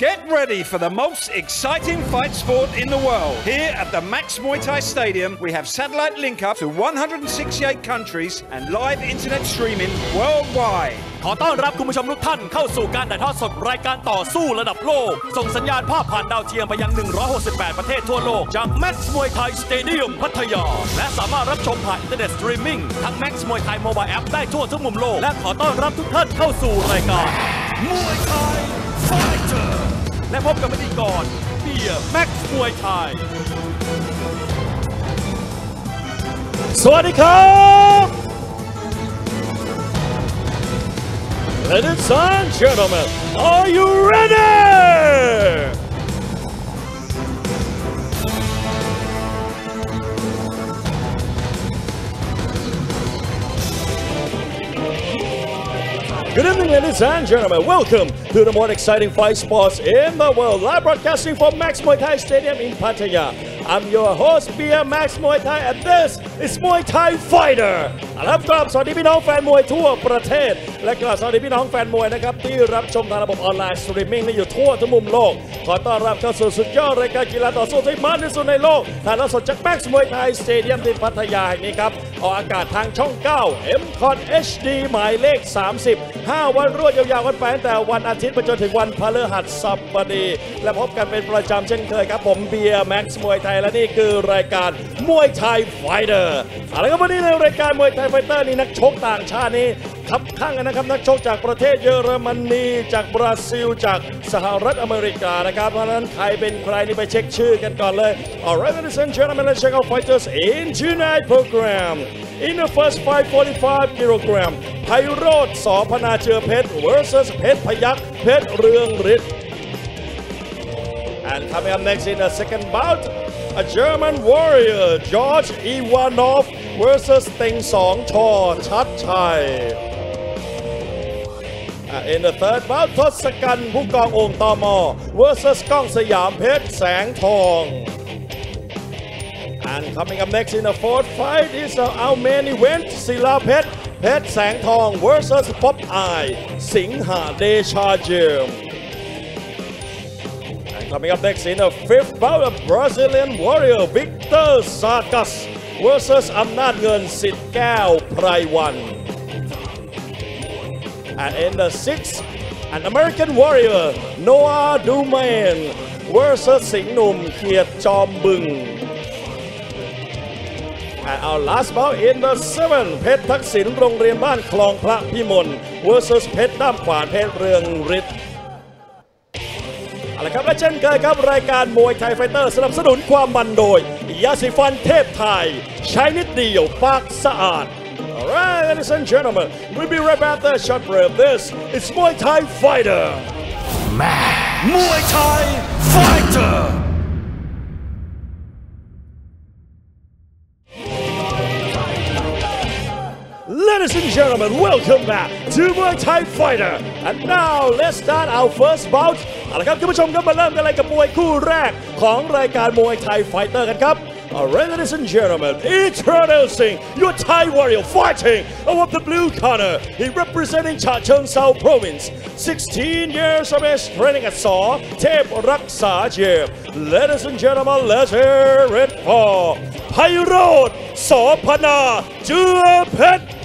Get ready for the most exciting fight sport in the world. Here at the Max Muay Thai Stadium, we have satellite link up to 168 countries and live internet streaming worldwide. ขอต้อนรับคุณผู้ชมทุกท่านเข้าสู่การถ่ายทอดสดรายการต่อสู้ระดับโลก ส่งสัญญาณภาพผ่านดาวเทียมไปยัง 168 ประเทศทั่วโลก จาก Max มวยไทย Stadium พัทยา และสามารถรับชมผ่านอินเทอร์เน็ตสตรีมมิ่งทั้ง Max มวยไทย mobile app ได้ทั่วทุกมุมโลก และขอต้อนรับทุกท่านเข้าสู่รายการมวย และพบกับพิธีกรเบียร์แม็กซ์มวยไทย สวัสดีครับ Ladies and gentlemen, are you ready? Good evening, ladies and gentlemen. Welcome to the most exciting fight sports in the world. Live broadcasting from Max Muay Thai Stadium in Pattaya. I'm your host, Beer Max Muay Thai, and this is Muay Thai Fighter. เอาละครับกราบสวัสดีพี่น้องแฟนมวยทั่วประเทศ และกราบสวัสดีพี่น้องแฟนมวยนะครับ ที่รับชมทางระบบออนไลน์สตรีมมิ่งที่อยู่ทั่วทุกมุมโลก ขอต้อนรับเข้าสู่สุดยอดรายการกีฬาต่อสู้ที่มันที่สุดในโลกถ่ายทอดสดจาก Max มวยไทย Stadium ที่พัทยาแห่งนี้ครับออกอากาศทางช่อง 9 m c o t HD หมายเลข 30 5 วันรวดยาวๆกันไปตั้งแต่วันอาทิตย์ไปจนถึงวันพฤหัสบดี และพบกันเป็นประจำเช่นเคยครับผมเบียร์ Max มวยไทยและนี่คือรายการมวยไทย Fighter เอาละครับวันนี้ในรายการมวยไทย Fighter นี่นักชกต่างชาตินี่คับคั่งกันนะครับนักชกจากประเทศเยอรมนีจากบราซิล จากสหรัฐอเมริกานะครับเพราะฉะนั้นใครเป็นใครนี่ไปเช็คชื่อกันก่อนเลย Alright ladies and gentlemen let's check out fighters in tonight program in the first fight 45 kilogram ไพโรธสอพนาเจือเพชร versus เพชรพยักษ์เพชรเรืองฤทธิ์ And coming up next in the second bout, a German warrior, George Ivanov versus เต็งสองชอชัดชัย Uh, in the third bout ทศกัณฐ์ผู้กององค์ตอมอ versus ก้องสยามเพชรแสงทอง And coming up next in the fourth fight is our main event ศิลาเพชรเพชรแสงทอง versus ป๊อปอาย สิงหาเดชาเจม coming up next in the fifth bout, a Brazilian warrior Victor Sarkas versus อำนาจเงินสิทธิ์แก้วไพรวัน And in the sixth, an American warrior Noah Dumain versus สิงห์หนุ่มเขียดจอมบึง And our last bout in the seventh เพชรทักษิณโรงเรียนบ้านคลองพระพิมล versus เพชรด้ามขวานเพชรเรืองฤทธิ์ เอาละครับและเช่นเคยครับรายการมวยไทย Fighter สนับสนุนความมันโดยยาสีฟันเทพไทย ใช้นิดเดียวปากสะอาด Alright, ladies and gentlemen, we'll be right back after a short break. This is Muay Thai Fighter. Muay Thai Fighter. Ladies and gentlemen, welcome back to Muay Thai Fighter. And now let's start our first bout. เอาละครับคุณผู้ชมครับมาเริ่มกันเลยกับมวยคู่แรกของรายการมวยไทยไฟเตอร์กันครับ Alright, ladies and gentlemen, introducing your Thai warrior fighting out of the blue corner. He representing Cha Cheng Sao Province. 16 years of age training at Saw, Tep Raksa Gym. Ladies and gentlemen, let's hear it for Pairot Sopana Jupet.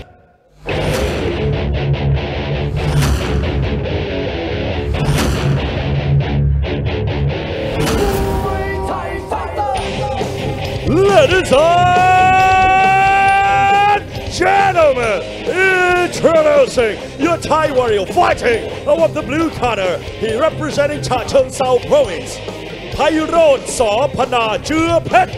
Ladies and gentlemen, introducing your Thai warrior fighting out of the blue corner. He representing Cha Cheng Sao Province. ไพโรธสอพนาเจือเพชร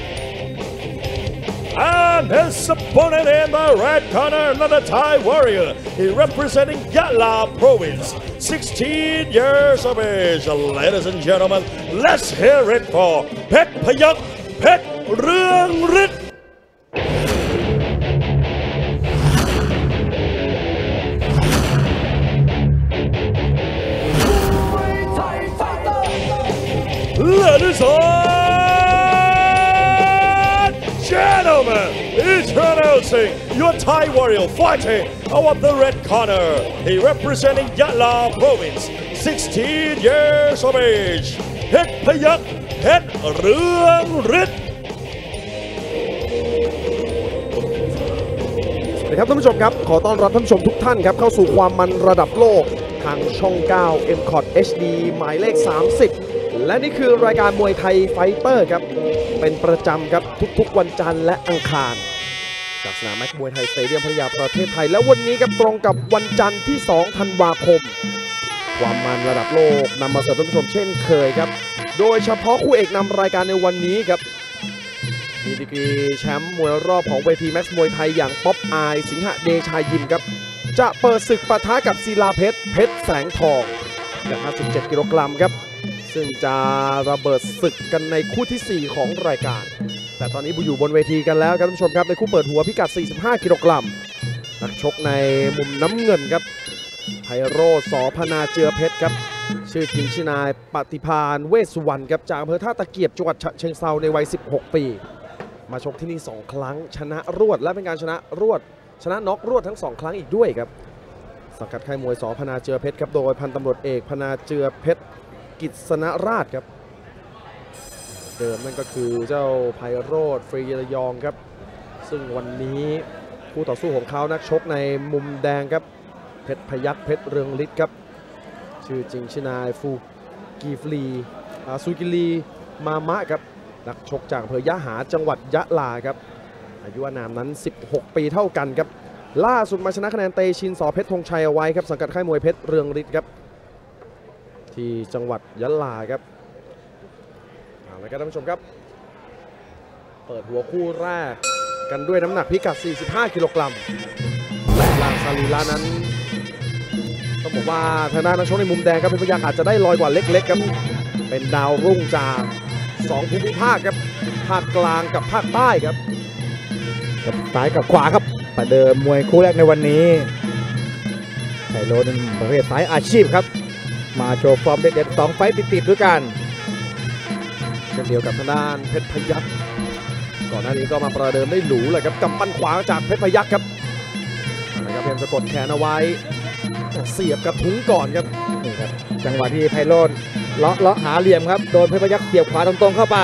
and his opponent in the red corner, another Thai warrior. He representing Yala Province. 16 years of age. Ladies and gentlemen, let's hear it for Pet Payak Pet Rương Rit. Ladies and introducing your Thai warrior fighting out of the red corner. He representing Yala Province, 16 years of age เพชรพยักเพชรเรืองฤทธิ์สวัสดีครับท่านผู้ชมครับ ขอต้อนรับท่านผู้ชมทุกท่านครับ เข้าสู่ความมันระดับโลก ทางช่อง 9 m c o t HD หมายเลข 30 และนี่คือรายการมวยไทยไฟเตอร์ครับ เป็นประจำครับทุกๆวันจันทร์และอังคาร จากสนามแม็กมวยไทยสเตเดียมพัทยาประเทศไทย และวันนี้ครับตรงกับวันจันทร์ที่ 2 ธันวาคม ความมันระดับโลกนำมาเสิร์ฟท่านผู้ชมเช่นเคยครับ โดยเฉพาะคู่เอกนำรายการในวันนี้ครับมีดีกรีแชมป์มวยรอบของเวทีแม็กซ์มวยไทยอย่างป๊อปอายสิงหะเดชายิมครับ จะเปิดศึกปะทะกับศิลาเพชร เพชรแสงทองจาก57 กิโลกรัมครับ ซึ่งจะระเบิดศึกกันในคู่ทีสี่4 ของรายการ แต่ตอนนี้อยู่บนเวทีกันแล้วครับท่านผู้ชมครับในคู่เปิดหัวพิกัด 45 กิโลกรัมนักชกในมุมน้ำเงินครับไพโรสอพนาเจือเพชรครับ ชื่อจริงชื่อนายปฏิพานเวสุวรรณครับจากอำเภอท่าตะเกียบจังหวัดฉะเชิงเซาในวัย 16 ปี มาชกที่นี่ 2 ครั้ง ชนะรวดและเป็นการชนะรวด ชนะน็อกรวดทั้ง 2 ครั้งอีกด้วยครับสังกัดค่ายมวยสอพนาเจือเพชรครับโดยพันตำรวจเอกพนาเจือเพชรกิษณราชครับ เดิมนั่นก็คือเจ้าไพโรธฟรีระยองครับ ซึ่งวันนี้คู่ต่อสู้ของเขานักชกในมุมแดงครับเพชรพยักเพชรเรืองฤทธิ์ครับ ชื่อจริงชื่อนายฟูกีฟลีอาซูกิลีมามะครับนักชกจากอำเภอยะหาจังหวัดยะลาครับ อายุอานามนั้น 16 ปีเท่ากันครับ ล่าสุดมาชนะคะแนนเตชินสอเพชรธงชัยเอาไว้ครับสังกัดค่ายมวยเพชรเรืองฤทธิ์ครับ ที่จังหวัดยะลาครับ เอาละครับท่านผู้ชมครับ เปิดหัวคู่แรกกันด้วยน้ำหนักพิกัด 45 กิโลกรัมลางซาลีลานั้นต้องบอกว่าทางด้านนักชกในมุมแดงครับเป็นพยักอาจจะได้ลอยกว่าเล็ก ๆ ครับ เป็นดาวรุ่งจากสองภูมิภาคครับภาคกลางกับภาคใต้ครับกับซ้ายกับขวาครับประเดิมมวยคู่แรกในวันนี้ไทโรนประเภทสายอาชีพครับ มาโชว์ฟอร์มเด็ดๆสองไฟต์ติดๆด้วยกัน ช่นเดียวกับทางด้านเพชรพยักษ์ก่อนหน้านี้ก็มาประเดิมได้หรูเลยครับกำปั้นขวาจากเพชรพยักษ์ครับนะครับพยายามจะกดแขนเอาไว้ เสียบกระทุ้งก่อนครับนี่ครับ จังหวะที่ไพโรนเลาะเลาะหาเหลี่ยมครับโดนเพชรพยักษ์เสียบขวาตรงๆเข้าไป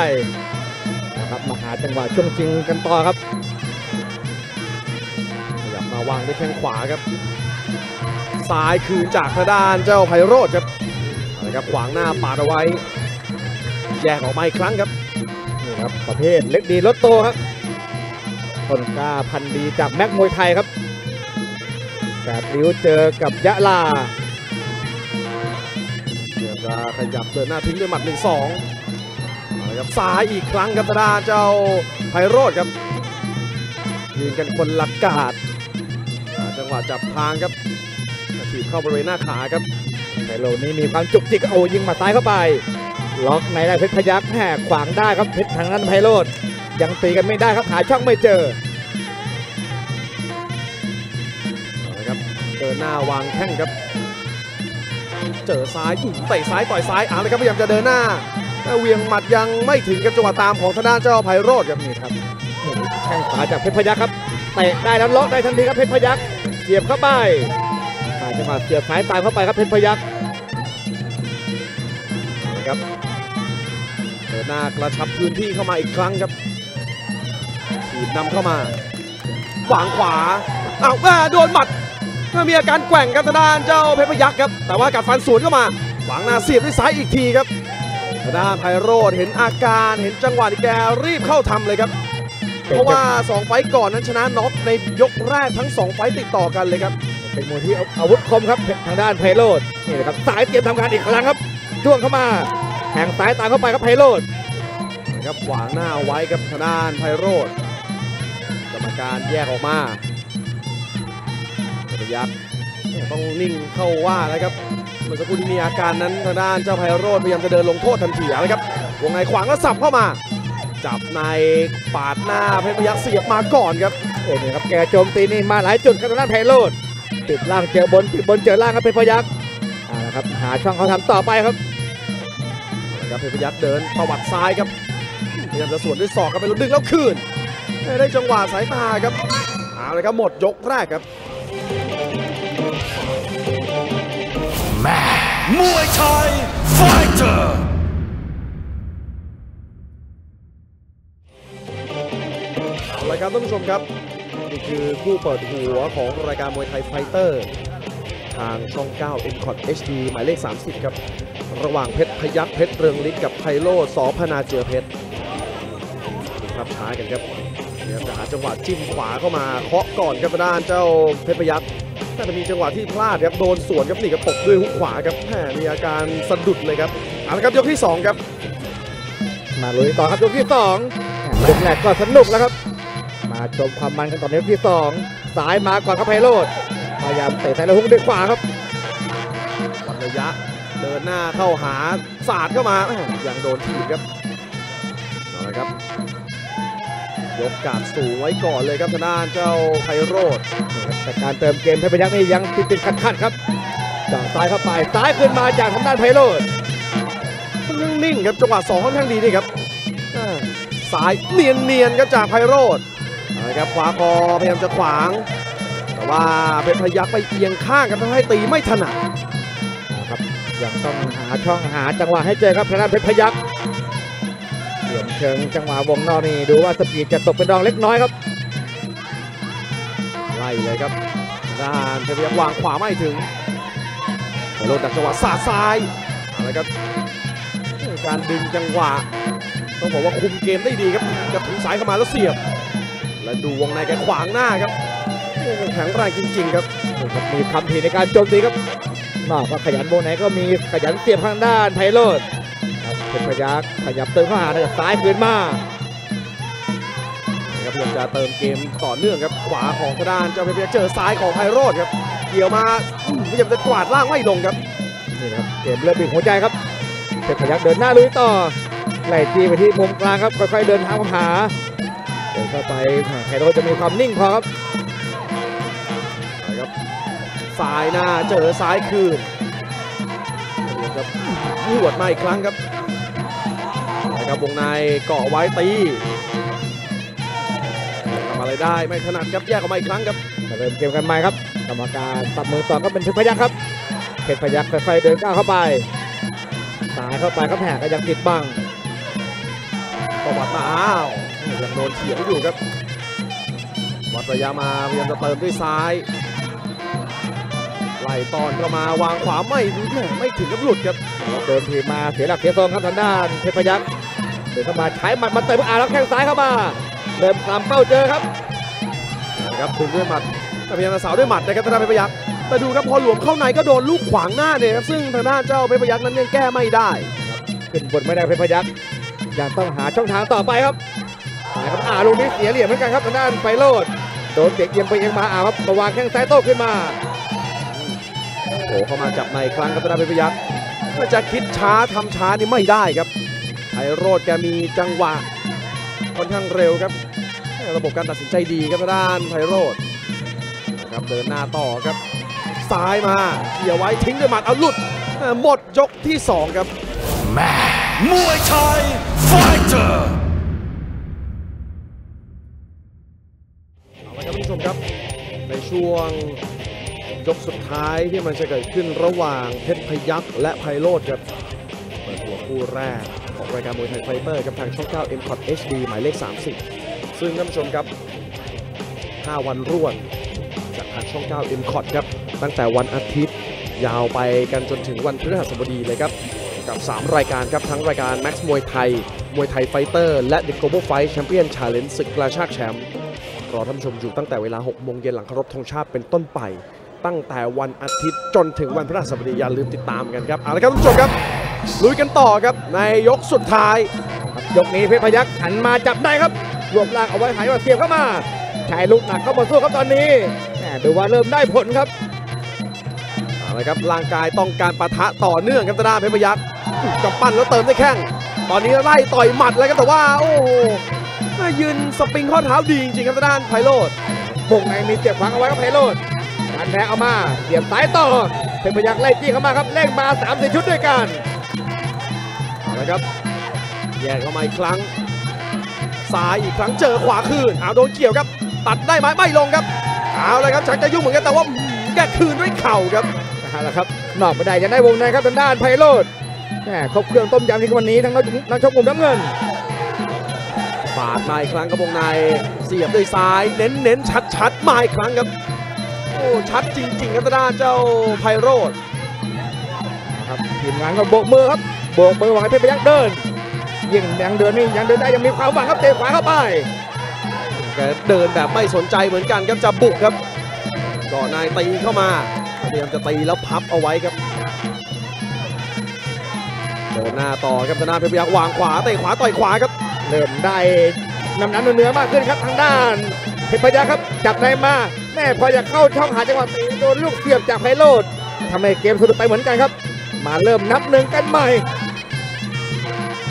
นะครับมาหาจังหวะช่วงจริงกันต่อครับขยับมาวางด้วยแข้งขวาครับซ้ายคืนจากทางด้านเจ้าไพโรธครับนะครับขวางหน้าปาดเอาไว้ แยกออกมาอีกครั้งครับนี่ครับประเภทเล็กดีรถโตครับต้นกล้าพันธุ์ดีจากแม็กมวยไทยครับแปดริ้วเจอกับยะลาเดี๋ยวจะขยับเดินหน้าทิ้งด้วยหมัดหนึ่งสองเอาครับซ้ายอีกครั้งครับทางด้าเจ้าไพโรธครับยืนกันคนละกาดจังหวะจับทางครับถีบเข้าบริเวณหน้าขาครับไพโรนนี่มีความจุกจิกโอ้ยิงหมาซ้ายเข้าไป ล็อกในได้เพชรพยักแหกขวางได้ครับเพชรทางนั้นไพโรดยังตีกันไม่ได้ครับหาช่องไม่เจอเอาละครับเดินหน้าวางแข้งครับ เจอซ้ายเตะซ้ายต่อยซ้ายเอาละครับพยายามจะเดินหน้าแต่เวียงหมัดยังไม่ถึงกับจังหวะตามของทางด้านเจ้าไพโรธครับนี่ครับแข้งขวาจากเพชรพยักครับเตะได้แล้วล็อกได้ทันทีครับเพชรพยักเสียบเข้าไปหาจังหวะเสียบซ้ายตามเข้าไปครับเพชรพยักนะครับ หน้ากระชับพื้นที่เข้ามาอีกครั้งครับถีบนำเข้ามาวางขวาอ้าวอ่าโดนหมัดมีอาการแกว่งครับทางด้านเจ้าเพชรพยักษ์ครับ แต่ว่ากัดฟันสวนเข้ามาขวางหน้าเสียบด้วยซ้ายอีกทีครับทางด้านไพโรธเห็นอาการเห็นจังหวะที่แกรีบเข้าทำเลยครับ เพราะว่า 2 ไฟต์ก่อนนั้นชนะน็อกในยกแรกทั้ง 2 ไฟต์ติดต่อกันเลยครับ เป็นมวยที่อาวุธคมครับทางด้านไพโรดนี่นะครับสายเตรียมทำการอีกครั้งครับจ้วงเข้ามา แทงซ้ายตามเข้าไปครับไพโรดครับขวางหน้าไว้ครับทางด้านไพโรธกรรมการแยกออกมาเพยักษ์ต้องนิ่งเข้าว่าแล้วครับเมื่อสักครู่ที่มีอาการนั้นทางด้านเจ้าไพโรธพยายามจะเดินลงโทษทันทีเอาเลยครับวงในขวางแล้วสับเข้ามา จับในปาดหน้าเพชรพยักษ์เสียบมาก่อนครับโอ้นี่ครับแกโจมตีนี่มาหลายจุดครับทางด้านไพโรดติดล่างเจอบนติดบนเจอล่างครับเพชรพยักเอาละครับหาช่องเขาทำต่อไปครับ ครับเพชรพยักษ์เดินประวัติซ้ายครับพยายามจะสวนด้วยศอกครับไปลุ้นดึงแล้วคืนได้จังหวะสายตาครับเอาเลยครับหมดยกแรกครับ Man. Muay Thai Fighter เอาละครับท่านผู้ชมครับ นี่คือคู่เปิดหัวของรายการมวยไทยไฟเตอร์ ทางช่อง 9 m c o t HD หมายเลข 30 ครับ ระหว่างเพชรพยักเพชรเรืองฤทธิ์กับไพโรสอพนาเจือเพชรดูภาพช้ากันครับพยายจะหาจังหวะจิ้มขวาเข้ามาเคาะก่อนครับด้านเจ้าเพชรพยักน่าจะมีจังหวะที่พลาดครับโดนสวนครับนี่ครับตกด้วยฮุกขวาครับแหมมีอาการสะดุดเลยครับเอาละครับยกที่สองครับ มาลุยต่อครับยกที่สองยกแรกก็สนุกแล้วครับ มาชมความมันกันต่อในยกที่สองสายมาก่อนครับไพโรด พยายามเตะใส่แล้วฮุกด้วยขวาครับวัดระยะเดินหน้าเข้าหาสาดเข้ามายังโดนทีบครับเอาละครับ ยกกาดสูงไว้ก่อนเลยครับทางด้านเจ้าไพโรธแต่การเติมเกมเพชรพยักษ์นี่ยังติดติดขัดขัดครับจ่อซ้ายเข้าไปซ้ายขึ้นมาจากทางด้านไพโรดนิ่งครับจังหวะสองค่อนข้างดีนี่ครับอ่าสายเนียนเนียนๆครับจากไพโรธเอาละครับขวาคอพยายามจะขวาง แต่ว่าเป็นพยักไปเอียงข้างครับทำให้ตีไม่ถนัดครับยังต้องหาช่องหาจังหวะให้เจอครับทางด้านเพชรพยักษ์เหลี่ยมเชิงจังหวะวงนอกนี่ดูว่าสปีดจะตกเป็นรองเล็กน้อยครับไล่เลยครับด้านเพชรพยักวางขวาไม่ถึงโรธดักจังหวะสาดซ้ายอาละครับการดึงจังหวะ ต้องบอกว่าคุมเกมได้ดีครับจะถึงสายเข้ามาแล้วเสียบ และดูวงในแกขวางหน้าครับ แข็งแรงจริงๆครับมีครับมีคำพีในการโจมตีครับนอกก็ขยันโบไหนก็มีขยันเสียบข้างด้านไพโรดครับเพชรพยักขยับเติมข้าหานะครับซ้ายคืนมานะครับพยายามจะเติมเกมต่อเนื่องครับขวาของทางด้านเจ้าเพชรพยัคฆ์เจอซ้ายของไพโรธครับเกี่ยวมาพยายามจะกวาดล่างไม่ลงครับนี่ครับเกมเริ่มบีบหัวใจครับเพชรพยักเดินหน้าลุยต่อไล่ตีไปที่มุมกลางครับค่อยๆเดินทางเข้าหาเดินเข้าไปไพโรดจะมีความนิ่งพอครับ ซ้ายหน้าเจอซ้ายคืนพยายามจะหวดมาอีกครั้งครับนะครับวงในเกาะไว้ตีทำอะไรได้ไม่ถนัดครับแยกออกมาอีกครั้งครับมาเริ่มเกมกันใหม่ครับกรรมการปรับมือต่อก็เป็นเพชรพยักษ์ครับเพชรพยักษ์ค่อยๆเดินก้าวเข้าไปสายเข้าไปครับแหกก็ยังติดบังประวัติมาอ้าวยังโดนเฉียงอยู่ครับวัดระยะมาพยายามจะเติมด้วยซ้าย ไล่ตอนเข้ามาวางขวาไม่แม่ไม่ถึงกับหลุดครับเดินทีมาเสียหลักเสียทรงครับทางด้านเพชรพยักษ์เดินเข้ามาใช้หมัดมาเติมอ่าแล้วแข้งซ้ายเข้ามาเริ่มตามเป้าเจอครับนะครับถึงด้วยหมัดพยายามจะสาวด้วยหมัดนะครับทางด้านเพชรพยักษ์แต่ดูครับพอหลวมเข้าในก็โดนลูกขวางหน้าเนี่ยครับซึ่งทางด้านเจ้าเพชรพยักษ์นั้นยังแก้ไม่ได้ขึ้นบนไม่ได้เพชรพยักษ์ยังต้องหาช่องทางต่อไปครับสายครับอ่าลูกนี้เสียเหลี่ยมเหมือนกันครับทางด้านไฟโรดโดนเด็กเอียงไปเอียงมาอ่าครับมาวางแข้งซ้ายโต้ขึ้นมา เข้ามาจับในอีกครั้งครับทางด้านเพชรพยักษ์ถ้าจะคิดช้าทำช้านี่ไม่ได้ครับไพโรดแกมีจังหวะค่อนข้างเร็วครับ ระบบการตัดสินใจดีครับทางด้านไพโรดนะครับเดินหน้าต่อครับซ้ายมาเกี่ยวไว้ทิ้งด้วยหมัดเอาหลุดเอ่อหมดยกที่ 2 ครับ Muay Thai Fighter เอาละครับท่านผู้ชมครับในช่วง ยกสุดท้ายที่มันจะเกิดขึ้นระหว่างเพชรพยักษ์และไพโรดครับเปิดหัวคู่แรกของรายการมวยไทย Fighter กับทางช่อง 9 m c o t HD หมายเลข 30 ซึ่งท่านผู้ชมครับ 5 วันรวดจากทางช่อง 9 m c o t ครับ ตั้งแต่วันอาทิตย์ยาวไปกันจนถึงวันพฤหัสบดีเลยครับ กับ 3 รายการครับทั้งรายการ Max มวยไทย มวยไทย Fighter และ The Global Fight Champion Challenge ศึกกระชากแชมป์รอท่านผู้ชมอยู่ตั้งแต่เวลา 6 โมงเย็นหลังเคารพธงชาติเป็นต้นไป ตั้งแต่วันอาทิตย์จนถึงวันพฤหัสบดีอย่าลืมติดตามกันครับเอาละครับท่านผู้ชมครับลุยกันต่อครับในยกสุดท้ายยกนี้เพชรพยักษ์หันมาจับได้ครับรวมร่างเอาไว้หายว่าเสียบเข้ามาใช้ลูกหนักเข้ามาสู้ครับตอนนี้แม่ดูว่าเริ่มได้ผลครับเอาละครับร่างกายต้องการปะทะต่อเนื่องครับตาดาเพชรพยักษ์กำปั้นแล้วเติมด้แข้งตอนนี้ไล่ต่อยหมัดแล้วครับแต่ว่าโอ้ยืนสปริงข้อเท้าดีจริงๆครับตาด้านไพโรดวงในมีเสียบขวางเอาไว้ครับไพโรดารแทงเอามาเสียบซ้ายต่อเพชรพยักษ์ไล่จี้เข้ามาครับเล่งมา3ามสี่ชุดด้วยกันเอาละครับแยกเข้ามาอีกครั้งซ้ายอีกครั้งเจอขวาคืนเอาโดนเกี่ยวครับ ตัดได้ไหมไม่ลงครับเอาละครับชักจะยุ่งเหมือนกันแต่ว่าอื้อหือแกคืนด้วยเข่าครับนะฮะแล้วครับนอกไม่ได้ยังได้วงในครับทางด้านไพโรดแหมครบเครื่องต้มยำที่วันนี้ทั้งนักชกมุมน้ำเงินปาดมาอีกครั้งครับวงในเสียบด้วยซ้ายเน้นเน้นชัดชัดๆมาอีกครั้งครับโอ้ ชัดจริงๆครับทางด้านเจ้าไพโรธครับทีมงานก็โบกมือครับโบกมือหวังให้เพชรพยักษ์เดินยิ่งยังเดินนี่ยังเดินได้ยังมีความหวังครับเตะขวาเข้าไปแกเดินแบบไม่สนใจเหมือนกันครับจะบุกครับก่อนนายตีเข้ามาพยายามจะตีแล้วพับเอาไว้ครับเดินหน้าต่อครับทางด้านเพชรพยักษ์วางขวาเตะขวาต่อยขวาครับเริ่มได้น้ำหนักเนื้อมากขึ้นครับทางด้าน เพชรพยักษ์ครับจับในมาแม่พอจะเข้าช่องหาจังหวะตีโดนลูกเสียบจากไพโรดทำให้เกมสนุกไปเหมือนกันครับ มาเริ่มนับหนึ่งกันใหม่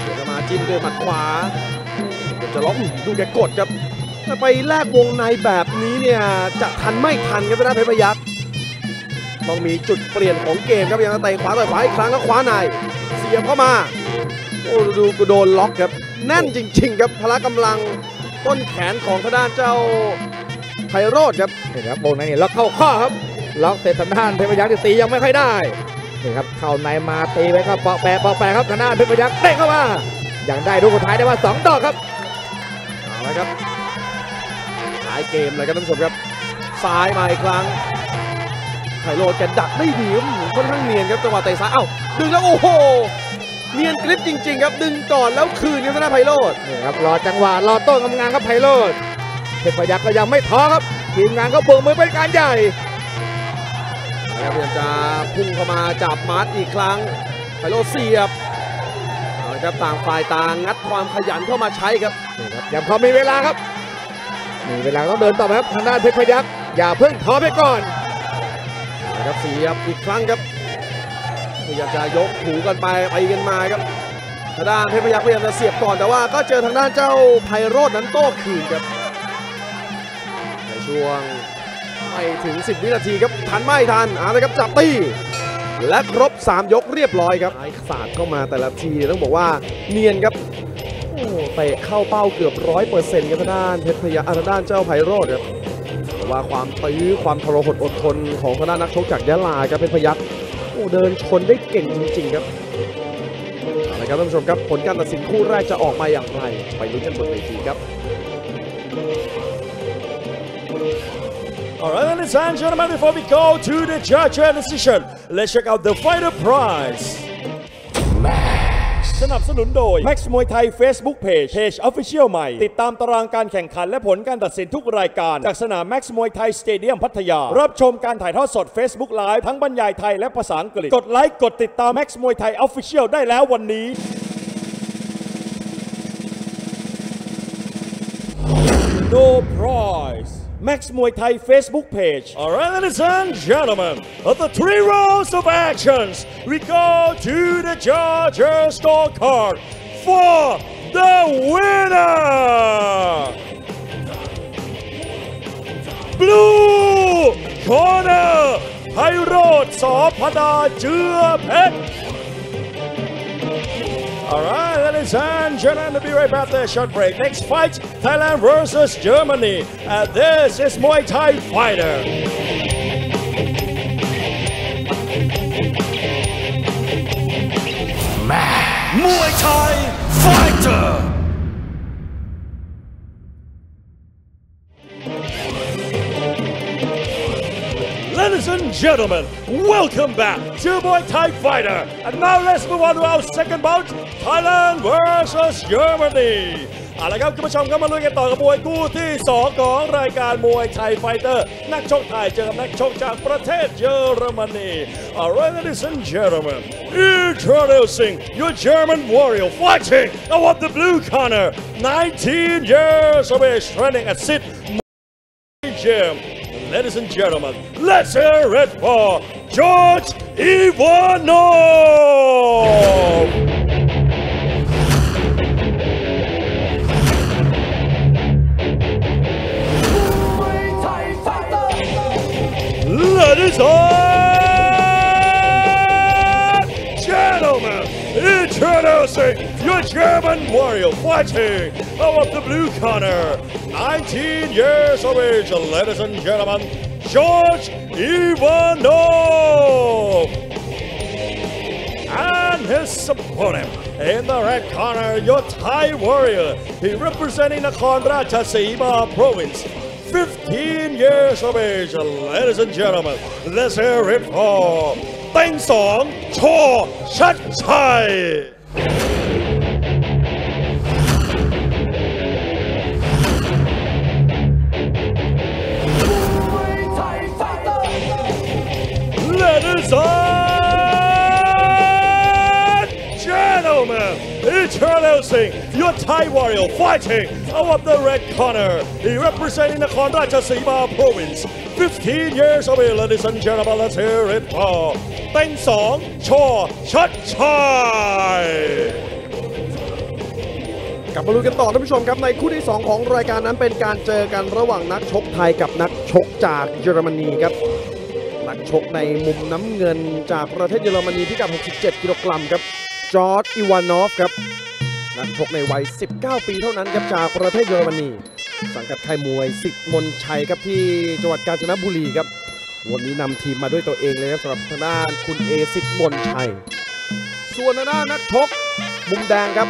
เดี๋ยวจะมาจิ้มด้วยหมัดขวาเดี๋ยวจะล็อกดูแกกดครับแต่ไปแลกวงในแบบนี้เนี่ยจะทันไม่ทันครับทางด้านเพชรพยักษ์ต้องมีจุดเปลี่ยนของเกมครับยังเตะขวาต่อยขวาอีกครั้งแล้วขวาในเสียบเข้ามาโอ้ดูกูโดนล็อกครับแน่นจริง ๆ ครับพละกำลัง ต้นแขนของทางด้านเจ้าไพโรธครับนี่ครับวงในนี่ล็อกเข้าข้อครับล็อกเสร็จทางด้านเพชรพยักษ์ที่ตียังไม่ค่อยได้นี่ครับเข้าในมาตีไปครับเปาะแปะเปาะแปะครับทางด้านเพชรพยักษ์เด้เข้ามายังได้ลูกสุดท้ายได้ว่าสองดอกครับเอาละครับท้ายเกมเลยครับท่านผู้ชมครับซ้ายมาอีกครั้งไพโรธแกดักได้ดีค่อนข้างเนียนครับจังหวะเตะซ้ายเอ้าดึงแล้วโอ้โห เนียนกริปจริง ๆ ครับดึงก่อนแล้วคืนครับทางด้านไพโรธนี่ครับรอจังหวะรอโต้ทำงานครับไพโรดเพชรพยักษ์ก็ยังไม่ท้อครับทีมงานก็โบกมือเป็นการใหญ่นะครับพยายามจะพุ่งเข้ามาจับมัดอีกครั้งไพโรธเสียบเอาละครับต่างฝ่ายต่างงัดความขยันเข้ามาใช้ครับนี่ครับยังพอมีเวลาครับมีเวลาต้องเดินต่อไปครับทางด้านเพชรพยักษ์อย่าเพิ่งท้อไปก่อนนะครับเสียบอีกครั้งครับ พยายามจะยกถูกันไปไปกันมาครับทางด้านเพชรพยักษ์พยายามจะเสียบก่อนแต่ว่าก็เจอทางด้านเจ้าไพโรจน์นั้นโต้คืนครับในช่วงไม่ถึง 10 วินาทีครับทันไม่ทันเอาละครับจับตีและครบ 3 ยกเรียบร้อยครับไอ้สาดเข้ามาแต่ละทีต้องบอกว่าเนียนครับโอ้เตะเข้าเป้าเกือบร้อยเปอร์เซ็นต์ครับทางด้านเพชรพยักษ์อ่าทางด้านเจ้าไพโรจน์ครับแต่ว่าความตื้อความทรหดอดทนของทางด้านนักชกจากยะลาครับเป็นพยัก โอ้เดินชนได้เก่งจริงๆครับเอาละครับท่านผู้ชมครับผลการตัดสินคู่แรกจะออกมาอย่างไร ไปลุ้นกันบนเวทีครับ All right, ladies and gentlemen, before we go to the judge decision, let's check out the fighter prize. สนับสนุนโดย Max มวยไทย Facebook Page Page Official ใหม่ ติดตามตารางการแข่งขันและผลการตัดสินทุกรายการ จากสนาม Max มวยไทยสเตเดียมพัทยา รับชมการถ่ายทอดสด Facebook Live ทั้งบรรยายไทยและภาษาอังกฤษ กดไลค์กดติดตาม Max มวยไทย Official ได้แล้ววันนี้ No prize. Max Muay Thai Facebook page. All right, ladies and gentlemen, of the three rounds of actions, we go to the judges' scorecard for the winner! Blue corner, Pyrot Sopada, Jua Pet. All right, ladies and gentlemen, we'll be right back there. short break. Next fight, Thailand versus Germany. And this is Muay Thai Fighter. Muay Thai Fighter! gentlemen, welcome back to Muay Thai Fighter. And now let's move on to our second bout, Thailand versus Germany. เอาละครับคุณผู้ชมครับมาลุยกันต่อกับมวยคู่ที่ 2 ของรายการมวยไทยไฟเตอร์ นักชกไทยเจอกับนักชกจากประเทศเยอรมนี Alright ladies and gentlemen introducing your German warrior fighting out of the blue corner 19 years of age training at Sid Gym. Ladies and gentlemen, let's hear it for George Ivanov! Ladies and introducing your German warrior fighting out of the blue corner, 19 years of age, ladies and gentlemen, George Ivanov. and his opponent. In the red corner, your Thai warrior. He representing Nakhon Ratchasima province. 15 years of age, ladies and gentlemen. Let's hear it for Teng Song Cho Chat Chai. Ladies and introducing your Thai warrior fighting out of the red corner. He representing the Rajasima province. 15 years of age, ladies and gentlemen. Let's hear it for Teng Song Cho Chat Chai. กลับมาลุยกันต่อท่านผู้ชมครับในคู่ที่ 2 ของรายการนั้นเป็นการเจอกันระหว่างนักชกไทยกับนักชกจากเยอรมนีครับนักชกในมุมน้ำเงินจากประเทศเยอรมนีพิกัด 67 กิโลกรัมครับ จอร์ดอีวานอฟครับนักชกในวัย 19 ปีเท่านั้นครับจากประเทศเยอรมนี สังกัดค่ายมวยสิทธิ์มนชัยครับที่จังหวัดกาญจนบุรีครับ วันนี้นำทีมมาด้วยตัวเองเลยครับสำหรับทางด้านคุณเอสิทธิ์มนชัย ส่วนทางด้านนักชกมุมแดงครับ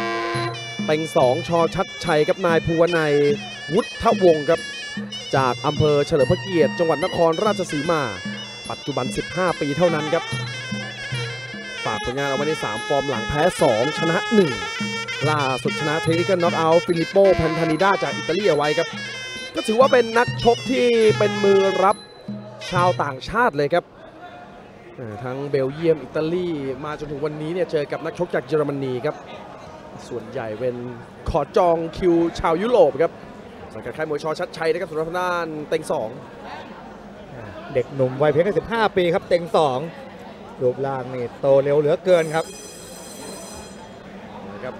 เต็งสองชอชัดชัยกับนายภูวนัยวุฒวงศ์ครับ จากอำเภอเฉลิมพระเกียรติ จังหวัดนครราชสีมา ปัจจุบัน 15 ปีเท่านั้นครับ ฝากผลงานเอาไว้ใน 3 ฟอร์มหลังแพ้ 2 ชนะ 1 ล่าสุดชนะเทคนิคน็อกเอาท์ฟิลิปโปแพนทานิด้าจากอิตาลีเอาไว้ครับ ก็ถือว่าเป็นนักชกที่เป็นมือรับชาวต่างชาติเลยครับทั้งเบลเยียม อิตาลีมาจนถึงวันนี้เนี่ยเจอกับนักชกจากเยอรมนีครับ ส่วนใหญ่เป็นขอจองคิวชาวยุโรปครับสังกัดค่ายมวยชอชัดชัยนะครับสำหรับทางด้านเต็งสองเด็กหนุ่มวัยเพียงแค่15 ปีครับ เต็งสอง รูปร่างนี่โตเร็วเหลือเกินครับนะครับ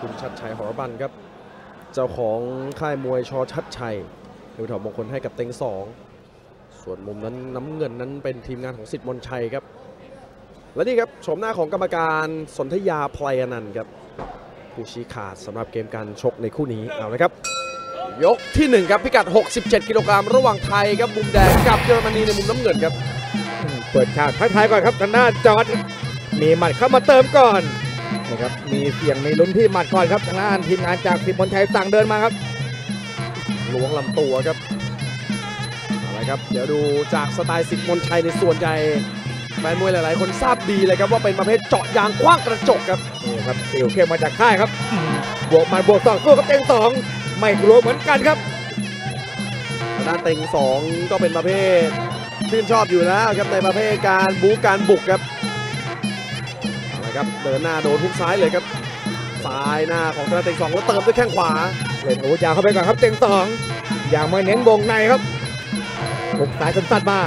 คุณชัดชัยหอรบันครับ เจ้าของค่ายมวยชอชัดชัยดูถอดมงคลให้กับเต็งสองส่วนมุมนั้นน้ำเงินนั้นเป็นทีมงานของสิทธิ์มนชัยครับ และนี่ครับชมหน้าของกรรมการสนธยาพลายนันต์ครับผู้ชี้ขาดสำหรับเกมการชกในคู่นี้เอาละครับยกที่หนึ่งครับพิกัด 67 กิโลกรัมระหว่างไทยครับมุมแดงกับเยอรมนีในมุมน้ำเงินครับ ปิดฉากทักทายก่อนครับทางด้านจอร์ดมีหมัดเข้ามาเติมก่อนนะครับมีเสียงมีลุ้นที่หมัดก่อนครับทางด้านทีมงานจากสิบมนชัยสั่งเดินมาครับล้วงลำตัวครับเอาละครับ เดี๋ยวดูจากสไตล์สิทธิ์มนชัยในส่วนใหญ่แฟนมวยหลาย ๆ คนทราบดีเลยครับว่าเป็นประเภทเจาะยางกว้างกระจกครับนี่ครับติวเข้มมาจากค่ายครับอืมบวกหมันบวกสองสู้กับเต็งสองไม่กลัวเหมือนกันครับทางด้านเต็งสองก็เป็นประเภท ชื่นชอบอยู่แล้วครับในประเภทการบู๊การบุกครับเอาละครับเดินหน้าโดนทุกซ้ายเลยครับซ้ายหน้าของทางด้านเต็งสองแล้วเติมด้วยแข้งขวาเล่นอาวุธยาวเข้าไปก่อนครับเต็งสองอย่างม่เน้นวงในครับหุกสายสั้นๆมา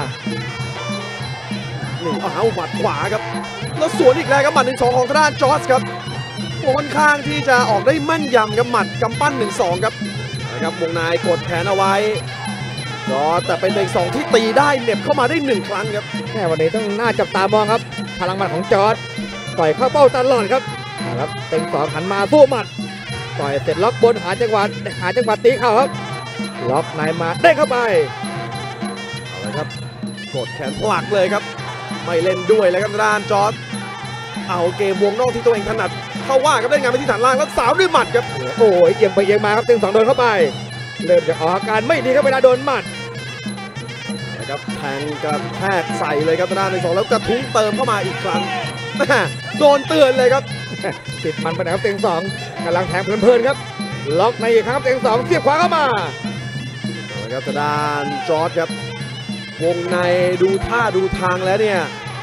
นี่เอาหมัดขวาครับ แล้วสวนอีกแล้วครับหมัดหนึ่งสองของทางด้านจอร์สครับค่อนข้างที่จะออกได้แมั่นยำครับหมัดกำปั้นหนึ่งสองครับนะครับวงในกดแขนเอาไว้ จอแต่เป็นเด็กสองที่ตีได้เหน็บเข้ามาได้หนึ่งครั้งครับแม่วันนี้ต้องน่าจับตามองครับ พลังหมัดของจอร์ดต่อยเข้าเป้าตลอดครับครับเต็งสองหันมาสู้หมัดต่อยเสร็จล็อกบนหาจังหวะหาจังหวะตีเข่าครับล็อกในมาได้เข้าไปเอาละครับกดแขนผลักเลยครับ ไม่เล่นด้วยเลยครับด้านจอร์ดเอาเกมวงนอกที่ตัวเองถนัดเข้าว่าครับได้งานไปที่ฐานล่างแล้วสาวด้วยหมัดครับโอ้ยเอียงไปเอียงมาครับเต็งสองโดนเข้าไป เริ่มจะออกอาการไม่ดีครับเวลาโดนหมัดนะครับแทงกระแทกใส่เลยครับทางด้านในสองแล้วกระทุ้งเติมเข้ามาอีกครั้งโดนเตือนเลยครับติดมันไปไหนครับเต็งสองกำลังแทงเพลินๆครับ ล็อกในอีกครั้งครับเต็งสองเสียบขวาเข้ามาเอาละครับทางด้านจอร์ดครับ วงในดูท่าดูทางแล้วเนี่ย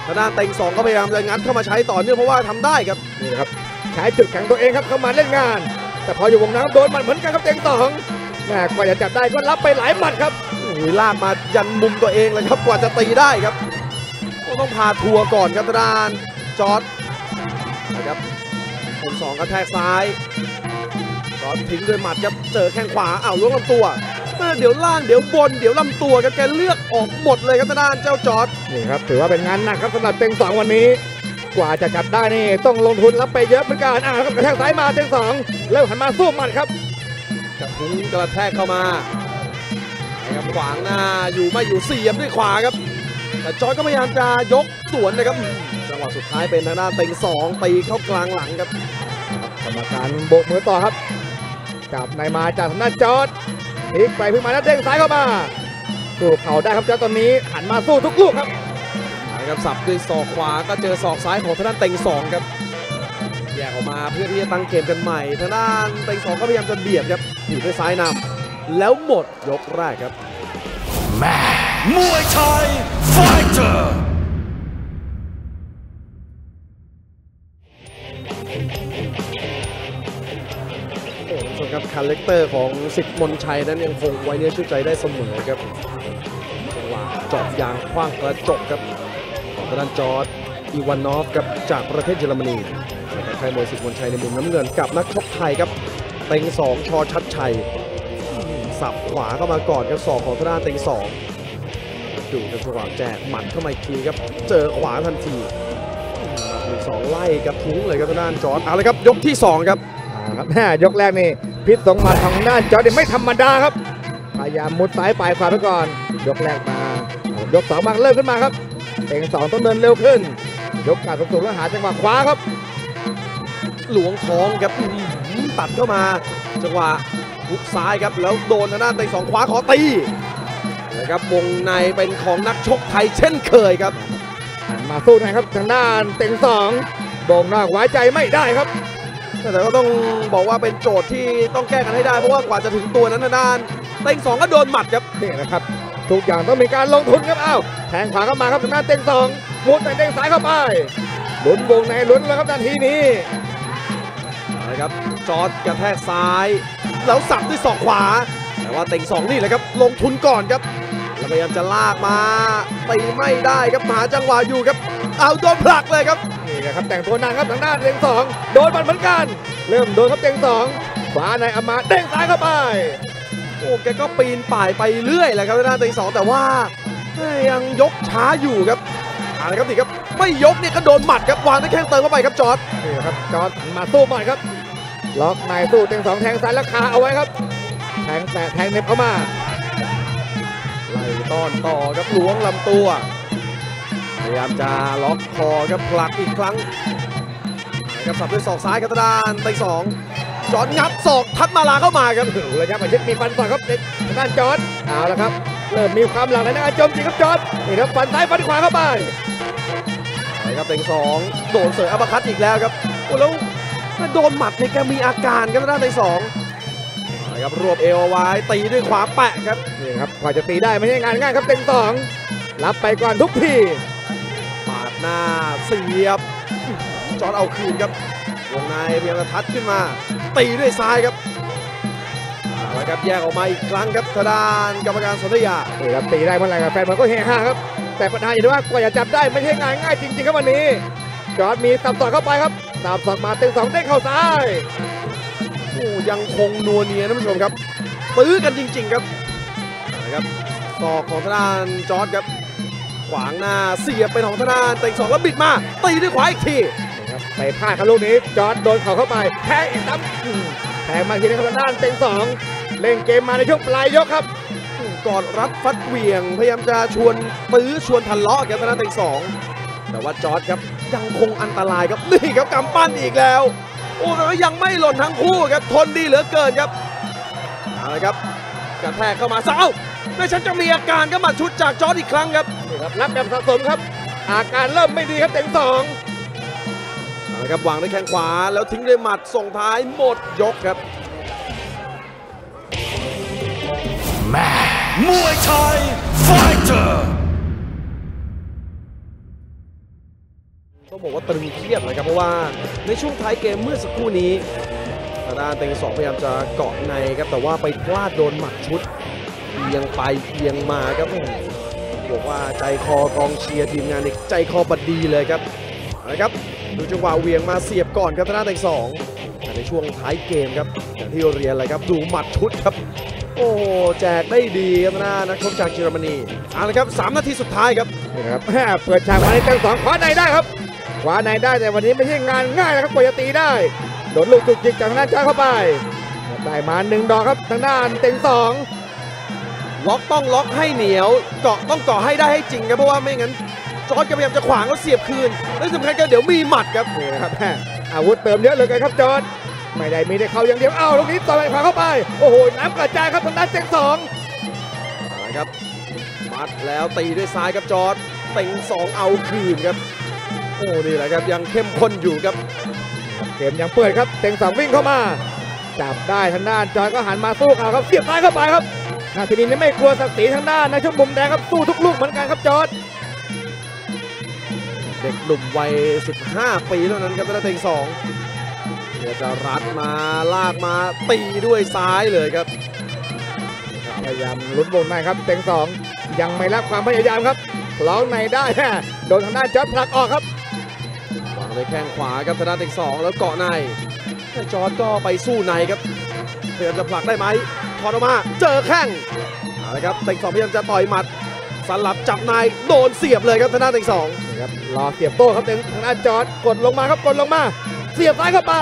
ทางด้านเต็งสองก็พยายามจะงัดเข้ามาใช้ต่อเนื่องเพราะว่าทำได้ครับนี่ครับใช้จุดแข็งตัวเองครับเข้ามาเล่นงาน แต่พออยู่วงน้ำโดนมันเหมือนกันครับเต็งสอง แม่กว่าจะจับได้ก็รับไปหลายหมัดครับโอ้ยลากมายันมุมตัวเองเลยครับกว่าจะตีได้ครับก็ต้องพาทัวร์ก่อนครับทางด้านจอร์ดนะครับคนสองกระแทกซ้ายจอร์ดทิ้งด้วยหมัดครับเจอแข้งขวาอ้าวล้วงลำตัวเมื่อเดี๋ยวล่างเดี๋ยวบนเดี๋ยวลำตัวครับแกเลือกออกหมดเลยครับทางด้านเจ้าจอร์ดนี่ครับถือว่าเป็นงานหนักครับสำหรับเต็งสองวันนี้กว่าจะจับได้นี่ต้องลงทุนรับไปเยอะเหมือนกันอ่าครับกระแทกซ้ายมาเต็งสองแล้วหันมาสู้หมัดครับ กระทุ้งกระแทกเข้ามานะครับขวางหน้าอยู่ไม่อยู่เสียบด้วยขวาครับ แต่จอร์ดก็พยายามจะยกสวนนะครับอืมจังหวะสุดท้ายเป็นทางด้านเต็งสองตีเข้ากลางหลังครับกรรมการโบกมือต่อครับจับในมาจากทางด้านจอร์ดพลิกไปพลิกมาแล้วเด้งซ้ายเข้ามาสู้เข่าได้ครับจอร์ดตอนนี้หันมาสู้ทุกลูกครับนะครับสับด้วยศอกขวาก็เจอศอกซ้ายของทางด้านเต็งสองครับแยกออกมาเพื่อที่จะตั้งเกมกันใหม่ทางด้านเต็งสองก็พยายามจะเบียดครับ ถีบด้วยซ้ายนำแล้วหมดยกแรกครับ Muay Thai Fighter โอ้ท่านผู้ชมครับ character ของศิษย์มนต์ชัยนั้นยังคงไว้เนื้อเชื่อใจได้เสมอครับจังหวะเจาะยางขว้างกระจกครับของทางด้านจอร์ดอีวานอฟครับจากประเทศเยอรมนีนะครับค่ายมวยศิษย์มนต์ชัยในมุมน้ำเงินกับนักชกไทยครับ เต็งสองชอชัดชัยอืมสับขวาเข้ามาก่อนครับศอกของทางด้านเต็งสองดูครับจังหวะแจกหมัดเข้ามาอีกทีครับ เจอขวาทันทีอืมหมัดหนึ่งสองไล่กระทุ้งเลยครับทางด้านจอร์ดเอาเลยครับยกที่สองครับเอาละครับแม่ยกแรกนี่พิษสงมาทางด้านจอร์ดนี่ไม่ธรรมดาครับพยายามมุดซ้ายปลายขวาไปก่อน ยกแรกมายกสองมาเริ่มขึ้นมาครับเต็งสองต้องเดินเร็วขึ้น ยกการสูงๆแล้วหาจังหวะขวาครับ หลวงท้องครับอื้อหือ ตัดเข้ามา จังหวะหุกซ้ายครับ แล้วโดนทางด้านเตะสองขวาขอตีนะครับวงในเป็นของนักชกไทยเช่นเคยครับหันมาสู้นะครับทางด้านเต็งสองโด่งหน้าไว้ใจไม่ได้ครับ แต่ก็ต้องบอกว่าเป็นโจทย์ที่ต้องแก้กันให้ได้เพราะว่ากว่าจะถึงตัวนั้นทางด้านเต็งสองก็โดนหมัดครับนี่นะครับทุกอย่างต้องมีการลงทุนครับอ้าวแทงขวาเข้ามาครับทางด้านเต็งสองมุดในเต็งซ้ายเข้าไปลุ้นวงในลุ้นแล้วครับนาทีนี้ นะครับจอร์ดกระแทกซ้าย แล้วสับด้วยศอกขวา แต่ว่าเต็งสองนี่แหละครับ ลงทุนก่อนครับแล้วพยายามจะลากมาตีไม่ได้ครับหาจังหวะอยู่ครับ เอาโดนผลักเลยครับนี่นะครับแต่งตัวหนักครับทางด้านเต็งสองโดนมันเหมือนกัน เริ่มโดนครับเต็งสองขวาในเอามาเด้งซ้ายเข้าไปโอ้แกก็ปีนป่ายไปเรื่อยแหละครับทางด้านเต็งสองแต่ว่าเอ้ยยังยกช้าอยู่ครับเอะไรครับนี่ครับไม่ยกเนี่ยก็โดนหมัดครับวางได้แข้งเติมเข้าไปครับจอร์ดนี่นะครับจอร์ดมาสู้ใหม่ครับ ล็อกในสู้เต็งสองแทงซ้ายแล้วคาเอาไว้ครับ แทงแตะแทงเน็บเข้ามาไล่ต้อนต่อครับล้วงลำตัว พยายามจะล็อกคอครับผลักอีกครั้งนะครับสับด้วยศอกซ้ายครับด้านเต็งสองจอดงับศอกทัดมาลาเข้ามาครับระยะประชิดมีฟันต่อยครับเต็งด้านจอดเอาละครับเริ่มมีความหลังในการโจมตีครับจอดนี่ครับฟันซ้ายฟันขวาเข้าไปไปครับเต็งสองโดนเสยอัปคัตอีกแล้วครับโอ้แล้ว โดนหมัดในยแกมีอาการครับทางด้านเต็งสองนะครับรวบเอวเอาไว้ตีด้วยขวาแปะครับนี่ครับกว่าจะตีได้ไม่ใช่งานง่ายครับเต็งสองรับไปก่อนทุกทีปาดหน้าเสียบ จอร์ดเอาคืนครับวงในพยายามจะทัดขึ้นมา ตีด้วยซ้ายครับเอาละครับแยกออกมาอีกครั้งครับทางด้านกรรมการสนธยานี่ครับตีได้เมื่อไหร่กับแฟนมันก็เฮฮาครับแต่ปัญหาอยู่ที่ว่ากว่าจะจับได้ไม่ใช่งานง่ายจริง ๆ ครับวันนี้จอร์ดมีตับต่อเข้าไปครับ ตับต่อมาเต็งสองได้เข้าซ้ายโอ้ยังคงนัวเนียนะท่านผู้ชมครับตื้อกันจริง ๆครับนะครับศอกของทางด้านจอร์ดครับ ขวางหน้าเสียบเป็นของทางด้านเต็งสองแล้วบิดมาตีด้วยขวาอีกทีนะครับไปพลาดครับลูกนี้จอร์ดโดนเข่าเข้าไปแทงอีกตั้มแทงมาทีนี้ครับทางด้านเต็งสองเล่นเกมมาในช่วงปลายยกครับกอดรัดฟัดเหวี่ยง พยายามจะชวนตื้อชวนทะเลาะครับทางด้านเต็งสอง แต่ว่าจอร์ดครับยังคงอันตรายครับนี่ครับกำปั้นอีกแล้วโอ้แต่ว่ายังไม่หล่นทั้งคู่ครับทนดีเหลือเกินครับเอาละครับกระแทกเข้ามาเอ้าแม่ฉันจะมีอาการก็มาชุดจากจอร์ดอีกครั้งครับนี่ครับรับแบบสะสมครับ อาการเริ่มไม่ดีครับเต็งสองเอาละครับวางด้วยแข้งขวาแล้วทิ้งด้วยหมัดส่งท้ายหมดยกครับ Muay Thai Fighter ต้อง บอกว่าตรึงเครียดเลยครับเพราะว่าในช่วงท้ายเกมเมื่อสักครู่นี้ทางด้านเต็งสองพยายามจะเกาะในครับแต่ว่าไปพลาดโดนหมัดชุดเอียงไปเอียงมาครับบอกว่าใจคอกองเชียร์ทีมงานนี่ใจคอบดีเลยครับเอาละครับดูจังหวะเหวียงมาเสียบก่อนครับทางด้านเต็งสองในช่วงท้ายเกมครับอย่างที่เรียนเลยครับดูหมัดชุดครับ โอ้แจกได้ดีครับทางด้านนักชกจากเยอรมนีเอาละครับสามนาทีสุดท้ายครับนี่นะครับเปิดฉากมาในเต็งสองคว้าในได้ครับ คว้าในได้แต่วันนี้ไม่ใช่งานง่ายนะครับกว่าจะตีได้ โดนลูกจุกจิกจากทางด้านจ้าเข้าไป ได้มาหนึ่งดอกครับทางด้านเต็งสองล็อกต้องล็อกให้เหนียวเกาะต้องเกาะให้ได้ให้จริงครับเพราะว่าไม่งั้นจอร์ดก็พยายามจะขวางแล้วเสียบคืนและสำคัญก็เดี๋ยวมีหมัดครับนี่นะครับแม่อาวุธเติมเยอะเหลยครับจอร์ดไม่ได้มีแต่เขาอย่างเดียวอ้าวลูกนี้ต่อยขวาเข้าไป โอ้โหน้ำกระจายครับทางด้านเจ๊งสองเอาละครับมัดแล้วตีด้วยซ้ายครับจอร์ดเต็งสองเอาคืนครับ โอ้นี่แหละครับยังเข้มข้นอยู่ครับ เกมยังเปิดครับเต็งสองวิ่งเข้ามา จับได้ทางด้านจอร์ดก็หันมาสู้เข่าครับเสียบซ้ายเข้าไปครับนาทีนี้ไม่กลัวศักดิ์ศรีทางด้านในช่วงมุมแดงครับสู้ทุกลูกเหมือนกันครับจอร์ดเด็กหนุ่มวัย 15 ปีเท่านั้นครับธนาเต็งสองเดี๋ยวจะรัดมาลากมาตีด้วยซ้ายเลยครับพยายามลุ้นวงในครับเต็งสองยังไม่รับความพยายามครับล้องในได้โดนทางด้านจอร์ดผลักออกครับ วางเลยแข้งขวาครับธนาเต็งสองแล้วเกาะในจอร์ดก็ไปสู้ในครับพยายามจะผลักได้ไหมถอดออกมา เจอแข้งเอาละครับเต็งสองพยายามจะต่อยหมัดสลับจับในโดนเสียบเลยครับธนาเต็งสองนะครับรอเสียบโต้ครับเต็งทางด้าจอร์ดกดลงมาครับกดลงมา เสียบซ้ายเข้าไป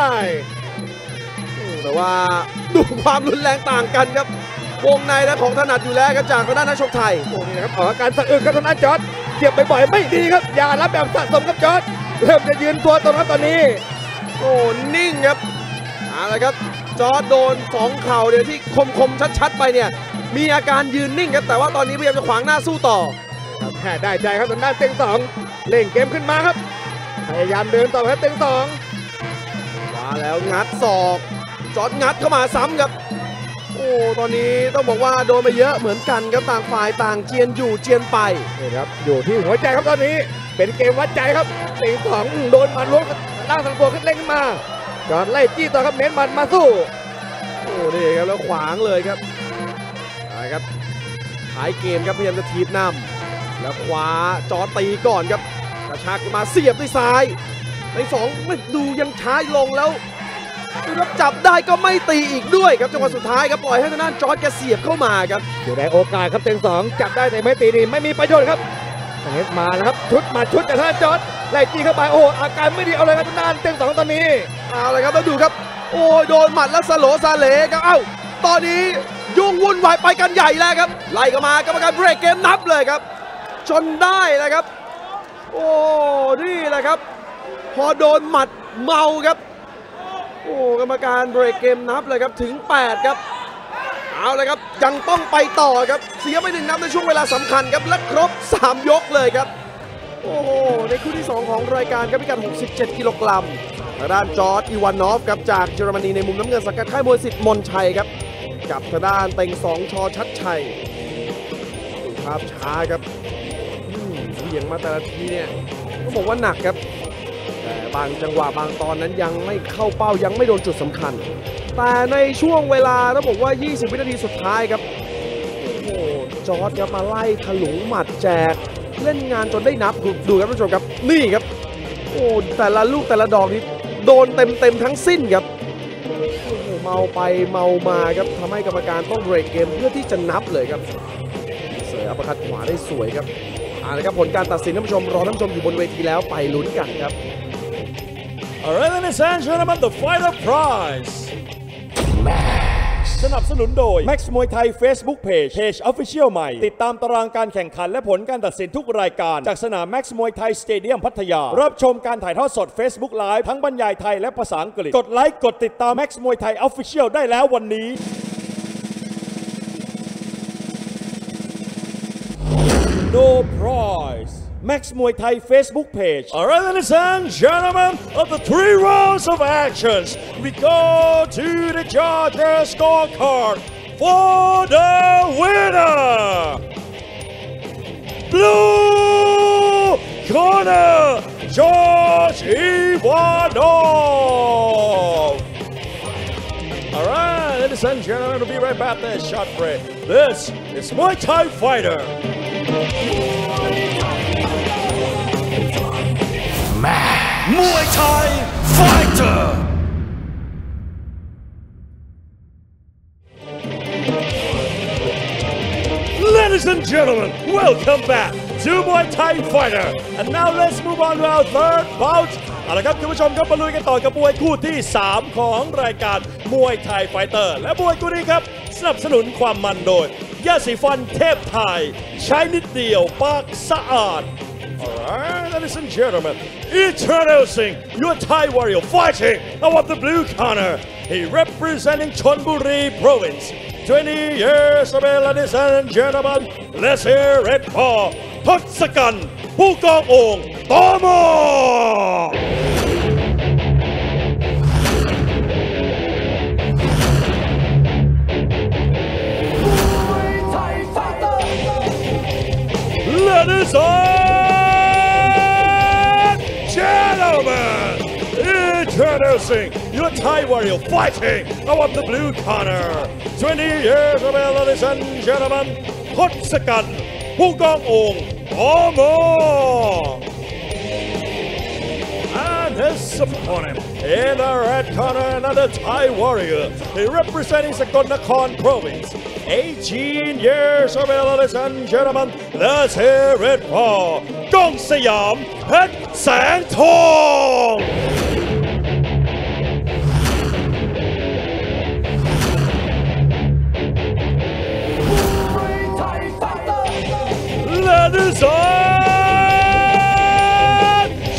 แต่ว่าดูความรุนแรงต่างกันครับวงในและของถนัดอยู่แล้วครับจากทางด้านนักชกไทยโอ้นี่นะครับออกอาการสะอึกครับทางด้านจอร์ดเสียบบ่อยๆไม่ดีครับอย่ารับแบบสะสมครับจอร์ด เริ่มจะยืนตัวตรงครับตอนนี้ โอ้นิ่งครับเอาละครับจอร์ดโดนสองเข่าเนี่ยที่คมคมๆชัดๆไปเนี่ย มีอาการยืนนิ่งครับแต่ว่าตอนนี้พยายามจะขวางหน้าสู้ต่อครับแค่ได้ใจครับทางด้านเต็งสองเล่งเกมขึ้นมาครับ พยายามเดินต่อครับเต็งสองมาแล้วงัดศอก จอร์ดงัดเข้ามาซ้ำครับโอ้ ตอนนี้ต้องบอกว่าโดนไปเยอะเหมือนกันครับต่างฝ่ายต่างเจียนอยู่เจียนไปนี่ครับอยู่ที่หัวใจครับตอนนี้เป็นเกมวัดใจครับเต็งสองโดนหมันล้วงล่างทางตัวขึ้นเล่นขึ้นมาจอร์ดไล่จี้ต่อครับเน้นหมัดมาสู้โอ้นี่ครับแล้วขวางเลยครับเอาละครับท้ายเกมครับพยายามจะทีบนำแล้วขวาจอตีก่อนครับกระชากมาเสียบด้วยซ้ายในสองไม่ดูยังช้าลงแล้ว ดูครับจับได้ก็ไม่ตีอีกด้วยครับจังหวะสุดท้ายครับปล่อยให้ทางด้านจอร์ดแกเสียบเข้ามาครับเดี๋ยวได้โอกาสครับเต็งสองจับได้แต่ไม่ตีดีไม่มีประโยชน์ครับเน็ตมาแล้วครับชุดมาชุดจากทางด้านจอร์ดไล่จี้เข้าไปโอ้อาการไม่ดีเอาเลยครับทางด้านเต็งสองตอนนี้เอาเลยครับแล้วดูครับ โอ้ยโดนหมัดแล้วสโลซาเลครับเอ้าตอนนี้ยุ่งวุ่นวายไปกันใหญ่แล้วครับไล่เข้ามากรรมการเบรกเกมนับเลยครับจนได้เลยครับ โอ้นี่แหละครับ พอโดนหมัดเมาครับ โอ้กรรมการเบรกเกมนับเลยครับถึง 8 ครับ เอาเลยครับยังต้องไปต่อครับ เสียไปหนึ่งนับในช่วงเวลาสำคัญครับ และครบ 3 ยกเลยครับ โอ้โหในคู่ที่ 2 ของรายการครับพิกัด 67 กิโลกรัมทางด้านจอร์ดอีวานอฟครับจากเยอรมนีในมุมน้ำเงินสังกัดค่ายมวยสิทธิ์มนชัยครับกับทางด้านเต็งสองชอชัดชัยดูภาพช้าครับอืมเหวี่ยงมาแต่ละทีเนี่ยต้องบอกว่าหนักครับ แต่บางจังหวะบางตอนนั้นยังไม่เข้าเป้ายังไม่โดนจุดสำคัญ แต่ในช่วงเวลาต้องบอกว่า 20 วินาทีสุดท้ายครับ โอ้โหจอร์ดครับมาไล่ถลุงหมัดแจก เล่นงานจนได้นับดูครับท่านผู้ชมครับ นี่ครับ โอ้แต่ละลูกแต่ละดอกนี่โดนเต็มเต็มทั้งสิ้นครับโอ้โหเมาไปเมามาครับทำให้กรรมการต้องเบรกเกมเพื่อที่จะนับเลยครับ เสยอัปคัดขวาได้สวยครับเอาละครับผลการตัดสินท่านผู้ชมรอท่านผู้ชมอยู่บนเวทีแล้วไปลุ้นกันครับ Alright, ladies and gentlemen, the fighter prize สนับสนุนโดย Max Muay Thai Facebook Page Page Official ใหม่ ติดตามตารางการแข่งขันและผลการตัดสินทุกรายการ จากสนาม Max Muay Thai Stadium พัทยา รับชมการถ่ายทอดสด Facebook Live ทั้งบรรยายไทยและภาษาอังกฤษ กดไลค์กดติดตาม Max Muay Thai Official ได้แล้ววันนี้ No prize. Max Muay Thai Facebook page. Alright, ladies and gentlemen, of the three rounds of actions, we go to the judges' scorecard for the winner. Blue corner, George Ivanov. Alright, ladies and gentlemen, we'll be right back there, shot break. This is Muay Thai Fighter. มมวยไทยไฟเตอร์ Ladies and gentlemen, welcome back to Muay Thai Fighter. And now let's move on to our third bout. เอาละครับคุณผู้ชมครับมาลุยกันต่อกับมวยคู่ที่ 3 ของรายการมวยไทยไฟเตอร์ และมวยคู่นี้ครับ สนับสนุนความมันโดย ยาสีฟันเทพไทย ใช้นิดเดียวปากสะอาด Alright, ladies and gentlemen, introducing your Thai warrior fighting out of the blue corner. He representing Chonburi province. 20 years of age, ladies and gentlemen. Let's hear it for ทศกัณ Ladies and gentlemen, introducing your Thai warrior fighting out of the blue corner. 20 years of it, ladies and gentlemen, Hotsakan Wukong Ong Omo. And his opponent in the red corner, another Thai warrior representing Sakonnakhon province. 18 years of age, ladies and gentlemen. Let's hear it for กองสยามเพชรแสงทอง Ladies and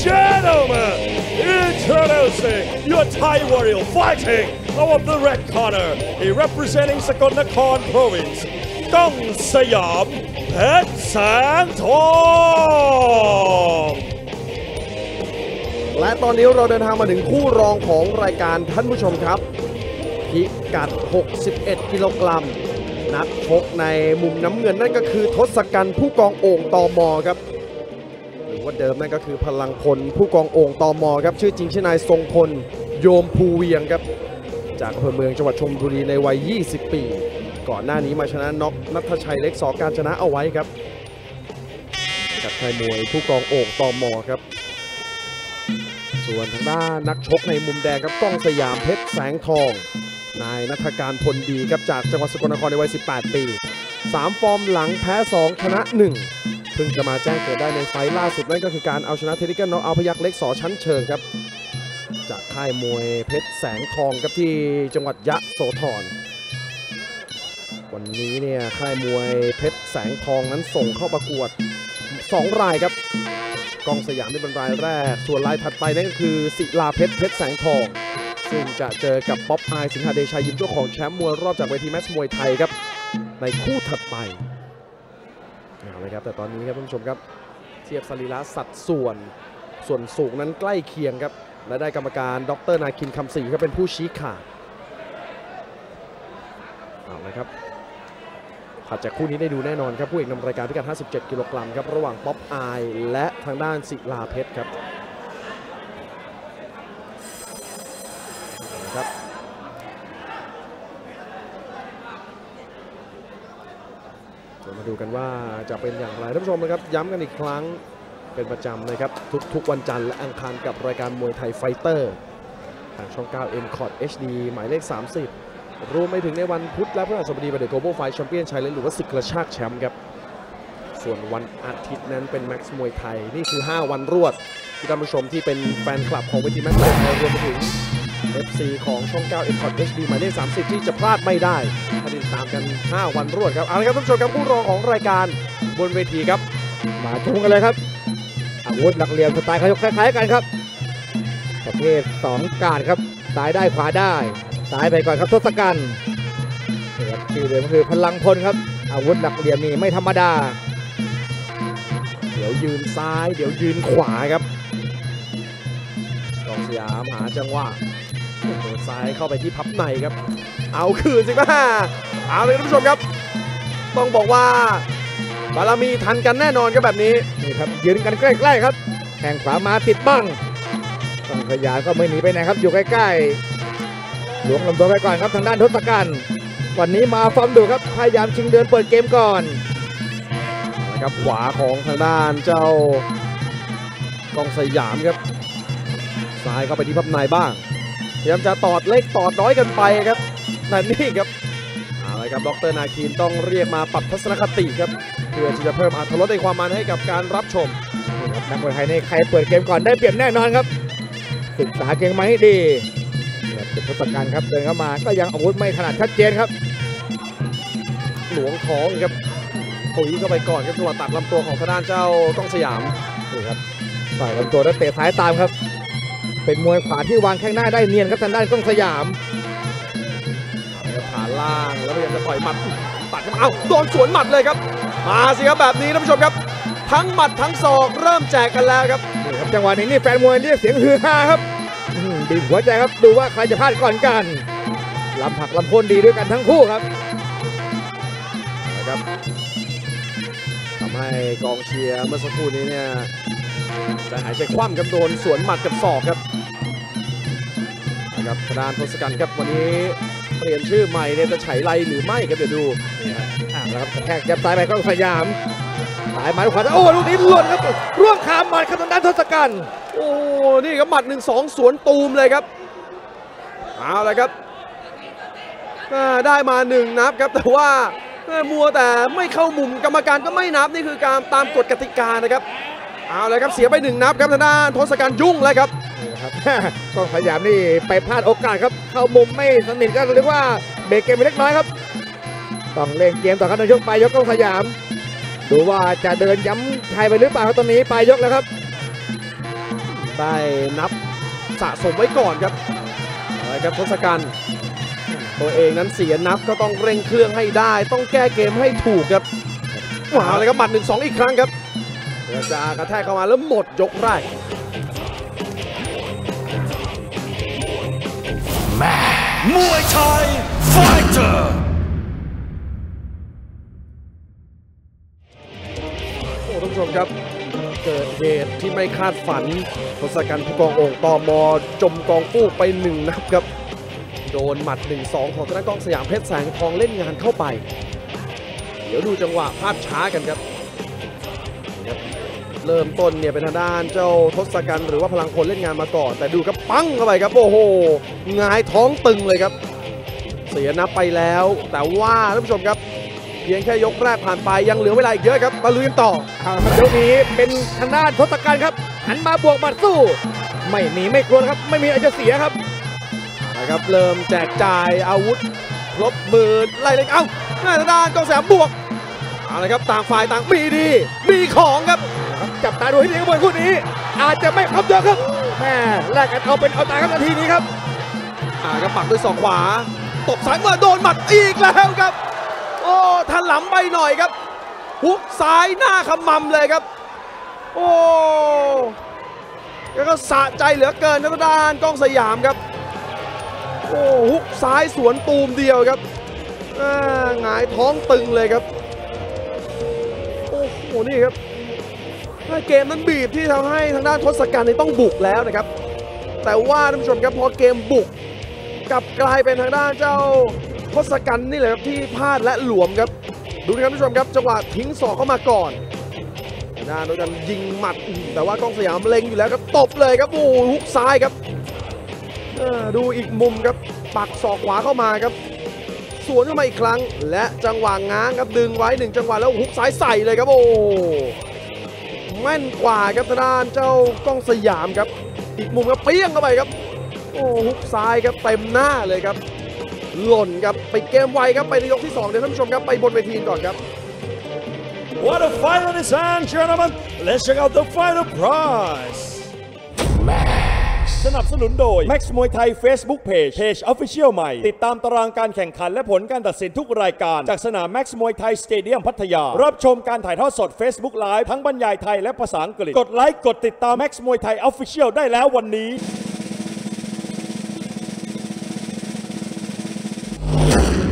gentlemen, introducing your Thai warrior fighting out of the red corner. He representing Sakonnakhon province. ก้องสยามเพชรแสงทองและตอนนี้เราเดินทางมาถึงคู่รองของรายการท่านผู้ชมครับ พิกัด 61 กิโลกรัม นักชกในมุมน้ำเงินนั่นก็คือทศกัณฐ์ผู้กองโอ่งตอมอครับ หรือว่าเดิมนั่นก็คือพลังพลผู้กองโอ่งตอมอครับ ชื่อจริงชื่อนายทรงพลโยมภูเวียงครับ จากอำเภอเมืองจังหวัดชลบุรีในวัย 20 ปี ก่อนหน้านี้มาชนะน็อกนัทชัยเล็กสอการชนะเอาไว้ครับกับชายมวยผู้กองโอ่งตอมอครับ ส่วนทางด้านนักชกในมุมแดงครับก้องสยามเพชรแสงทอง นายนัทการพลดีครับจากจังหวัดสกลนครในวัย 18 ปี 3 ฟอร์มหลังแพ้ 2 ชนะ 1 เพิ่งจะมาแจ้งเกิดได้ในไฟล์ล่าสุดนั่นก็คือการเอาชนะเทนิคน็อกเอาพยักเล็กสอชั้นเชิงครับ จากค่ายมวยเพชรแสงทองครับที่จังหวัดยะโสธรวันนี้เนี่ยค่ายมวยเพชรแสงทองนั้นส่งเข้าประกวด 2 รายครับกองสยามนี่เป็นรายแรก ส่วนรายถัดไปนั่นก็คือศิลาเพชรเพชรแสงทอง ซึ่งจะเจอกับป๊อปอายสิงหาเดชายิมเจ้าของแชมป์มวยรอบจากเวทีแมตช์มวยไทยครับ ในคู่ถัดไปเอาเลยครับแต่ตอนนี้ครับท่านผู้ชมครับเทียบสรีระสัดส่วนส่วนสูงนั้นใกล้เคียงครับ และได้กรรมการดรนาคินคำศรีครับเป็นผู้ชี้ขาดเอาลยครับถัดจากคู่นี้ได้ดูแน่นอนครับผู้เอกนำรายการพิกัด 57 กิโลกรัมครับระหว่างป๊อปอายและทางด้านศิลาเพชรครับครับเดี๋ยวมาดูกันว่าจะเป็นอย่างไรท่านผู้ชมนะครับย้ำกันอีกครั้ง เป็นประจำนะครับ ทุกๆวันจันทร์และอังคารกับรายการมวยไทยไฟเตอร์ ทางช่อง 9 M c o t HD หมายเลข 30 รวมไปถึงในวันพุธและพฤหัสบดีวันเดอะ Global Fight Champion ชัยหรือว่าศึกกระชากแชมป์ครับ ส่วนวันอาทิตย์นั้นเป็นแม็กซ์มวยไทย นี่คือ 5 วันรวดที่ท่านผู้ชมที่เป็นแฟนคลับของเวทีแม็กซ์มวยไทยรวมไปถึง FC ของช่อง 9 M c o t HD หมายเลข 30 ที่จะพลาดไม่ได้ถ้าติดตามกัน 5 วันรวดครับเอาละครับท่านผู้ชมครับผู้รองของรายการบนเวทีครับมาชมกันเลยครับ อาวุธหลักเหลี่ยมสไตล์เขาคล้ายๆกันครับ ประเภทสองการครับซ้ายได้ขวาได้ซ้ายไปก่อนครับทศกัณฐ์ชื่อเดิมก็คือพลังพลครับ อาวุธหลักเหลี่ยมนี่ไม่ธรรมดา เดี๋ยวยืนซ้าย เดี๋ยวยืนขวาครับกองสยามหาจังหวะโดนซ้ายเข้าไปที่พับในครับ เอาคืนสิมาเอาเลยท่านผู้ชมครับ ต้องบอกว่า บารมีทันกันแน่นอนครับแบบนี้นี่ครับยืนกันใกล้ๆครับแข่งขวามาติดบ้างต้องขยายก็ไม่หนีไปไหนครับอยู่ใกล้ๆหลวงลำตัวไปก่อนครับทางด้านทศกัณฐ์วันนี้มาฟอร์มดูครับพยายามชิงเดินเปิดเกมก่อนนะครับขวาของทางด้านเจ้ากองสยามครับซ้ายเข้าไปที่พับในบ้างพยายามจะตอดเล็กตอดน้อยกันไปครับนั่นนี่ครับอาละครับดรนาคีนต้องเรียกมาปรับทัศนคติครับ พื่อที่จะเพิ่มอรรถรสในความมันให้กับการรับชมนะครับนักมวยไทยนี่ใครเปิดเกมก่อนได้เปรียบแน่นอนครับศึกษาเกมมาให้ดีเป็นทศกัณฐ์ครับเดินเข้ามาก็ยังอาวุธไม่ถนัดชัดเจนครับ หลวงท้องครับปุ๋ยเข้าไปก่อนครับจังหวะตัดลำตัวของทางด้านเจ้ากล้องสยามนี่ครับต่อยลำตัวแล้วเตะซ้ายตามครับ เป็นมวยขวาที่วางแข้งหน้าได้เนียนครับทางด้านกล้องสยามฐานล่างแล้วพยายามจะปล่อยหมัด ปัดเข้ามาเอ้าโดนสวนหมัดเลยครับ มาสิครับแบบนี้ท่านผู้ชมครับ ทั้งหมัดทั้งศอกเริ่มแจกกันแล้วครับนี่ครับจังหวะนี้นี่แฟนมวยเรียกเสียงฮือฮาครับอืมบีบหัวใจครับดูว่าใครจะพลาดก่อนกันลำผักลำพ่นดีด้วยกันทั้งคู่ครับนะครับทำให้กองเชียร์เมื่อสักครู่นี้เนี่ยใจหายใจคว่ำครับโดนสวนหมัดกับศอกครับนะครับทางด้านทศกัณฐ์ครับวันนี้ เปลี่ยนชื่อใหม่เนี่ยจะไฉไลหรือไม่ครับเดี๋ยวดูอ่าแล้วครับกระแทกยับซ้ายไปกล้องสยามสายหมัดขวาโอ้ลูกนี้หล่นครับร่วงคามหมัดครับทางด้านทศกัณฐ์โอ้นี่ครับหมัดหนึ่งสองสวนตูมเลยครับเอาละครับอ่าได้มาหนึ่งนับครับแต่ว่าแม่มัวแต่ไม่เข้ามุมกรรมการก็ไม่นับนี่คือการตามกฎกติกานะครับเอาเลยครับเสียไปหนึ่งนับครับทางด้านทศกัณฐ์ยุ่งเลยครับนี่ ครับกล้องสยามนี่ไปพลาดโอกาสครับ เข้ามุมไม่สนิทก็เรียกว่าเบรกเกมไปเล็กน้อยครับ ต้องเล่นเกมต่อครับในช่วงปลายยกกล้องสยาม ดูว่าจะเดินย้ำชัยไปหรือเปล่าครับตอนนี้ปลายยกแล้วครับ ได้นับสะสมไว้ก่อนครับอาละครับทศกัณฐ์ตัวเองนั้นเสียนับก็ต้องเร่งเครื่องให้ได้ ต้องแก้เกมให้ถูกครับว้าวเลยครับหมัดหนึ่งสองอีกครั้งครับจะกระแทกเข้ามาแล้วหมดยกแรก Muay Thai Fighter โอ้ท่านผู้ชมครับ เกิดเหตุที่ไม่คาดฝันทศกัณฐ์ผู้กองโอ่งตอมอจมกองฟูกไปหนึ่งนับครับ โดนหมัด 1-2 ของธนากองสยามเพชรแสงทองเล่นงานเข้าไป เดี๋ยวดูจังหวะภาพช้ากันครับ เริ่มต้นเนี่ยเป็นทางด้านเจ้าทศกัณฐ์หรือว่าพลังคนเล่นงานมาก่อน แต่ดูครับปั้งเข้าไปครับ โอ้โหหงายท้องตึงเลยครับ เสียนับไปแล้ว แต่ว่าท่านผู้ชมครับ เพียงแค่ยกแรกผ่านไปยังเหลือเวลาอีกเยอะครับมาลุยกันต่อเอาละครับยกนี้เป็นทางด้านทศกัณฐ์ครับหันมาบวกหมัดสู้ ไม่หนีไม่กลัวนะครับ ไม่มีอะไรจะเสียครับนะครับเริ่มแจกจ่ายอาวุธครบมือไล่เลยเอ้าหน้าทางด้านกองแสมบวกเอาละครับต่างฝ่ายต่างมีดี มีของครับครับ จับตาดูให้ดีครับมวยคู่นี้ อาจจะไม่ครบยกครับแม่แลกกันเอาเป็นเอาตายครับนาทีนี้ครับอ่าครับปักด้วยศอกขวา ตบซ้ายเมื่อโดนหมัดอีกแล้วครับ โอ้ทันหลังไปหน่อยครับฮุกซ้ายหน้าขมำเลยครับ โอ้แล้วก็สะใจเหลือเกินทางด้านกล้องสยามครับ โอ้ฮุกซ้ายสวนตูมเดียวครับอ่าหงายท้องตึงเลยครับ โอ้โหนี่ครับ เกมนั้นบีบที่ทำให้ทางด้านทศกัณฐ์นี่ต้องบุกแล้วนะครับ แต่ว่าท่านผู้ชมครับพอเกมบุกกลับกลายเป็นทางด้านเจ้าทศกัณฐ์นี่แหละครับที่พลาดและหลวมครับ ดูนะครับท่านผู้ชมครับจังหวะทิ้งศอกเข้ามาก่อนทางด้านโดยการยิงหมัด แต่ว่ากล้องสยามเล็งอยู่แล้วครับตบเลยครับโอ้ฮุกซ้ายครับดูอีกมุมครับปักศอกขวาเข้ามาครับ สวนเข้ามาอีกครั้ง และจังหวะง้างครับดึงไว้หนึ่งจังหวะแล้วฮุกซ้ายใส่เลยครับโอ้ แม่นกว่าครับทางด้านเจ้ากล้องสยามครับ อีกมุมครับเปี้ยงเข้าไปครับ โอ้ฮุกซ้ายครับเต็มหน้าเลยครับ หล่นครับไปเกมไวครับไปในยกที่2เดี๋ยวท่านผู้ชมครับไปบนเวทีก่อนครับ What a fight, ladies and gentlemen! Let's check out the final prize. Max สนับสนุนโดย Max มวยไทย Facebook Page Page Official ใหม่ ติดตามตารางการแข่งขันและผลการตัดสินทุกรายการ จากสนาม Max มวยไทยสเตเดียมพัทยา รับชมการถ่ายทอดสด Facebook Live ทั้งบรรยายไทยและภาษาอังกฤษ กดไลค์กดติดตาม Max มวยไทย Official ได้แล้ววันนี้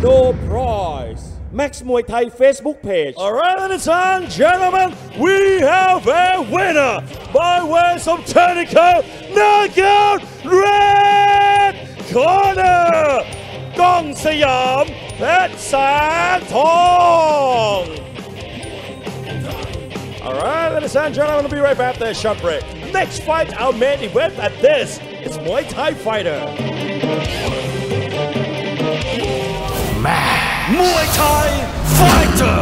No prize. Max Muay Thai Facebook page. All right, ladies and gentlemen, we have a winner by way of technical knockout red corner. ก้องสยามเพชรแสงทอง All right, ladies and gentlemen, we'll be right back after a short break. Next fight, our main event at this is Muay Thai fighter. Muay Thai Fighter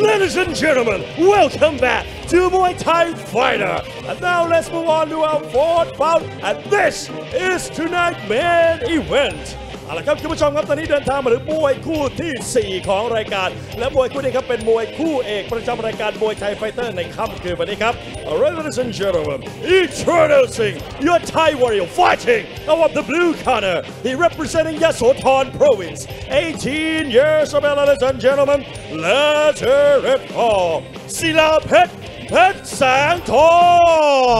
'Ladies and gentlemen, welcome back to Muay Thai fighter. And now let's move on to our fourth bout. And this is tonight's main event. เอาละครับคุณผู้ชมครับตอนนี้เดินทางมาถึงมวยคู่ทีสี่ 4 ของรายการ และมวยคู่นี้ครับเป็นมวยคู่เอกประจำรายการมวยไทยไฟเตอร์ในค่ำคืนวันนี้ครับ Ladies and gentlemen introducing your Thai warrior fighting out of the blue corner he representing Yasothon province 18 years of age, ladies and gentlemen let's hear it all ศิลาเพชรเพชรแสงทอ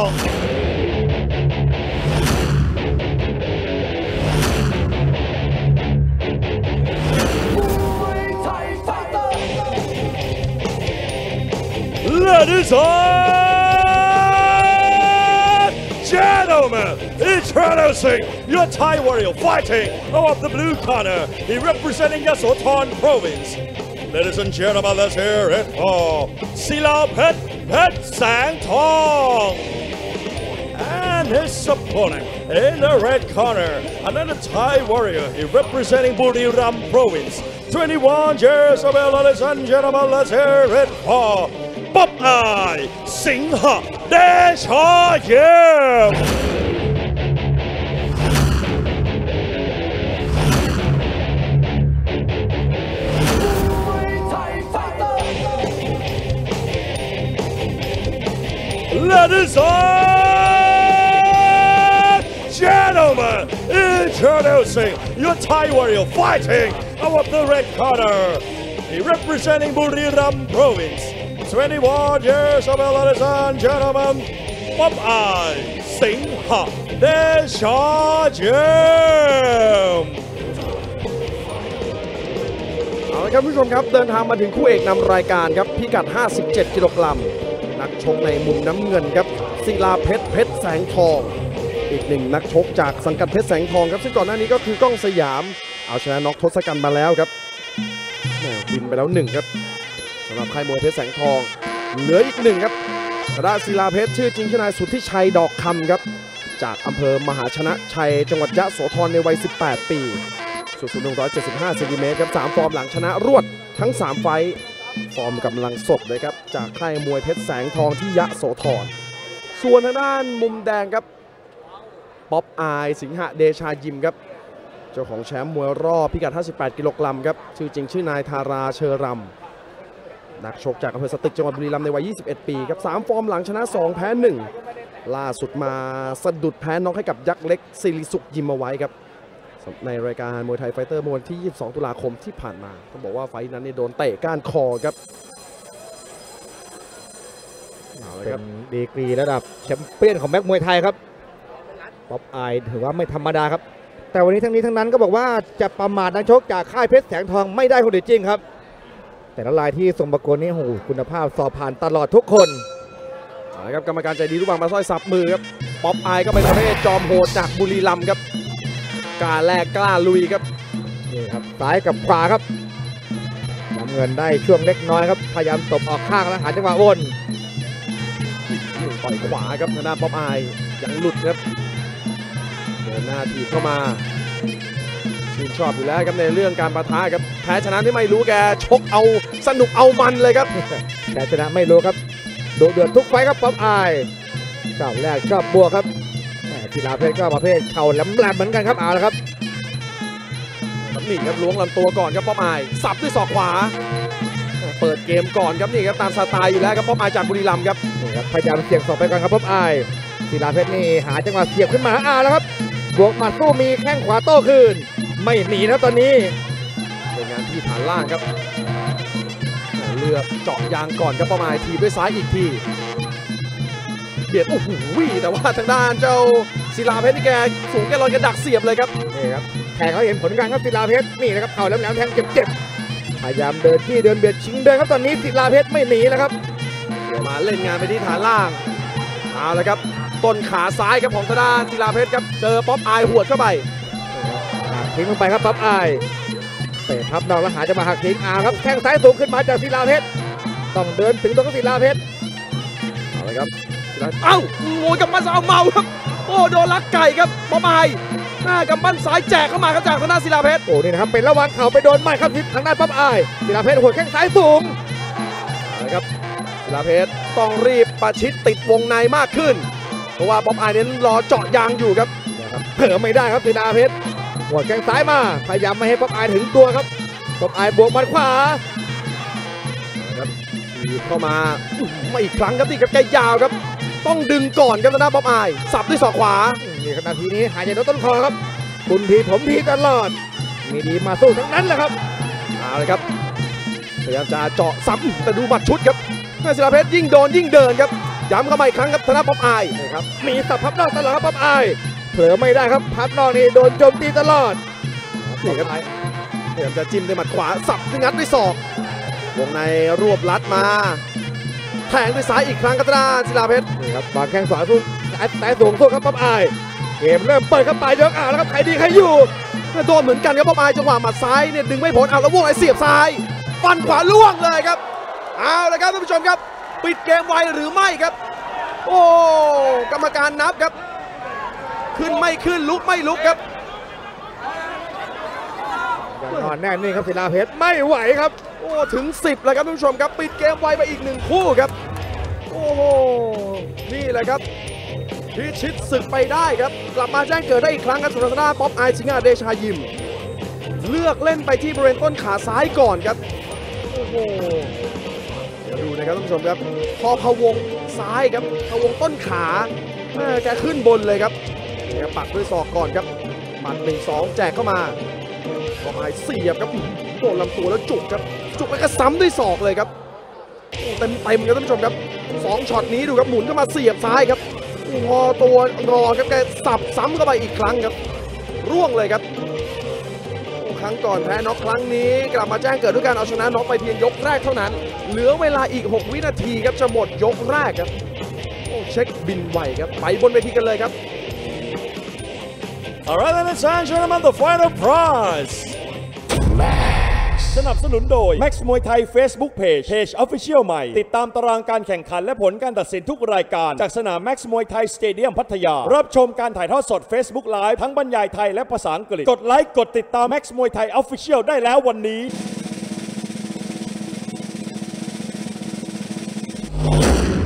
ง Ladies and gentlemen, introducing your Thai warrior fighting out of the blue corner. He representing Yasothon province. Ladies and gentlemen, let's hear it for Sila Pet Pet Sang Tong. And his opponent in the red corner, another Thai warrior, he representing Buriram province. 21 years of ladies and gentlemen, let's hear it for Bob I Singha Deshayim. Ladies and gentlemen, introducing your Thai warrior fighting out of the red corner. Representing Buriram province. 21 years of age, ladies and gentlemen, Bob I Singha Deshajim. เอาละครับผู้ชมครับเดินทางมาถึงคู่เอกนำรายการครับพิกัด 57 กิโลกรัม นักชกในมุมน้ำเงินครับศิลาเพชรเพชรแสงทอง อีกหนึ่งนักชกจากสังกัดเพชรแสงทองครับซึ่งก่อนหน้านี้ก็คือกล้องสยาม เอาชนะน็อกทศกัณฐ์มาแล้วครับแหมวินไปแล้วหนึ่งครับ สำหรับค่ายมวยเพชรแสงทอง เหลืออีกหนึ่งครับทางด้าศิลาเพชรชื่อจริงชื่อนายสุทธิชัยดอกคำครับ จากอำเภอมหาชนะชัย จังหวัดยะโสธรในวัย 18 ปี สูงสุด175เซนติเมตรครับ 3 ฟอร์มหลังชนะรวดทั้ง 3 ไฟฟอร์มกำลังสดเลยครับ จากค่ายมวยเพชรแสงทองที่ยะโสธร ส่วนทางด้านมุมแดงครับ ป๊อปอายสิงหะเดชายิมครับ เจ้าของแชมป์มวยรอบพิกัด 58 กิโลกรัมครับ ชื่อจริงชื่อนายทาราเชอรัม นักชกจากอำเภอสตึกจังหวัดบุรีรัมย์ในวัย 21 ปีครับ 3 ฟอร์มหลังชนะ 2 แพ้ 1 ล่าสุดมาสะดุดแพ้น็อกให้กับยักษ์เล็กซิริสุกยิมเอาไว้ครับ ในรายการมวยไทยไฟเตอร์เมื่อวันที่ 22 ตุลาคมที่ผ่านมาต้องบอกว่า fight นั้นเนี่ยโดนเตะก้านคอครับเอาละคเป็รับนดีกรีระดับแชมเปี้ยนของแม็กมวยไทยครับป๊อปอายถือว่าไม่ธรรมดาครับ แต่วันนี้ทั้งนี้ทั้งนั้นก็บอกว่าจะประมาทนักชกจากค่ายเพชรแสงทองไม่ได้คนเดียวจริงครับ แต่ละรายที่ส่งประกวดนี้โอ้โหคุณภาพสอบผ่านตลอดทุกคนเอาละครับกรรมการใจดีรูปบางมาสร้อยสับมือครับป๊อปอายก็เป็นประเภทจอมโหดจากบุรีรัมย์ครับกล้าแลกกล้าลุยครับนี่ครับซ้ายกับขวาครับน้ำเงินได้ช่วงเล็กน้อยครับพยายามตบออกข้างแล้วหาจังหวะวนต่อยขวาครับทางด้านป๊อปอายยังหลุดครับเดินหน้าถีบเข้ามา ชื่นชอบอยู่แล้วครับในเรื่องการประทะครับแพ้ชนะที่ไม่รู้แกชกเอาสนุกเอามันเลยครับแต่ชนะไม่รู้ครับดุเดือดทุกไฟท์ครับป๊อปอายชอบแรกชอบบวกครับแหม่กีฬาเพศก็ประเภทเข่าแหลมๆเหมือนกันครับเอาละครับนี่ครับล้วงลำตัวก่อนครับป๊อปอายสับด้วยศอกขวา เปิดเกมก่อนครับนี่ครับตามสไตล์อยู่แล้วครับป๊อปอายจากบุรีรัมย์ครับนี่ครับพยายามเสี่ยงสอบไปก่อนครับป๊อปอายศิลาเพชรนี่หาจังหวะเสียบขึ้นมาอ่าแล้วครับบวกหมัดสู้มีแข้งขวาโต้คืน ไม่หนีนะตอนนี้เป็นงานที่ฐานล่างครับ เลือกเจาะยางก่อนครับป๊อปอายถีบด้วยซ้ายอีกทีเบียดโอ้โหแต่ว่าทางด้านเจ้าศิลาเพชรนี่แกสูงแกลอยกระดักเสียบเลยครับนี่ครับแทงเขาเห็นผลการครับศิลาเพชรนี่นะครับเข่าแหลมๆแทงเจ็บๆพยายามเดินที่เดินเบียดชิงเดินครับตอนนี้ศิลาเพชรไม่หนีแล้วครับมาเล่นงานไปที่ฐานล่างเอาละครับต้นขาซ้ายครับของทางด้านศิลาเพชรครับเจอป๊อปอายหวดเข้าไป ทิ้งลงไปครับปั๊บอายเตะพับนอกแล้วหาจะมาหักทิ้งอาครับแข้งซ้ายสูงขึ้นมาจากศิลาเพชรต้องเดินถึงตรงกับศิลาเพชรเอาละครับศิลาเอ้าโวยกับมันเอาเมาครับโอ้โดนลักไก่ครับป๊อปอายหน้ากับปั้นซ้ายแจกเข้ามาครับจากทางด้านศิลาเพชรโอ้นี่นะครับเป็นระหว่างเข่าไปโดนไม้ครับทิศทางด้านปั๊บอายศิลาเพชรหัวแข้งซ้ายสูงเอาละครับศิลาเพชรต้องรีบประชิดติดวงในมากขึ้น เพราะว่าป๊อปอายเน้นรอเจาะยางอยู่ครับเผลอไม่ได้ครับศิลาเพชร หัวแข้งซ้ายมา พยายามไม่ให้ป๊อปอายถึงตัวครับป๊อปอายบวกมัดขวาถีบเข้ามาอื้อมาอีกครั้งครับนี่ครับแกยาวครับ ต้องดึงก่อนครับทางด้านป๊อปอาย สับด้วยศอกขวานี่ขนาทีนี้หายใจลดต้นคอครับ คุณทีผมทีตลอด มีดีมาสู้ทั้งนั้นแหละครับเอาเลยครับพยายามจะเจาะซ้ำแต่ดูหมัดชุดครับแม่ศิลาเพชรยิ่งโดนยิ่งเดินครับย้ำเข้ามาอีกครั้งครับธนาป๊อปอายนี่ครับมีสับพับนอกตลอดครับป๊อปอาย เผลอไม่ได้ครับพับนอกนี่โดนโจมตีตลอดนี่ครับพยายามจะจิ้มด้วยหมัดขวาสับด้วยงัดด้วยศอกวงในรวบลัดมาแทงด้วยซ้ายอีกครั้งครับธนาศิลาเพชรนี่ครับวางแข้งขวาสู้แต่สูงสู้ครับป๊อปอายเกมเริ่มเปิดครับปยกอ่าแล้วครับใครดีใครอยู่โดนเหมือนกันครับป๊อปอายจังหวะหมัดซ้ายเนี่ยดึงไม่พ้นเอาแล้ววงไอเสียบซ้ายฟันขวาล่วงเลยครับเอาละครับท่านผู้ชมครับ ปิดเกมไวหรือไม่ครับ โอ้กรรมการนับครับ ขึ้นไม่ขึ้นลุกไม่ลุกครับยังนอนแน่นี่ครับศิลาเพชรไม่ไหวครับ โอ้ถึง 10 แล้วครับท่านผู้ชมครับ ปิดเกมไวไปอีกหนึ่งคู่ครับ โอ้โหนี่แหละครับพิชิตศึกไปได้ครับ กลับมาแจ้งเกิดได้อีกครั้งครับสำหรับทางด้านป๊อปไอซิงห์เดชายิม เลือกเล่นไปที่บริเวณต้นขาซ้ายก่อนครับ โอ้โหเดี๋ยวดูนะครับท่านผู้ชมครับ พอพะวงซ้ายครับพะวงต้นขาแม่แกขึ้นบนเลยครับนี่ครับ ปักด้วยศอกก่อนครับหมัดหนึ่งสองแจกเข้ามาป๊อปอายเสียบครับโดนลำตัวแล้วจุกครับ จุกแล้วก็ซ้ำด้วยศอกเลยครับเต็มเต็มๆครับท่านผู้ชมครับสองช็อตนี้ดูครับหมุนเข้ามาเสียบซ้ายครับงอตัวงอครับแกสับซ้ำเข้าไปอีกครั้งครับ ร่วงเลยครับครั้งก่อนแพ้น็อกครั้งนี้กลับมาแจ้งเกิดด้วยการเอาชนะน็อกไปเพียงยกแรกเท่านั้น เหลือเวลาอีก 6 วินาทีครับจะหมดยกแรกครับโอ้เช็คบินไวครับไปบนเวทีกันเลยครับ Alright, ladies and gentlemen, the final prize สนับสนุนโดย Max มวยไทย Facebook Page Page Official ใหม่ ติดตามตารางการแข่งขันและผลการตัดสินทุกรายการ จากสนาม Max มวยไทยสเตเดียมพัทยา รับชมการถ่ายทอดสด Facebook Live ทั้งบรรยายไทยและภาษาอังกฤษ กดไลค์ กดติดตาม Max มวยไทย Official ได้แล้ววันนี้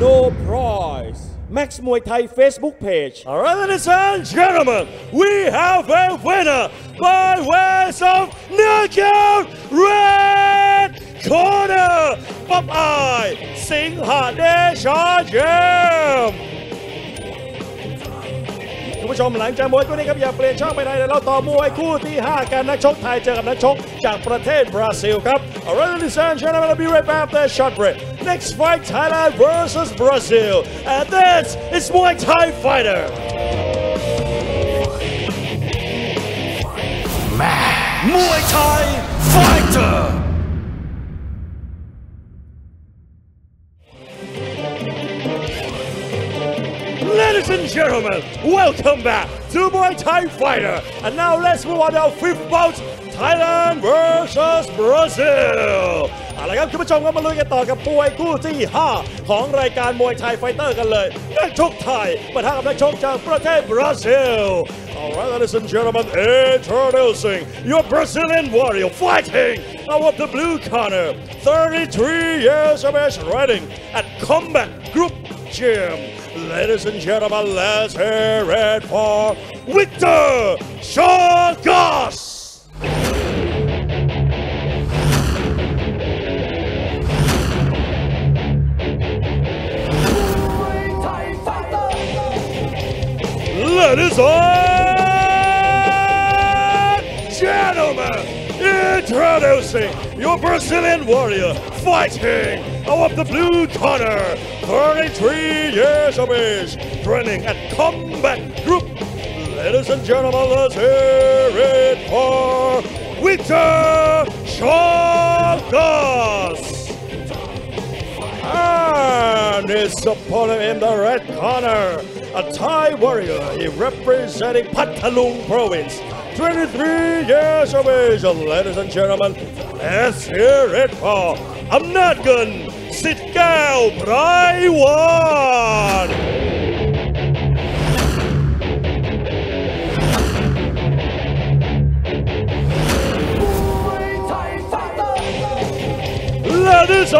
No prize. Max Muay Thai Facebook page. Alright, ladies and gentlemen, we have a winner by ways of knockout red corner. Popeye Singha Desha Gem. คุณผู้ชมหลังจากมวยคู่นี้ครับอย่าเปลี่ยนช่องไปไหนเดี๋ยวเราต่อมวยคู่ที่ 5 กันนักชกไทยเจอกับนักชกจากประเทศบราซิลครับ Alright ladies and gentlemen I'll be right back after a short break Next fight Thailand versus Brazil and this is Muay Thai fighter Muay Thai Fighter! and gentlemen, welcome back to Muay Thai Fighter. And now let's move on to our fifth bout, Thailand versus Brazil. เอาละครับคุณผู้ชมก็มาลุยกันต่อกับมวยคู่ที่ 5 ของรายการมวยไทยไฟเตอร์กันเลย นักชกไทยปะทะกับนักชกจากประเทศบราซิล Alright, ladies and gentlemen, introducing your Brazilian warrior fighting out of the blue corner, 33 years of age, riding at Combat Group Gym. Ladies and gentlemen, let's hear it for Victor Chagas! Ladies and gentlemen, introducing your Brazilian warrior fighting out of the blue corner, 33 years of age, training at Combat Group. Ladies and gentlemen, let's hear it for Victor Chagas. And his opponent in the red corner, a Thai warrior, he representing Patalung province. 23 years of age, ladies and gentlemen. Let's hear it for Amnat Gun Sitgao Praiwan. Ladies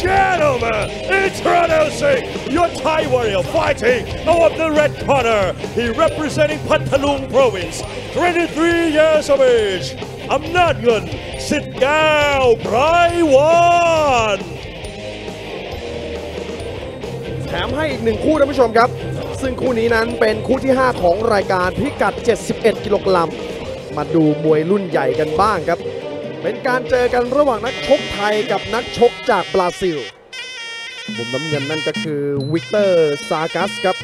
gentlemen, introducing your Thai warrior fighting out of the red corner. He representing Pathalung province, 23 years of age. Amnat Ngun, Sit Gao Praiwan. แถมให้อีกหนึ่งคู่ท่านผู้ชมครับ ซึ่งคู่นี้นั้นเป็นคู่ที่ 5 ของรายการพิกัด 71 กิโลกรัม มาดูมวยรุ่นใหญ่กันบ้างครับ เป็นการเจอกันระหว่างนักชกไทยกับนักชกจากบราซิล มุมน้ำเงินนั่นก็คือวิกเตอร์ซากัสครับ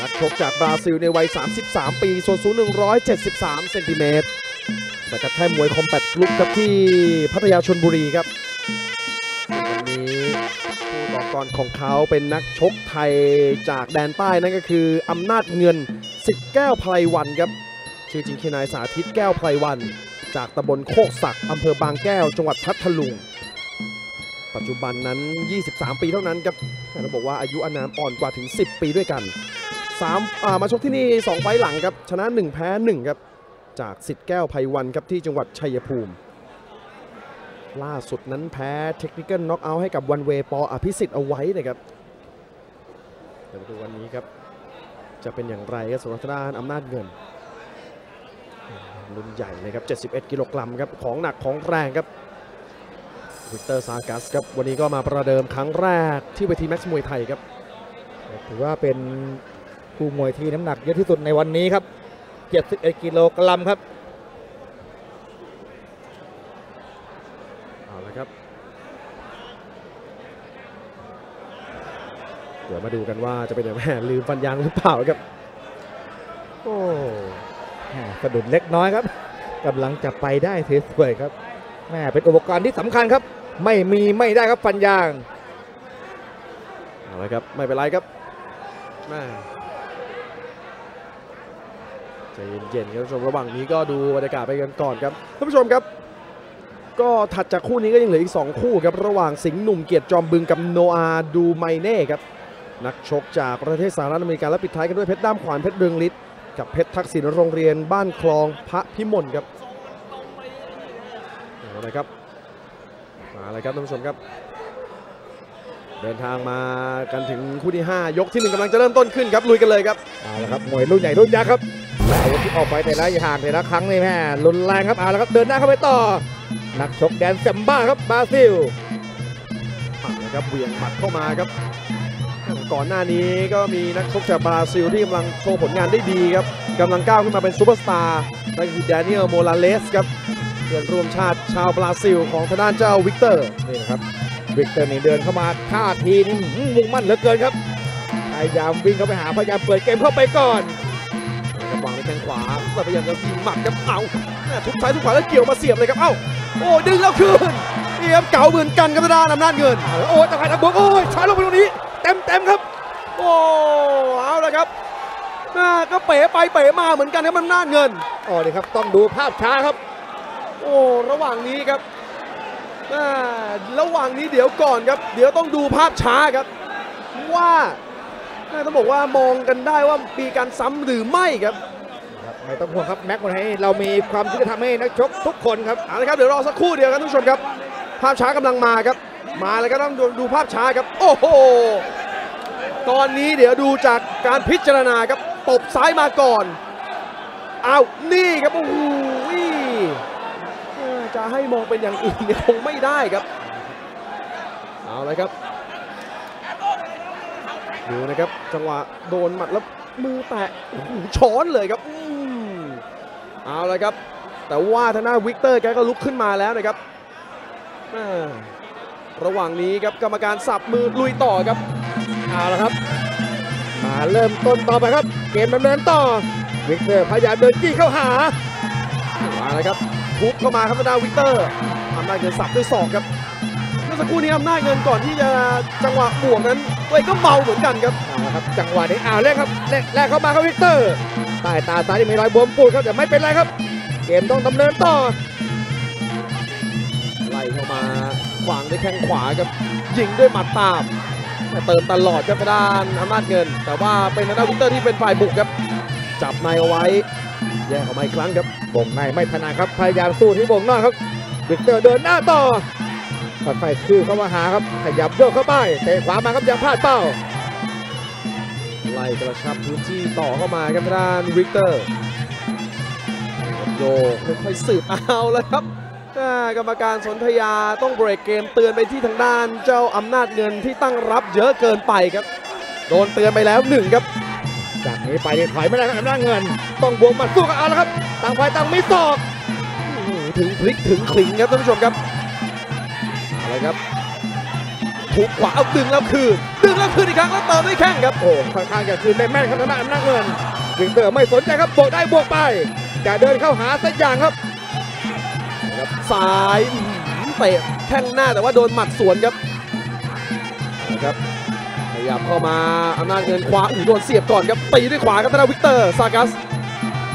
นักชกจากบราซิลในวัย 33 ปี ส่วนสูง 173 เซนติเมตร สังกัดค่ายมวยคอมแบทกรุ๊ปครับที่พัทยาชลบุรีครับวันนี้ผู้ต่อกรของเขาเป็นนักชกไทยจากแดนใต้นั่นก็คืออำนาจเงินสิทธิ์แก้วไพลวันครับ ชื่อจริงคือนายสาธิตแก้วไพลวัน จากตำบลโคกสักอำเภอบางแก้ว จังหวัดพัทลุง ปัจจุบันนั้น 23 ปีเท่านั้นครับแต่เราบอกว่าอายุอานามอ่อนกว่าถึง 10 ปีด้วยกันสามามาชกที่นี่ 2 ไฟหลังครับ ชนะ 1 แพ้ 1 ครับ จากสิทธิ์แก้วไพวันครับที่จังหวัดชัยภูมิ ล่าสุดนั้นแพ้เทคนิคน็อกเอาท์ให้กับวันเวปออภิสิทธิ์เอาไว้นะครับเดี๋ยวมาดูวันนี้ครับ จะเป็นอย่างไรครับสำหรับทางด้านอำนาจเงินรุ่นใหญ่เลยครับ 71 กิโลกรัมครับ ของหนักของแรงครับวิกเตอร์ซากัสครับ วันนี้ก็มาประเดิมครั้งแรกที่เวทีแม็กซ์มวยไทยครับ ถือว่าเป็นคู่มวยที่น้ำหนักเยอะที่สุดในวันนี้ครับ 71กิโลกรัมครับเอาละครับ เดี๋ยวมาดูกันว่าจะเป็นอย่างไรลืมฟันยางหรือเปล่าครับ โอ้แหม่สะดุดเล็กน้อยครับกำลังจะไปได้สวยๆครับแม่เป็นอุปกรณ์ที่สำคัญครับ ไม่มีไม่ได้ครับฟันยางเอาละครับไม่เป็นไรครับแม่ ใจเย็นๆครับท่านผู้ชมระหว่างนี้ก็ดูบรรยากาศไปกันก่อนครับท่านผู้ชมครับ ก็ถัดจากคู่นี้ก็ยังเหลืออีก 2 คู่ครับระหว่างสิงห์หนุ่มเกียรติจอมบึงกับโนอาดูไมเน่ครับนักชกจากประเทศสหรัฐอเมริกาและปิดท้ายกันด้วยเพชรด้ามขวานเพชรเรืองฤทธิ์กับเพชรทักษิณโรงเรียนบ้านคลองพระพิมลครับเอาละครับมาเลยครับท่านผู้ชมครับ เดินทางมากันถึงคู่ที่ 5 ยกที่ 1กำลังจะเริ่มต้นขึ้นครับลุยกันเลยครับเอาละครับมวยรุ่นใหญ่รุ่นยักษ์ครับ อาวุธที่ออกไปแต่ละห่างแต่ละครั้งนี่แม่รุนแรงครับเอาละครับเดินหน้าเข้าไปต่อ นักชกแดนแซมบ้าครับบราซิลปัดนะครับเหวี่ยงหมัดเข้ามาครับ ก่อนหน้านี้ก็มีนักชกจากบราซิลที่กำลังโชว์ผลงานได้ดีครับกำลังก้าวขึ้นมาเป็นซูเปอร์สตาร์นั่นคือแดเนียลโมราเลสครับเพื่อนร่วมชาติชาวบราซิลของทางด้านเจ้าวิกเตอร์นี่นะครับวิกเตอร์นี่เดินเข้ามาท่าทีนี่อื้อหือมุ่งมั่นเหลือเกินครับพยายามวิ่งเข้าไปหาพยายามเปิดเกมเข้าไปก่อน แข้งขวาแล้วพยายามจะยิงหมัดครับเอาแหม่ทุบซ้ายทุบขวาแล้วเกี่ยวมาเสียบเลยครับเอ้าโอ้ดึงแล้วคืนนี่ครับเก๋าเหมือนกันครับทางด้านอำนาจเงินเอาละโอ้ยตะไคร้ตะบวกโอ้ยชาร์จลงไปตรงนี้ เต็มเต็มๆครับ โอ้เอาละครับอ่าก็เป๋ไปเป๋มาเหมือนกันครับมันน่านเงินอ๋อนี่ครับต้องดูภาพช้าครับ โอ้ระหว่างนี้ครับอ่าระหว่างนี้เดี๋ยวก่อนครับ เดี๋ยวต้องดูภาพช้าครับว่าอ่าต้องบอกว่ามองกันได้ว่ามีการซ้ำหรือไม่ครับ ไม่ต้องห่วงครับแม็กซ์คนไทยเรามีความที่จะทำให้นักชกทุกคนครับเอาละครับเดี๋ยวรอสักครู่เดียวครับท่านผู้ชมครับ ภาพช้ากำลังมาครับ มาเลยก็ต้องดูดูภาพช้าครับ โอ้โหตอนนี้เดี๋ยวดูจากการพิจารณาครับตบซ้ายมาก่อนเอานี่ครับโอ้โหจะให้มองเป็นอย่างอื่นเนี่ยคงไม่ได้ครับเอาเลยครับดูนะครับจังหวะโดนหมัดแล้วมือแตะโอ้โหช้อนเลยครับ เอาเลยครับ แต่ว่าทางด้านวิกเตอร์แกก็ลุกขึ้นมาแล้วนะครับระหว่างนี้ครับกรรมการสับมือลุยต่อครับเอาละครับมาเริ่มต้นต่อไปครับ เกมดำเนินต่อวิกเตอร์พยายามเดินจี้เข้าหามาละครับทุบเข้ามาครับทางด้านวิกเตอร์ทำได้เดินสับด้วยศอกครับ เมื่อสักครู่นี้อำนาจเงินก่อนที่จะจังหวะบวกนั้นตัวเองก็เมาเหมือนกันครับเอาละครับ จังหวะนี้อ้าวแลกครับแลกแลกเข้ามาครับวิกเตอร์ใต้ตาซ้ายที่มีรอยบวมปูดครับแต่ไม่เป็นไรครับ เกมต้องดำเนินต่อไล่เข้ามาขวางด้วยแข้งขวาครับยิงด้วยหมัดตามแต่เติมตลอดครับทางด้านอำนาจเงิน แต่ว่าเป็นทางด้านวิกเตอร์ที่เป็นฝ่ายบุกครับ จับในเอาไว้แยกออกมาอีกครั้งครับวงในไม่ถนัดครับพยายามสู้ที่วงนอกครับวิกเตอร์เดินหน้าต่อ ค่อยๆคืบเข้ามาหาครับขยับโยกเข้าไปเตะขวามาครับยังพลาดเป้าไล่กระชับพื้นที่ต่อเข้ามาครับทางด้านวิกเตอร์โยกค่อยๆสืบเอาแล้วครับกรรมการสนธยาต้องเบรกเกมเตือนไปที่ทางด้านเจ้าอำนาจเงินที่ตั้งรับเยอะเกินไปครับ โดนเตือนไปแล้วหนึ่งครับ จากนี้ไปถอยไม่ได้ครับอำนาจเงิน ต้องบวกมัดสู้กันเอาละครับ ต่างฝ่ายต่างมีศอกถึงพลิกถึงขลิงครับท่านผู้ชมครับ เอาละครับถูกขวาเอาดึงแล้วคืนดึงแล้วคืนอีกครั้งแล้วเติมด้วยแข้งครับโอ้ค่อนข้างจะคืนได้แม่นครับทางด้านอำนาจเงินวิกเตอร์ไม่สนใจครับบวกได้บวกไปจะเดินเข้าหาสักอย่างครับครับซ้ายอื้อหือเตะแข้งหน้าแต่ว่าโดนหมัดสวนครับนะครับขยับเข้ามาอำนาจเงินขวาอูโดนเสียบก่อนครับตีด้วยขวาครับทางด้านวิกเตอร์ซากัส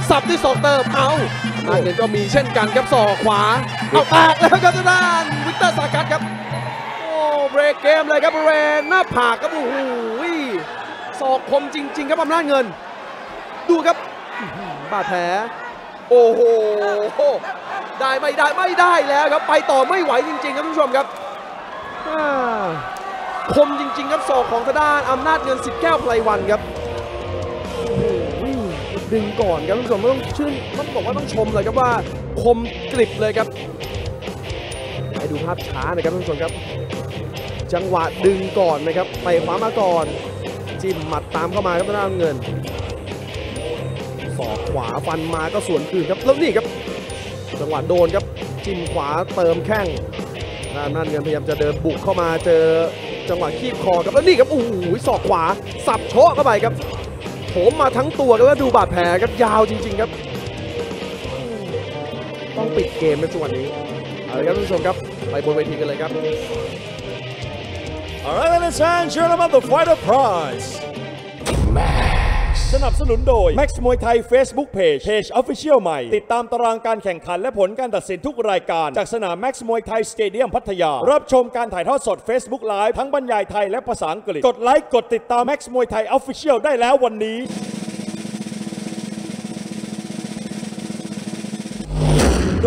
สับด้วยศอกเติมเอาอำนาจเงินก็มีเช่นกันครับศอกขวา เอาแตกแล้วครับทางด้านวิกเตอร์ซากัสครับโอ้เบรกเกมเลยครับบริเวณหน้าผากครับโอ้โหศอกคมจริง ๆ ครับอำนาจเงิน ดูครับบาดแผลโอ้โหได้ไม่ได้ไม่ได้แล้วครับไปต่อไม่ไหวจริง ๆ ครับท่านผู้ชมครับคมจริง ๆ ครับศอกของทางด้านอำนาจเงินสิทธิ์แก้วไพลวันครับ ดึงก่อนครับท่านผู้ชมต้องชื่นต้องบอกว่าต้องชมเลยครับว่าคมกริบเลยครับให้ดูภาพช้าหน่อยครับท่านผู้ชมครับ จังหวะดึงก่อนนะครับไปขวามาก่อน จิ้มหมัดตามเข้ามาครับทางด้านเงินศอกขวาฟันมาก็สวนคืนครับแล้วนี่ครับ จังหวะโดนครับจิ้มขวาเติมแข้งด้านนั่นเงินพยายามจะเดินบุกเข้ามาเจอจังหวะคีบคอครับแล้วนี่ครับโอ้โหศอกขวาสับโชกเข้าไปครับ โถมมาทั้งตัวครับแล้วดูบาดแผลครับยาวจริง ๆ ครับ ต้องปิดเกมในจังหวะนี้เอาละครับท่านผู้ชมครับไปบนเวทีกันเลยครับ Alright, ladies and gentlemen, the fighter prize. สนับสนุนโดย Max มวยไทย Facebook Page Page Official ใหม่ ติดตามตารางการแข่งขันและผลการตัดสินทุกรายการ จากสนาม Max มวยไทยสเตเดียมพัทยา รับชมการถ่ายทอดสด Facebook Live ทั้งบรรยายไทยและภาษาอังกฤษ กดไลค์กดติดตาม Max มวยไทย Official ได้แล้ววันนี้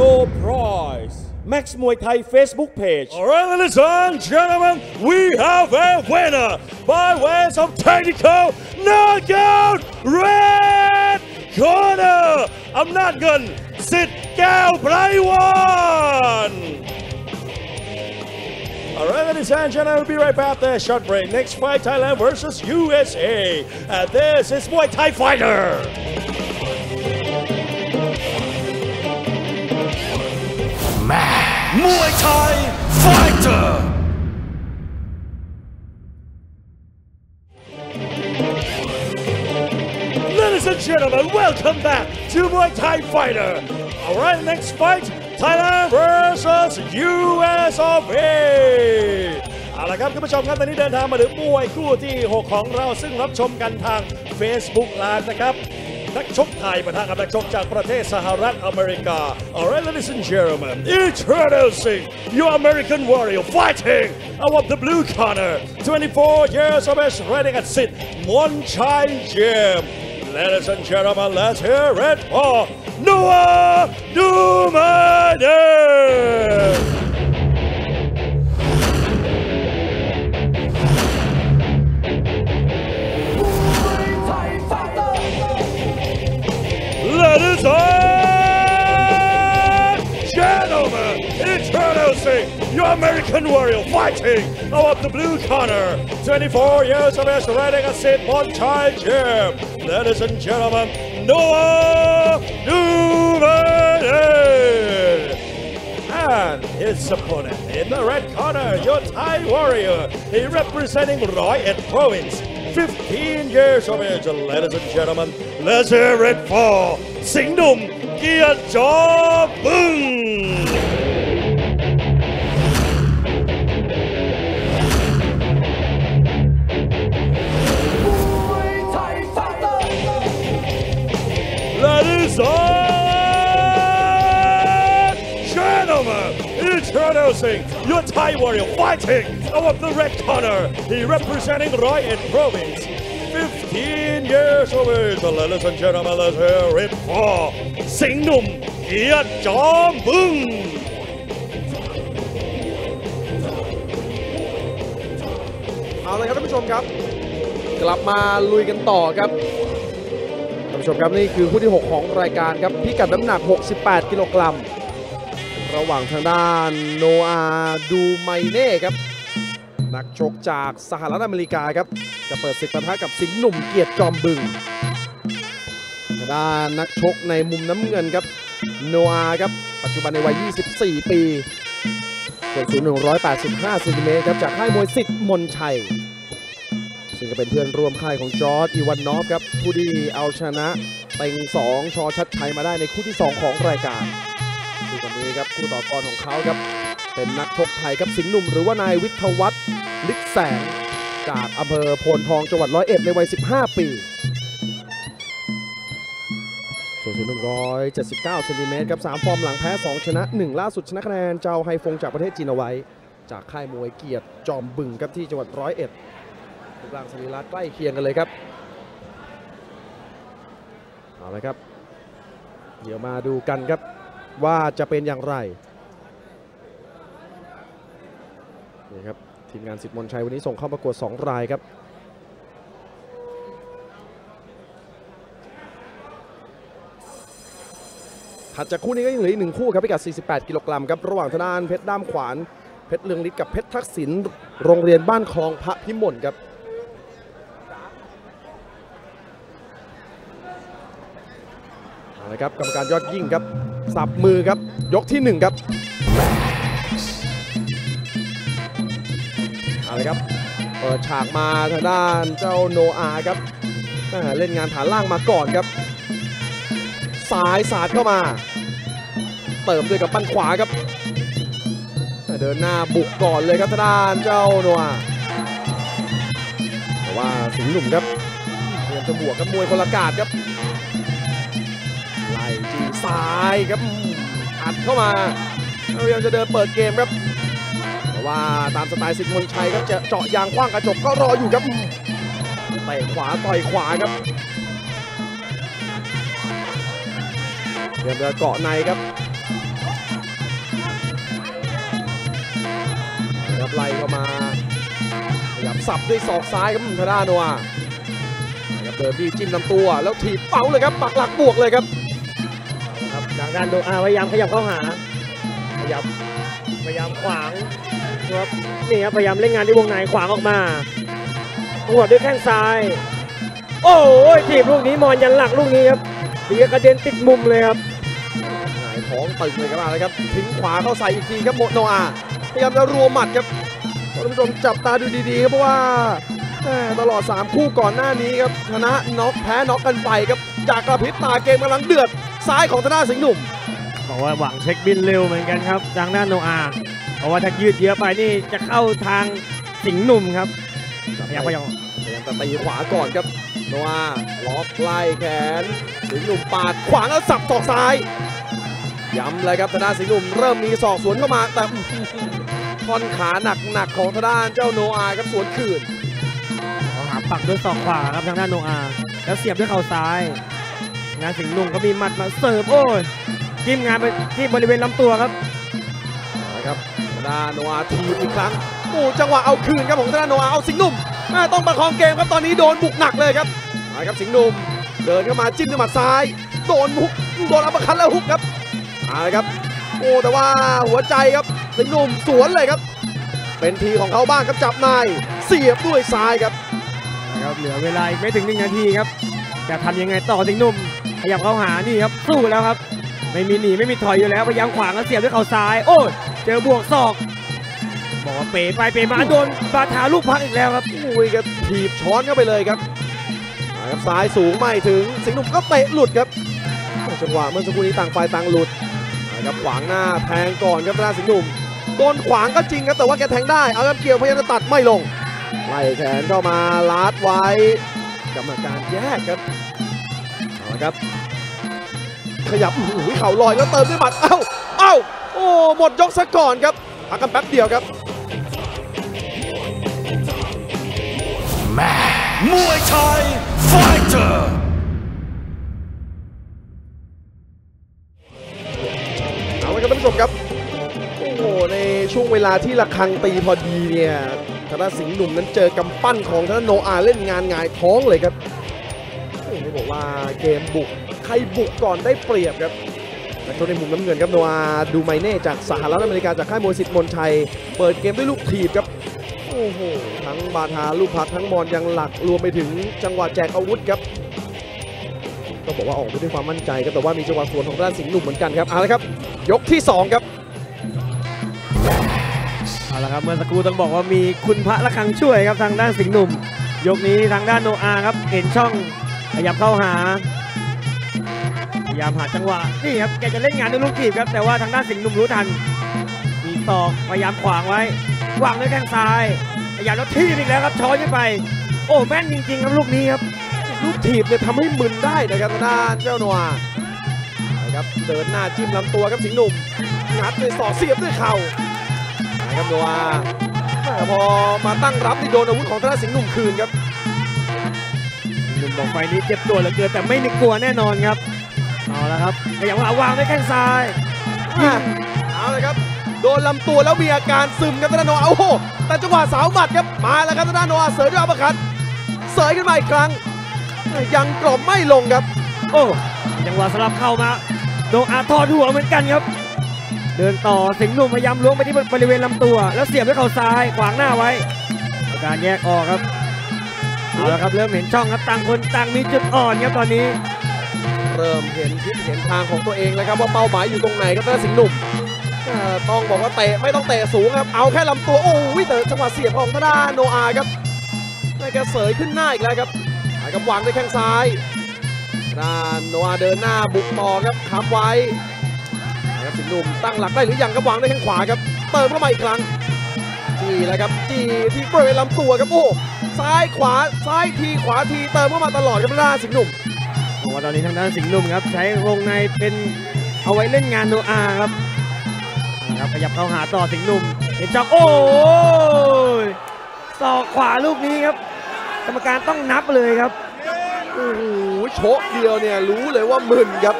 No prize. Max Muay Thai Facebook page. All right, ladies and gentlemen, we have a winner by way of technical knockout. Red corner. I'm not going to Sit down, play one. All right, ladies and gentlemen, we'll be right back there. Short break. Next fight, Thailand versus USA. And uh, this is Muay Thai Fighter. Muay Thai Fighter! Ladies and gentlemen, welcome back to Muay Thai Fighter. All right, next fight, Thailand versus US of A. เอาละครับคุณผู้ชมครับตอนนี้เดินทางมาถึงมวยคู่ที่ 6 ของเราซึ่งรับชมกันทาง Facebook Live นะครับ นักชกไทยปะทะกับนักชกจากประเทศสหรัฐอเมริกา Alright ladies and gentlemen introducing your American warrior fighting out of the blue corner 24 years of age riding at sit Monchai Gym Ladies and gentlemen let's hear it for Noah Dumaden And gentlemen, introducing your American warrior fighting out of the blue corner. 24 years of age riding a sit one time gym. Ladies and gentlemen, Noah Duvaden. And his opponent in the red corner, your Thai warrior. He representing Roy Ed Province. 15 years of age, ladies and gentlemen. Let's hear it for Sing Num Gia Jo Bung. Ladies and gentlemen, introducing your Thai warrior fighting out of the red corner. He representing Roy and Province. 15 years of age, ladies and gentlemen, let's hear it for Sing Num Gia Jom Bung. ละครับท่านผู้ชมครับ กลับมาลุยกันต่อครับท่านผู้ชมครับนี่คือคู่ที่ 6 ของรายการครับพิกัดน้ำหนัก 68 กิโลกรัม ระหว่างทางด้านโนอาดูไมเน่ครับ นักชกจากสหรัฐอเมริกาครับ จะเปิดศึกปะทะกับสิงห์หนุ่มเกียรติจอมบึงด้านนักชกในมุมน้ำเงินครับโนอาครับ ปัจจุบันในวัย 24 ปีส่วนสูง185เซนติเมตรครับจากค่ายมวยสิทธิ์มนชัย ซึ่งก็เป็นเพื่อนร่วมค่ายของจอร์ดอีวานนอฟครับ ผู้ที่เอาชนะเต็ง2 ชอชัดชัยมาได้ในคู่ที่ 2 ของรายการซึ่งวันนี้ครับคู่ต่อกรของเขาครับ เป็นนักชกไทยครับสิงห์หนุ่มหรือว่านายวิทวัฒน์ ลิกแสงจากอำเภอโพนทองจังหวัดร้อยเอ็ดในวัย 15 ปีส่วนสูง179เซนติเมตรครับ3ฟอร์มหลังแพ้ 2 ชนะ 1 ล่าสุดชนะคะแนนเจ้าไฮฟงจากประเทศจีนเอาไว้ จากค่ายมวยเกียรติจอมบึงครับที่จังหวัดร้อยเอ็ดรูปร่างสรีระใกล้เคียงกันเลยครับเอาละครับ เดี๋ยวมาดูกันครับว่าจะเป็นอย่างไรนี่ครับ ทีมงานสิทธิ์มนชัยวันนี้ส่งเข้าประกวด 2 รายครับ ถัดจากคู่นี้ก็ยังเหลืออีกหนึ่งคู่ครับพิกัด 48 กิโลกรัมครับ ระหว่างทางด้านเพชรด้ามขวาน เพชรเลืองฤทธิ์กับเพชรทักษิณโรงเรียนบ้านคลองพระพิมลครับเอาละครับกรรมการยอดยิ่งครับ สับมือครับ ยกที่หนึ่งครับ เละครับเปิดฉากมาทางด้านเจ้าโนอาครับเล่นงานฐานล่างมาก่อนครับสายสาดเข้ามา เติมด้วยกับปั้นขวาครับ เดินหน้าบุกก่อนเลยครับทางด้านเจ้าโนอาแต่ว่าสิงห์หนุ่มครับพยายมจะบวกกับมวยคนละกาดครับไล่จีซ้ายครับอัดเข้ามาพยายามจะเดินเปิดเกมครับ ว่าตามสไตล์สิทธิ์มนชัยครับจะเจาะยางคว้างกระจกก็รออยู่ครับเตะขวาต่อยขวาครับพยายามจะเกาะในครับครับไล่เข้ามาพยายามสับด้วยศอกซ้ายครับอืมทาด้านโนอาครับเดินบี้จิ้มลำตัว แล้วถีบเป้าเลยครับปักหลักบวกเลยครับครับทางด้านโดอาพยายามขยับเข้าหาขยับพยายามขวาง ครับนี่ครับพยายามเล่นงานที่วงในขวางออกมาหัวดด้วยแข้งซ้าย โอ้ยทีบลูกนี้มอนยันหลักลูกนี้ครับดีกระเด็นติดมุมเลยครับหงายท้องตึงเลยครับมาเลยครับทิ้งขวาเข้าใส่อีกทีครับโมโนอาพยายามจะรัวหมัดครับท่านผู้ชมจับตาดูดีๆครับเพราะว่าแม่ตลอด 3 คู่ก่อนหน้านี้ครับชนะน็อกแพ้น็อกกันไปครับจากกระพริบตาเกมกำลังเดือดซ้ายของธนาสิงห์หนุ่มบอกว่าหวังเช็คบินเร็วเหมือนกันครับทางด้านโนอา เพราะว่าถ้ายืดเยอะไปนี่จะเข้าทางสิงห์หนุ่มครับพยายามพยายามพยายามจะตีขวาก่อนครับโนอาล็อกไล่แขน สิงห์หนุ่มปาดขวางแล้วสับศอกซ้าย ย้ำเลยครับธนาสิงห์หนุ่มเริ่มมีศอกสวนเข้ามาแต่อื้อหือท่อนขาหนักหนักๆของทางด้านเจ้าโนอาครับสวนคืนเขาหาปักด้วยศอกขวาครับทางด้านโนอาแล้วเสียบด้วยเข่าซ้าย งานสิงห์หนุ่มก็มีหมัดมาเสิร์ฟโอ้ยจิ้มงานไปที่บริเวณลำตัวครับนะครับทางด้านโนอาทีอีกครั้งโอ้จังหวะเอาคืนครับของทางด้านโนอาเอาสิงหนุ่มต้องประคองเกมครับตอนนี้โดนบุกหนักเลยครับมาครับสิงหนุ่มเดินเข้ามาจิ้มด้วยหมัดซ้ายโดนฮุกโดนอัปคัตแล้วฮุกครับเอาครับ โอ้แต่ว่าหัวใจครับสิงหนุ่มสวนเลยครับ เป็นทีของเขาบ้างครับจับในเสียบด้วยซ้ายครับครับเหลือเวลาอีกไม่ถึงหนึ่งนาทีครับจะทำยังไงต่อสิงหนุ่มขยับเข้าหานี่ครับสู้แล้วครับ ไม่มีหนีไม่มีถอยอยู่แล้วพยายามขวางแล้วเสียบด้วยเข่าซ้าย โอ้ยเจอบวกศอกบอกเป๋ไปเป๋มาโดนบาทาลูกพักอีกแล้วครับอุ้ยก็ถีบช้อนเข้าไปเลยครับครับซ้ายสูงไม่ถึงสิงห์หนุ่มก็เตะหลุดครับจังหวะเมื่อสักครู่นี้ต่างฝ่ายต่างหลุดครับขวางหน้าแทงก่อนครับหน้าสิงห์หนุ่มโดนขวางก็จริงครับแต่ว่าแกแทงได้เอาครับเกี่ยวพยายามจะตัดไม่ลงไล่แขนเข้ามาลาดไว้กรรมการแยกครับเอาละครับ ขยับโอ้โหเข่าลอยแล้วเติมด้วยหมัดเอ้าเอ้าโอ้หมดยกซะก่อนครับพักกันแป๊บเดียวครับ Muay Thai Fighter เอาละครับท่านผู้ชมครับโอ้โหในช่วงเวลาที่ระฆังตีพอดีเนี่ยทางด้านสิงห์หนุ่มนั้นเจอกำปั้นของทางด้านโนอาเล่นงานหงายท้องเลยครับโอ้โหบอกว่าเกมบุก ใครบุกก่อนได้เปรียบครับนักชกในมุมน้ำเงินครับโนอาดูไมเน่จากสหรัฐอเมริกาจากค่ายมวยสิทธิ์มนชัย เปิดเกมด้วยลูกถีบครับโอ้โหทั้งบาทาลูกพักทั้งมอนยังหลักรวมไปถึงจังหวะแจกอาวุธครับก็บอกว่าออกไปด้วยความมั่นใจครับแต่ว่ามีจังหวะสวนของด้านสิงห์หนุ่มเหมือนกันครับเอาละครับ ยกที่สองครับเอาละครับเมื่อสักครู่ต้องบอกว่ามีคุณพระละคังช่วยครับทางด้านสิงห์หนุ่ม ยกนี้ทางด้านโนอาครับเห็นช่องขยับเข้าหา ยายามหาจังหวะนี่ครับแกจะเล่นงานด้วยลูกถีบครับแต่ว่าทางด้านสิงห์หนุ่มรู้ทัน มีศอกพยายามขวางไว้วางด้วยแข้งซ้ายพยายามแล้วทีบอีกแล้วครับช้อนขึ้นไป โอ้แม่นจริงๆครับลูกนี้ครับลูกถีบเนี่ยทำให้มึนได้นะครับทางด้านเจ้านัวนะครับเดินหน้าจิ้มลำตัวครับสิงห์หนุ่มงัดด้วยศอกเสียบด้วยเข่านะครับโนอาแหม่พอมาตั้งรับนี่โดนอาวุธของทางด้านสิงห์หนุ่มคืนครับหนุ่มบอกไฟนี้เจ็บตัวเหลือเกินแต่ไม่มีกลัวแน่นอนครับ เอาละครับพยายามวางด้วยแข้งซ้ายอะเอาเลยครับโดนลำตัวแล้วมีอาการซึมครับทางด้านโนอาโอ้โหแต่จังหวะสาวหมัดครับมาแล้วครับทางด้านโนอาเสยด้วยอัปเปอร์คัตเสยขึ้นมาอีกครั้ง ยังกรอบไม่ลงครับ โอ้จังหวะสลับเข้ามาโดอาทอดหัวเหมือนกันครับ เดินต่อสิงห์หนุ่มพยายามล้วงไปที่บริเวณลำตัว แล้วเสียบด้วยเข่าซ้ายขวางหน้าไว้การแยกออกครับเอาละครับเริ่มเห็นช่องครับต่างคนต่างมีจุดอ่อนครับตอนนี้ เริ่มเห็นทิศเห็นทางของตัวเองแล้วครับว่าเป้าหมายอยู่ตรงไหนครับทางด้าสิงห์หนุ่มต้องบอกว่าเตะไม่ต้องเตะสูงครับ เอาแค่ลำตัวโอ้ยแต่จังหวะเสียบของทางด้าโนอาครับได้แกเสยขึ้นหน้าอีกแล้วครับหากับวางด้วยแข้งซ้ายด้านโนอาเดินหน้าบุกต่อครับค้ำไว้ครับสิงห์หนุ่มตั้งหลักได้หรือยังครับวางด้วยแข้งขวาครับเติมเข้ามาอีกครั้งจี้แล้วครับจี้ที่บริเวณลำตัวครับโอ้ซ้ายขวาซ้ายทีขวาทีเติมเข้ามาตลอดครับทางด้าสิงห์หนุ่ม บอกว่าตอนนี้ทางด้านสิงห์หนุ่มครับ ใช้วงในเป็นเอาไว้เล่นงานโนอาครับนะครับขยับเข้าหาต่อสิงห์หนุ่มเห็นช่องโอ้ยศอกขวาลูกนี้ครับ กรรมการต้องนับเลยครับโอ้โหโชกเดียวเนี่ยรู้เลยว่ามึนครับ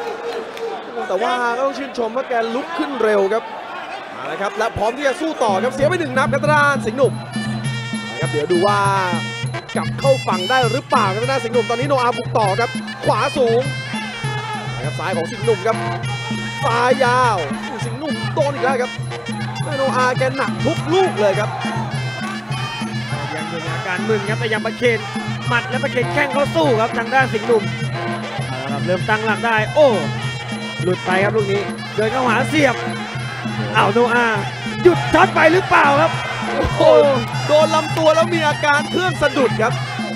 แต่ว่าต้องชื่นชมว่าแกลุกขึ้นเร็วครับมาแล้วครับและพร้อมที่จะสู้ต่อครับเสียไปหนึ่งนับครับทานสิงห์หนุ่มนะครับเดี๋ยวดูว่ากลับเข้าฝั่งได้หรือเปล่าครับทานสิงห์หนุ่มตอนนี้โนอาบุกต่อครับ ขวาสูงนะครับซ้ายของสิงห์หนุ่มครับซ้ายยาวสิงห์หนุ่มโดนอีกแล้วครับโนอาแกหนักทุกลูกเลยครับ ยังอยู่ในอาการมึนครับพยายามประเคนหมัดและประเคนแข้งเข้าสู้ครับทางด้านสิงห์หนุ่มเอาละครับเริ่มตั้งหลักได้ โอ้ หลุดไปครับลูกนี้ เดินเข้าหาเสียบเอาโนอาหยุดช็อตไปหรือเปล่าครับ โอ้โหโดนลำตัวแล้วมีอาการเครื่องสะดุดครับ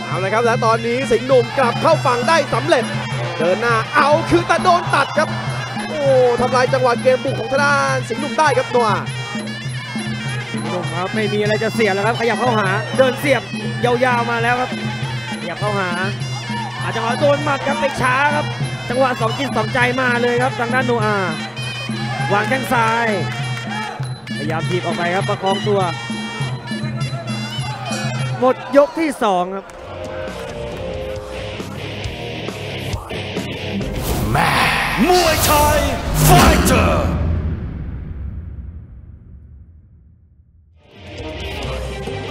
เอาลยครับและตอนนี้สิงห์หนุ่มกลับเข้าฝั่งได้สำเร็จ เดินหน้าเอาคือแต่โดนตัดครับ โอ้ทำลายจังหวะเกมบุกของทางด้านสิงห์หนุ่มได้ครับนัวสิงห์หนุ่มครับไม่มีอะไรจะเสียแล้วครับ ขยับเข้าหา เดินเสียบยาวๆมาแล้วครับขยับเข้าหาอาจังหวะโดนหมัดครับไปช้าครับ จังหวะสองจิตสองใจมาเลยครับทางด้านโนอาวางแข้งซ้ายพยายามถีบออกไปครับประคองตัว หมดยกที่สองครับ Muay Thai Fighter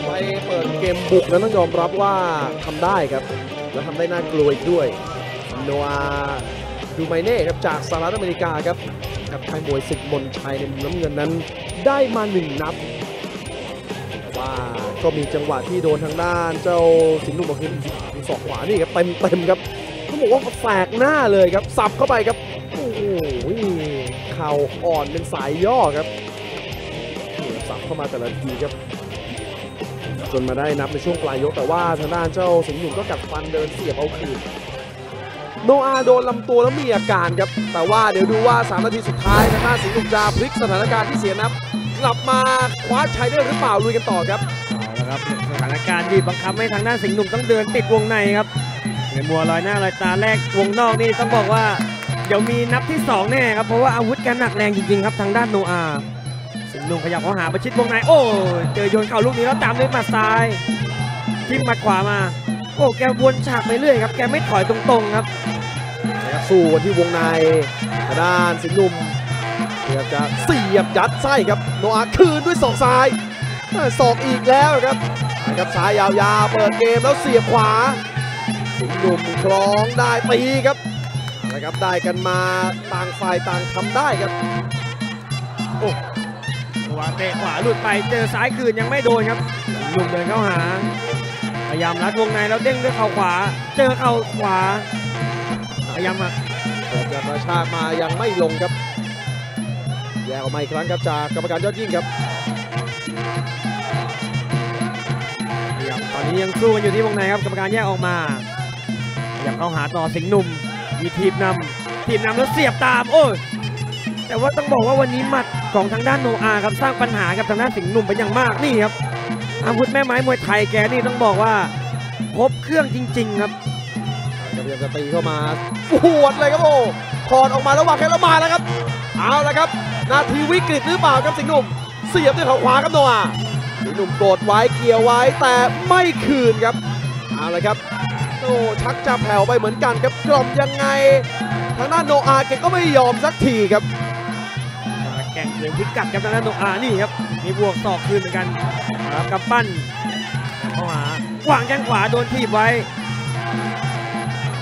ไปเปิดเกมบุกนั้นต้องยอมรับว่าทำได้ครับ และทำได้น่ากลัวอีกด้วยโนอาดูไมเน่ครับจากสหรัฐอเมริกาครับกับค่ายมวยสิทธิ์มนชัยในมุมน้ำเงินนั้น ได้มาหนึ่งนับแต่ว่าก็มีจังหวะที่โดนทางด้านเจ้าสิงห์หนุ่มมาขึ้นศอกขวานี่ครับเต็มเต็มๆครับ บอกว่าแฝกหน้าเลยครับ สับเข้าไปครับ โอ้โหเข่าอ่อนเป็นสายย่อครับนี่ครับสับเข้ามาแต่ละทีครับ จนมาได้นับในช่วงปลายยกแต่ว่าทางด้านเจ้าสิงห์หนุ่มก็กัดฟันเดินเสียบเอาคืนโนอาโดนลำตัวแล้วมีอาการครับ แต่ว่าเดี๋ยวดูว่า 3 นาทีสุดท้ายทางด้านสิงห์หนุ่มจะพลิกสถานการณ์ที่เสียนับ กลับมาคว้าชัยได้หรือเปล่าลุยกันต่อครับเอาละครับสถานการณ์บีบบังคับให้ทางด้านสิงห์หนุ่มต้องเดินติดวงในครับ ในมัวลอยหน้าลอยตาแรกวงนอกนี่ต้องบอกว่าเดี๋ยวมีนับที่สองแน่ครับ เพราะว่าอาวุธแกหนักแรงจริงๆครับทางด้านโนอาสิงห์หนุ่มขยับเข้าหาประชิดวงในโอ้เจอโยนเข่าลูกนี้แล้วตามด้วยหมัดซ้ายทิ่มหมัดขวามา โอ้แกวนฉากไปเรื่อยครับแกไม่ถอยตรงๆครับนะครับสู้กันที่วงในทางด้านสิงห์หนุ่มพยายามจะเสียบยัดไส้ครับโนอาคืนด้วยศอกซ้ายเอ้อศอกอีกแล้วครับครับซ้ายยาวๆเปิดเกมแล้วเสียบขวา ห์หนุ่มคล้องได้ตีครับนะครับได้กันมาต่างฝ่ายต่างทำได้ครับจังหวะเตะขวาหลุดไปเจอซ้ายคืนยังไม่โดนครับหนุ่มเดินเข้าหา พยายามรัดวงในแล้วเด้งด้วยเข่าขวา เจอเข่าขวาพยายามมาเปิดจากประชาติมายังไม่ลงครับแยกออกมาอีกครั้งครับจากกรรมการยอดยิ่งครับพยายามตอนนี้ยังสู้กันอยู่ที่วงในครับกรรมการแยกออกมาพ ยายามเข้าหาต่อสิงห์หนุ่มมีทีบนำทีบนำแล้วเสียบตามโอ้ยแต่ว่าต้องบอกว่าวันนี้หมัดของทางด้านโนอาครับสร้างปัญหากับทางด้านสิงห์หนุ่มเป็นอย่างมากนี่ครับอาวุธแม่ไม้มวยไทยแกนี่ต้องบอกว่าครบเครื่องจริง ๆ ครับพยายามจะตีเข้ามาปวดเลยครับโอ้ถอดออกมาแล้ววางแค่แล้วมาแล้วครับ เอาละครับ นาทีวิกฤตหรือเปล่าครับสิงห์หนุ่มเสียบด้วยเขาขวาครับโนอาสิงห์หนุ่มกดไว้เกี่ยวไว้แต่ไม่คืนครับ เอาละครับ อ้ชักจะแผ่วไปเหมือนกันครับกล่อมยังไง ทางด้านโนอาแกก็ไม่ยอมสักทีครับแก่งเรื่องพิกัดครับทางด้านโนอานี่ครับมีบวกศอกคืนเหมือนกันครับกับปั้นเข้าหาวางแข้งขวาโดนทีบไว้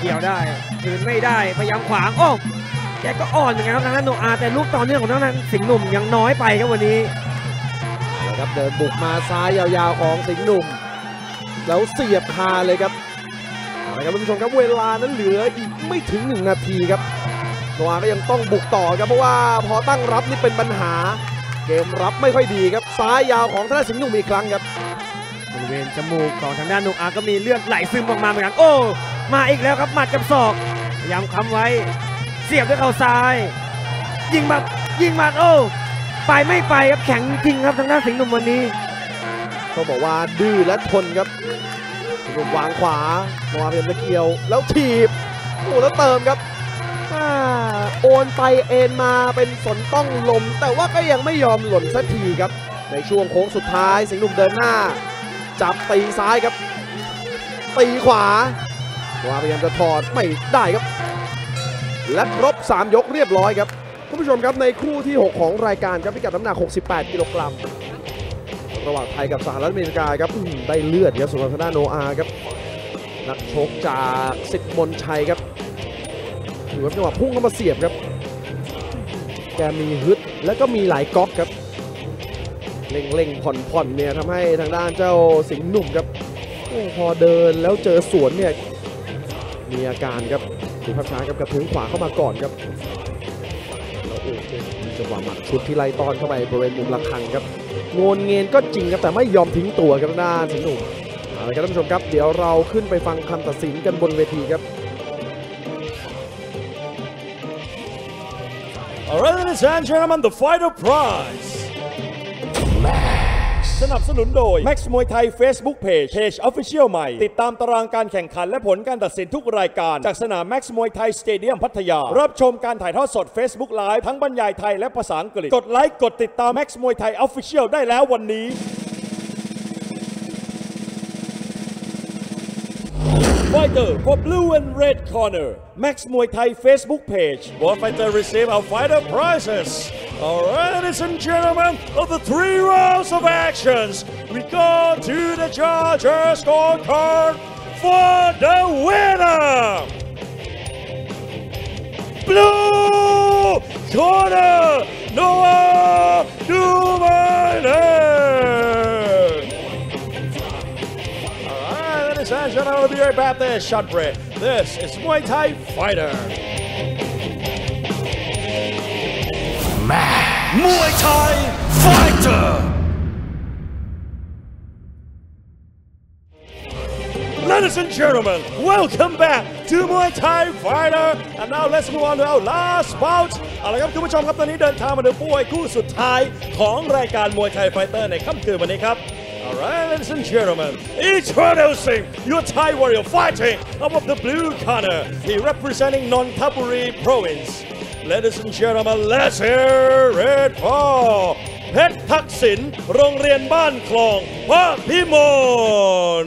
เกี่ยวได้คืนไม่ได้พยายามขวางโอ้แกก็อ่อนเหมือนกันครับทางด้านโนอาแต่ลูกต่อเนื่องของทางด้านสิงห์หนุ่มยังน้อยไปครับวันนี้นะครับเดินบุกมาซ้ายยาวๆของสิงห์หนุ่ม แล้วเสียบคาเลยครับ เอาละครับท่านผู้ชมครับเวลานั้นเหลืออีกไม่ถึง 1 นาทีครับโนอาก็ยังต้องบุกต่อครับเพราะว่าพอตั้งรับนี่เป็นปัญหา เกมรับไม่ค่อยดีครับซ้ายยาวของทางด้านสิงห์หนุ่มอีกครั้งครับบริเวณจมูกของทางด้านโนอาก็มีเลือดไหลซึมออกมาเหมือนกันโอ้ มาอีกแล้วครับหมัดกับศอกพยายามค้ำไว้ เสียบด้วยเข่าซ้าย ยิงหมัดยิงหมัดโอ้ไปไม่ไปครับแข็งจริงครับทางด้านสิงห์หนุ่มวันนี้ต้องบอกว่าดื้อและทนครับ สิงห์หนุ่มวางขวาโนอาพยายมจะเกี่ยว แล้วถีบโอ้แล้วเติมครับโอนไปเอ็นมาเป็นฝนต้องลม แต่ว่าก็ยังไม่ยอมหล่นสักทีครับ ในช่วงโค้งสุดท้าย สิงห์หนุ่มเดินหน้า จับตีซ้ายครับ ตีขวาโนอาพยายามจะถอดไม่ได้ครับ และครบ 3 ยกเรียบร้อยครับคุณผู้ชมครับในคู่ที่ 6 ของรายการครับพิกัดน้ำหนัก 68 กิโลกรัม ระหว่างไทยกับสหรัฐอเมริกาครับได้เลือดครับสำหรับทางด้าโนอาครับนักชกจากสิทธิ์มนชัยครับถือว่าจังหวะพุ่งเข้ามาเสียบครับ แกมีฮึดแล้วก็มีหลายก๊อกครับเร่งเร่งผ่อนผ่อนเนี่ยทำให้ทางด้านเจ้าสิงห์หนุ่มครับพอเดินแล้วเจอสวนเนี่ยมีอาการครับดูภาพช้าครับกระทุ้งขวาเข้ามาก่อนครับแล้วโอ้โหมีจังหวะหมัดชุดที่ไล่ต้อนเข้าไปบริเวณมุมระฆังครับ งนเงินก็จริงครับแต่ไม่ยอมทิ้งตัวครับด้านสิงห์หนุ่มเอาละครับท่านผู้ชมครับ เดี๋ยวเราขึ้นไปฟังคำตัดสินกันบนเวทีครับ All right ladies and gentlemen, the fighter prize สนับสนุนโดย Max มวยไทย Facebook Page Page Official ใหม่ ติดตามตารางการแข่งขันและผลการตัดสินทุกรายการ จากสนาม Max มวยไทยสเตเดียมพัทยา รับชมการถ่ายทอดสด Facebook Live ทั้งบรรยายไทยและภาษาอังกฤษ กดไลค์ กดติดตาม Max มวยไทย Official ได้แล้ววันนี้ Fighter for blue and red corner. Max Muay Thai Facebook page. Both fighter receive our fighter prizes. Alright, ladies and gentlemen, of the three rounds of actions, we go to the judges scorecard for the winner. Blue corner, Noah Dumaine. and gentlemen, we'll be right back there, shot break. This is Muay Thai Fighter. Muay Thai Fighter! Ladies and gentlemen, welcome back to Muay Thai Fighter and now let's move on to our last bout เอาละครับคุณผู้ชมครับตอนนี้เดินทางมาถึงผู้วยคู่สุดท้ายของรายการมวยไทยไฟเตอร์ในค่ำคืนวันนี้ครับ Alright, ladies and gentlemen, introducing your Thai warrior fighting above the blue corner, he representing Nonthaburi province. Ladies and gentlemen, let's hear it for เพชรทักษิณโรงเรียนบ้านคลองพระพิมล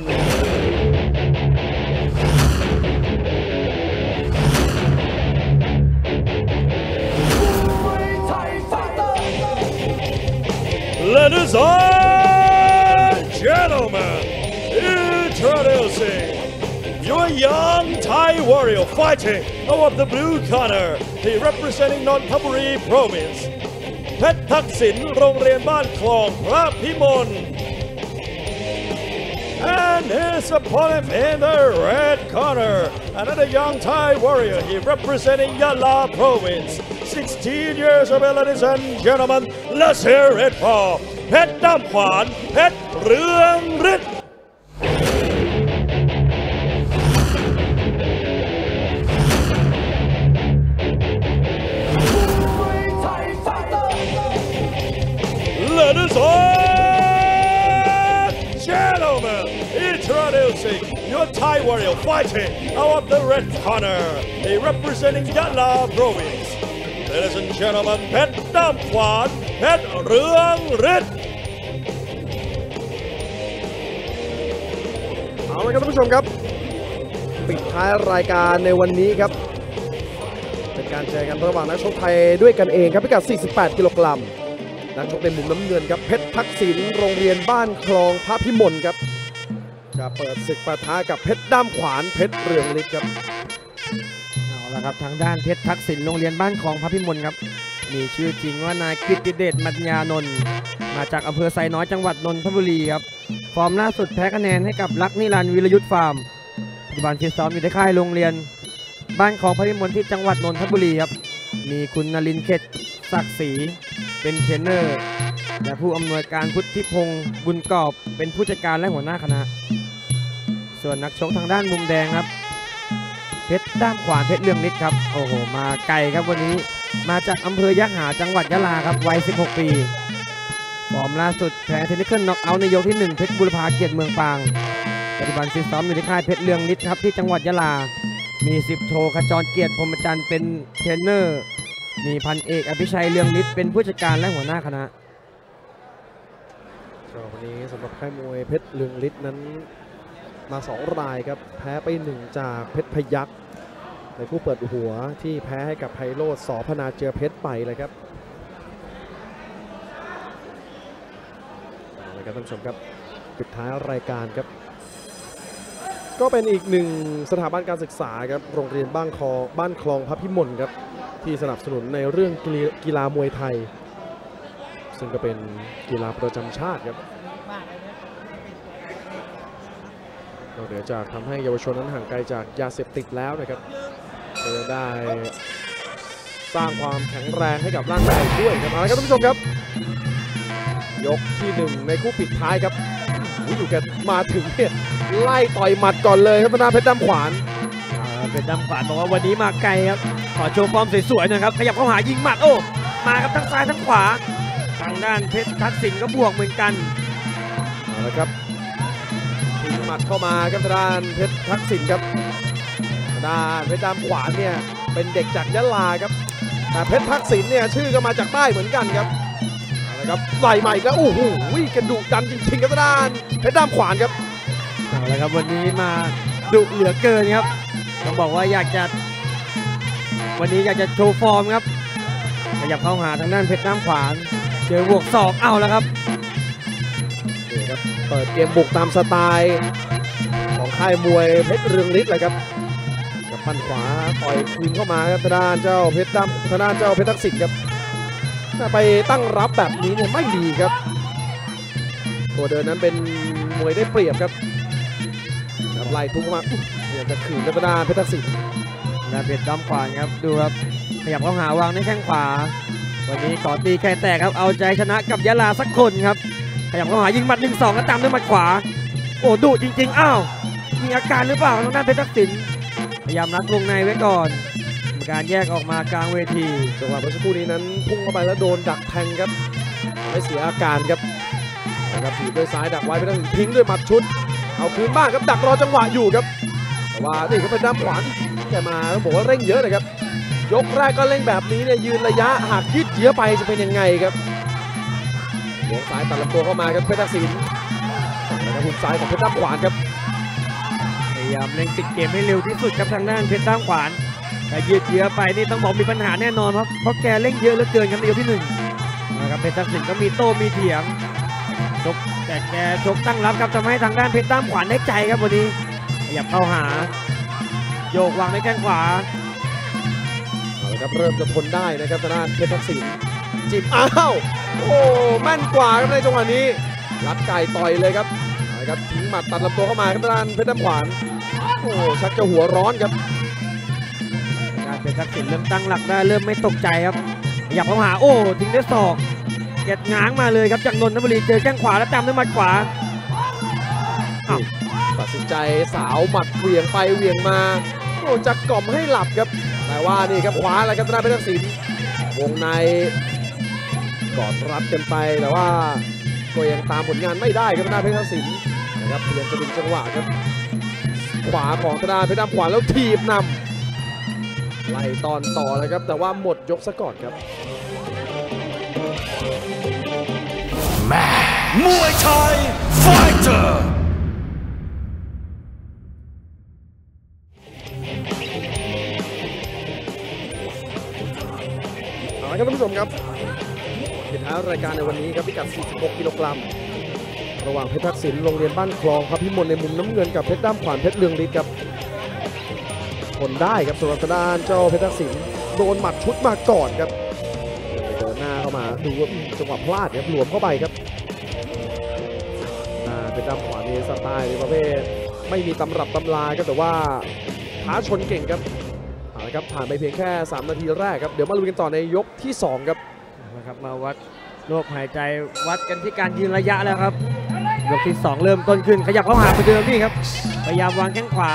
Ladies and gentlemen, Introducing your young Thai warrior fighting out of the blue corner. He representing Nonthaburi province. เพชรทักษิณโรงเรียนบ้านคลองพระพิมล And his opponent in the red corner, another young Thai warrior, he representing Yala province. 16 years of age, ladies and gentlemen, let's hear it for เพชรดำขวานเพชรเรืองฤทธิ์ Ladies and gentlemen, introducing your Thai warrior fighting out of the red corner. He representing Yala province. Ladies and gentlemen, Pet Dam Kwan, Pet Ruang Rit. เอาละครับท่านผู้ชมครับ ปิดท้ายรายการในวันนี้ครับ เป็นการเจอกันระหว่างนักชกไทยด้วยกันเองครับพิกัด 48 กิโลกรัมนักชกในมุมน้ำเงินครับเพชรทักษิณโรงเรียนบ้านคลองพระพิมลครับ จะเปิดศึกปะทะกับเพชรด้ามขวานเพชรเรืองฤทธิ์ครับเอาละครับทางด้านเพชรทักษิณโรงเรียนบ้านคลองพระพิมลครับมีชื่อจริงว่านายกฤติเดชมัญญานนท์มาจากอำเภอไซน้อยจังหวัดนนทบุรีครับ ฟอร์มล่าสุดแพ้คะแนนให้กับรักนิรันดร์วิรยุทธ์ฟาร์มปัจจุบันฟิตซ้อมอยู่ในค่ายโรงเรียน บ้านคลองพระพิมลที่จังหวัดนนทบุรีครับ มีคุณนลินเขตศักดิ์ศรีเป็นเทรนเนอร์ และผู้อำนวยการพุทธิพงศ์บุญกอบ เป็นผู้จัดการและหัวหน้าคณะ ส่วนนักชกทางด้านมุมแดงครับ เพชรด้ามขวานเพชรเรืองฤทธิ์ครับ โอ้โห มาไกลครับวันนี้ มาจากอำเภอยะหาจังหวัดยะลาครับ วัย 16 ปี ฟอร์มล่าสุดแพ้ technical knockout ในยกที่ 1 เพชรบุรพาเกียรติเมืองปาง ปัจจุบันฟิตซ้อมอยู่ที่ค่ายเพชรเรืองฤทธิ์ครับที่จังหวัดยะลา มีสิบโทขจรเกียรติพรมจันทร์เป็นเทรนเนอร์ มีพันเอกอภิชัยเรืองฤทธิ์เป็นผู้จัดการและหัวหน้าคณะก็วันนี้สำหรับค่ายมวยเพชรเรืองฤทธิ์นั้นมา 2 รายครับ แพ้ไป 1 จากเพชรพยักในผู้เปิดหัวที่แพ้ให้กับไพโรธสอพนาเจอเพชรไปเลยครับเอาละ ครับท่านผู้ชมครับปิดท้ายรายการครับ ก็เป็นอีกหนึ่งสถาบันการศึกษาครับโรงเรียนบ้านคลองบ้านคลองพระพิมลครับที่สนับสนุนในเรื่องกีฬามวยไทย ซึ่งก็เป็นกีฬาประจำชาติครับนอกเหนือจากทำให้เยาวชนนั้นห่างไกลจากยาเสพติดแล้วนะครับก็จะได้สร้างความแข็งแรงให้กับร่างกายด้วยครับเอาละครับท่านผู้ชมครับ ยกที่หนึ่งในคู่ปิดท้ายครับโอ้โหอยู่กันมาถึงเนี่ยไล่ต่อยหมัดก่อนเลยครับพนาเพชรดำขวานอ่าเป็นดำขวานบอกว่าวันนี้มาไกลครับ ขอโชว์ฟอร์มสวยๆหนะครับ ขยับเข้าหายิงหมัดโอ้ มาครับทั้งซ้ายทั้งขวา ทางด้านเพชรทักษิณก็บวกเหมือนกันเอาละครับทิ้งหมัดเข้ามาครับทางด้านเพชรทักษิณครับทางด้านเพชรดำขวานเนี่ยเป็นเด็กจากยะลาครับ แต่เพชรทักษิณเนี่ยชื่อก็มาจากใต้เหมือนกันครับ เอาละครับไหลใหม่ก็โอ้โหกระดูกดันจริงๆครับทางด้านเพชรดำขวานครับเอาละครับวันนี้มาดุเหลือเกินครับ ต้องบอกว่าอยากจะ วันนี้อยากจะโชว์ฟอร์มครับขยับเข้าหาทางด้านเพชรน้ำขวานเจอบวกศอกเอาแล้วครับนี่ครับเปิดเกมบุกตามสไตล์ของค่ายมวยเพชรเรืองฤทธิ์เลยครับกับปั้นขวาต่อยคืนเข้ามาครับทางด้านเจ้าเพชรดำทางด้านเจ้าเพชรทักษิณครับแต่ ไปตั้งรับแบบนี้เนี่ยไม่ดีครับ ตัวเดินนั้นเป็นมวยได้เปรียบครับครับไล่ทุกมาเดี๋ยวจะขืนกับทางด้านเพชรทักษิณด้าเพชรด้อมขวานครับดูครับขยับเข้าหาวางในแข้งขวา วันนี้ขอตีแค่แตกครับเอาใจชนะกับยะลาสักคนครับ ขยับเข้าหายิงหมัดหนึ่งสองก็ตามด้วยหมัดขวา โอ้ดุจริง ๆ อ้าวมีอาการหรือเปล่าทางด้านเพชรทักษิณพยายามนัดวงในไว้ก่อน รรมการแยกออกมากลางเวทีจังหวะเมื่อสักครู่นี้นั้นพุ่งเข้าไปแล้วโดนดักแทงครับไม่เสียอาการครับนะครับถีบด้วยซ้ายดักไว้เพชรทักษิณทิ้งด้วยหมัดชุด เอาคืนบ้างครับดักรอจังหวะอยู่ครับแต่ว่านี่ก็เป็นด้ามขวานแกมาต้องบอกว่าเร่งเยอะเลยครับ ยกแรกก็เร่งแบบนี้เนี่ยยืนระยะหากยืดเยื้อไปจะเป็นยังไงครับหวงซ้ายตัดลำตัวเข้ามาครับเพชรทักษิณแล้วก็หุกซ้ายของเพชรด้ามขวานครับพยายามเร่งปิดเกมให้เร็วที่สุดครับทางด้านเพชรด้ามขวาน แต่ยืดเยื้อไปนี่ต้องบอกมีปัญหาแน่นอนครับเพราะแกเร่งเยอะเหลือเกินครับในยกที่หนึ่งนะครับเพชรทักษิณก็มีโต้มีเถียงชกแต่แกชกตั้งรับครับทำให้ทางด้านเพชรด้ามขวานได้ใจครับวันนี้ขยับเข้าหา โยกวางด้วยแข้งขวาเอาละครับเริ่มจะทนได้นะครับทางด้านเพชรทักษิณจิบอ้าวโอ้แม่นกว่าครับในจังหวะนี้รัดไก่ต่อยเลยครับเอาละครับทิ้งหมัดตัดลำตัวเข้ามาครับทางด้านเพชรน้ำขวานโอ้ชักจะหัวร้อนครับ เป็นทักษิณเริ่มตั้งหลักได้เริ่มไม่ตกใจครับขยับเข้าหาโอ้ทิ้งด้วยศอกเก็ดง้างมาเลยครับจากนนทบุรีเจอแข้งขวาแล้วตามด้วยหมัดขวาตัดสินใจสาวหมัดเหวี่ยงไปเหวี่ยงมาโอ้จะกล่อมให้หลับครับ แต่ว่านี่ครับขวาอะไรครับทางด้าเพชรทักษิณวงในกอดรัดกันไปแต่ว่าก็ยังตามผลงานไม่ได้ครับทางด้าเพชรทักษิณนะครับเพยายามจะดึงจังหวะครับขวาของธนาเพชรดำขวาแล้วทีบนำ ไล่ตอนต่อเลยครับ แต่ว่าหมดยกซะก่อนครับ Muay Thai Fighter เอาละครับท่านผู้ชมครับปิดท้ายรายการในวันนี้ครับพิกัด 46 กิโลกรัมระหว่างเพชรทักษิณโรงเรียนบ้านคลองครับพิมลในมุมน้ำเงินกับเพชรด้ามขวานเพชรเลืองฤทธิ์ครับ ทนได้ครับสำหรับทางด้านเจ้าเพชรทักษิณโดนหมัดชุดมาก่อนครับเดินหน้าเข้ามาดูว่าจังหวะพลาดครับหลวมเข้าไปครับเพชรด้ามขวานนี่สไตล์ในประเภทไม่มีตำรับตำราครับแต่ว่าท้าชนเก่งครับเอาละครับผ่านไปเพียงแค่ 3 นาทีแรกครับเดี๋ยวมาลุยกันต่อในยกที่สองครับนะครับมาวัดโรคหายใจวัดกันที่การยืนระยะแล้วครับยกที่ 2 เริ่มต้นขึ้นขยับเข้าหาไปเดิมนี่ครับพยายามวางแข้งขวา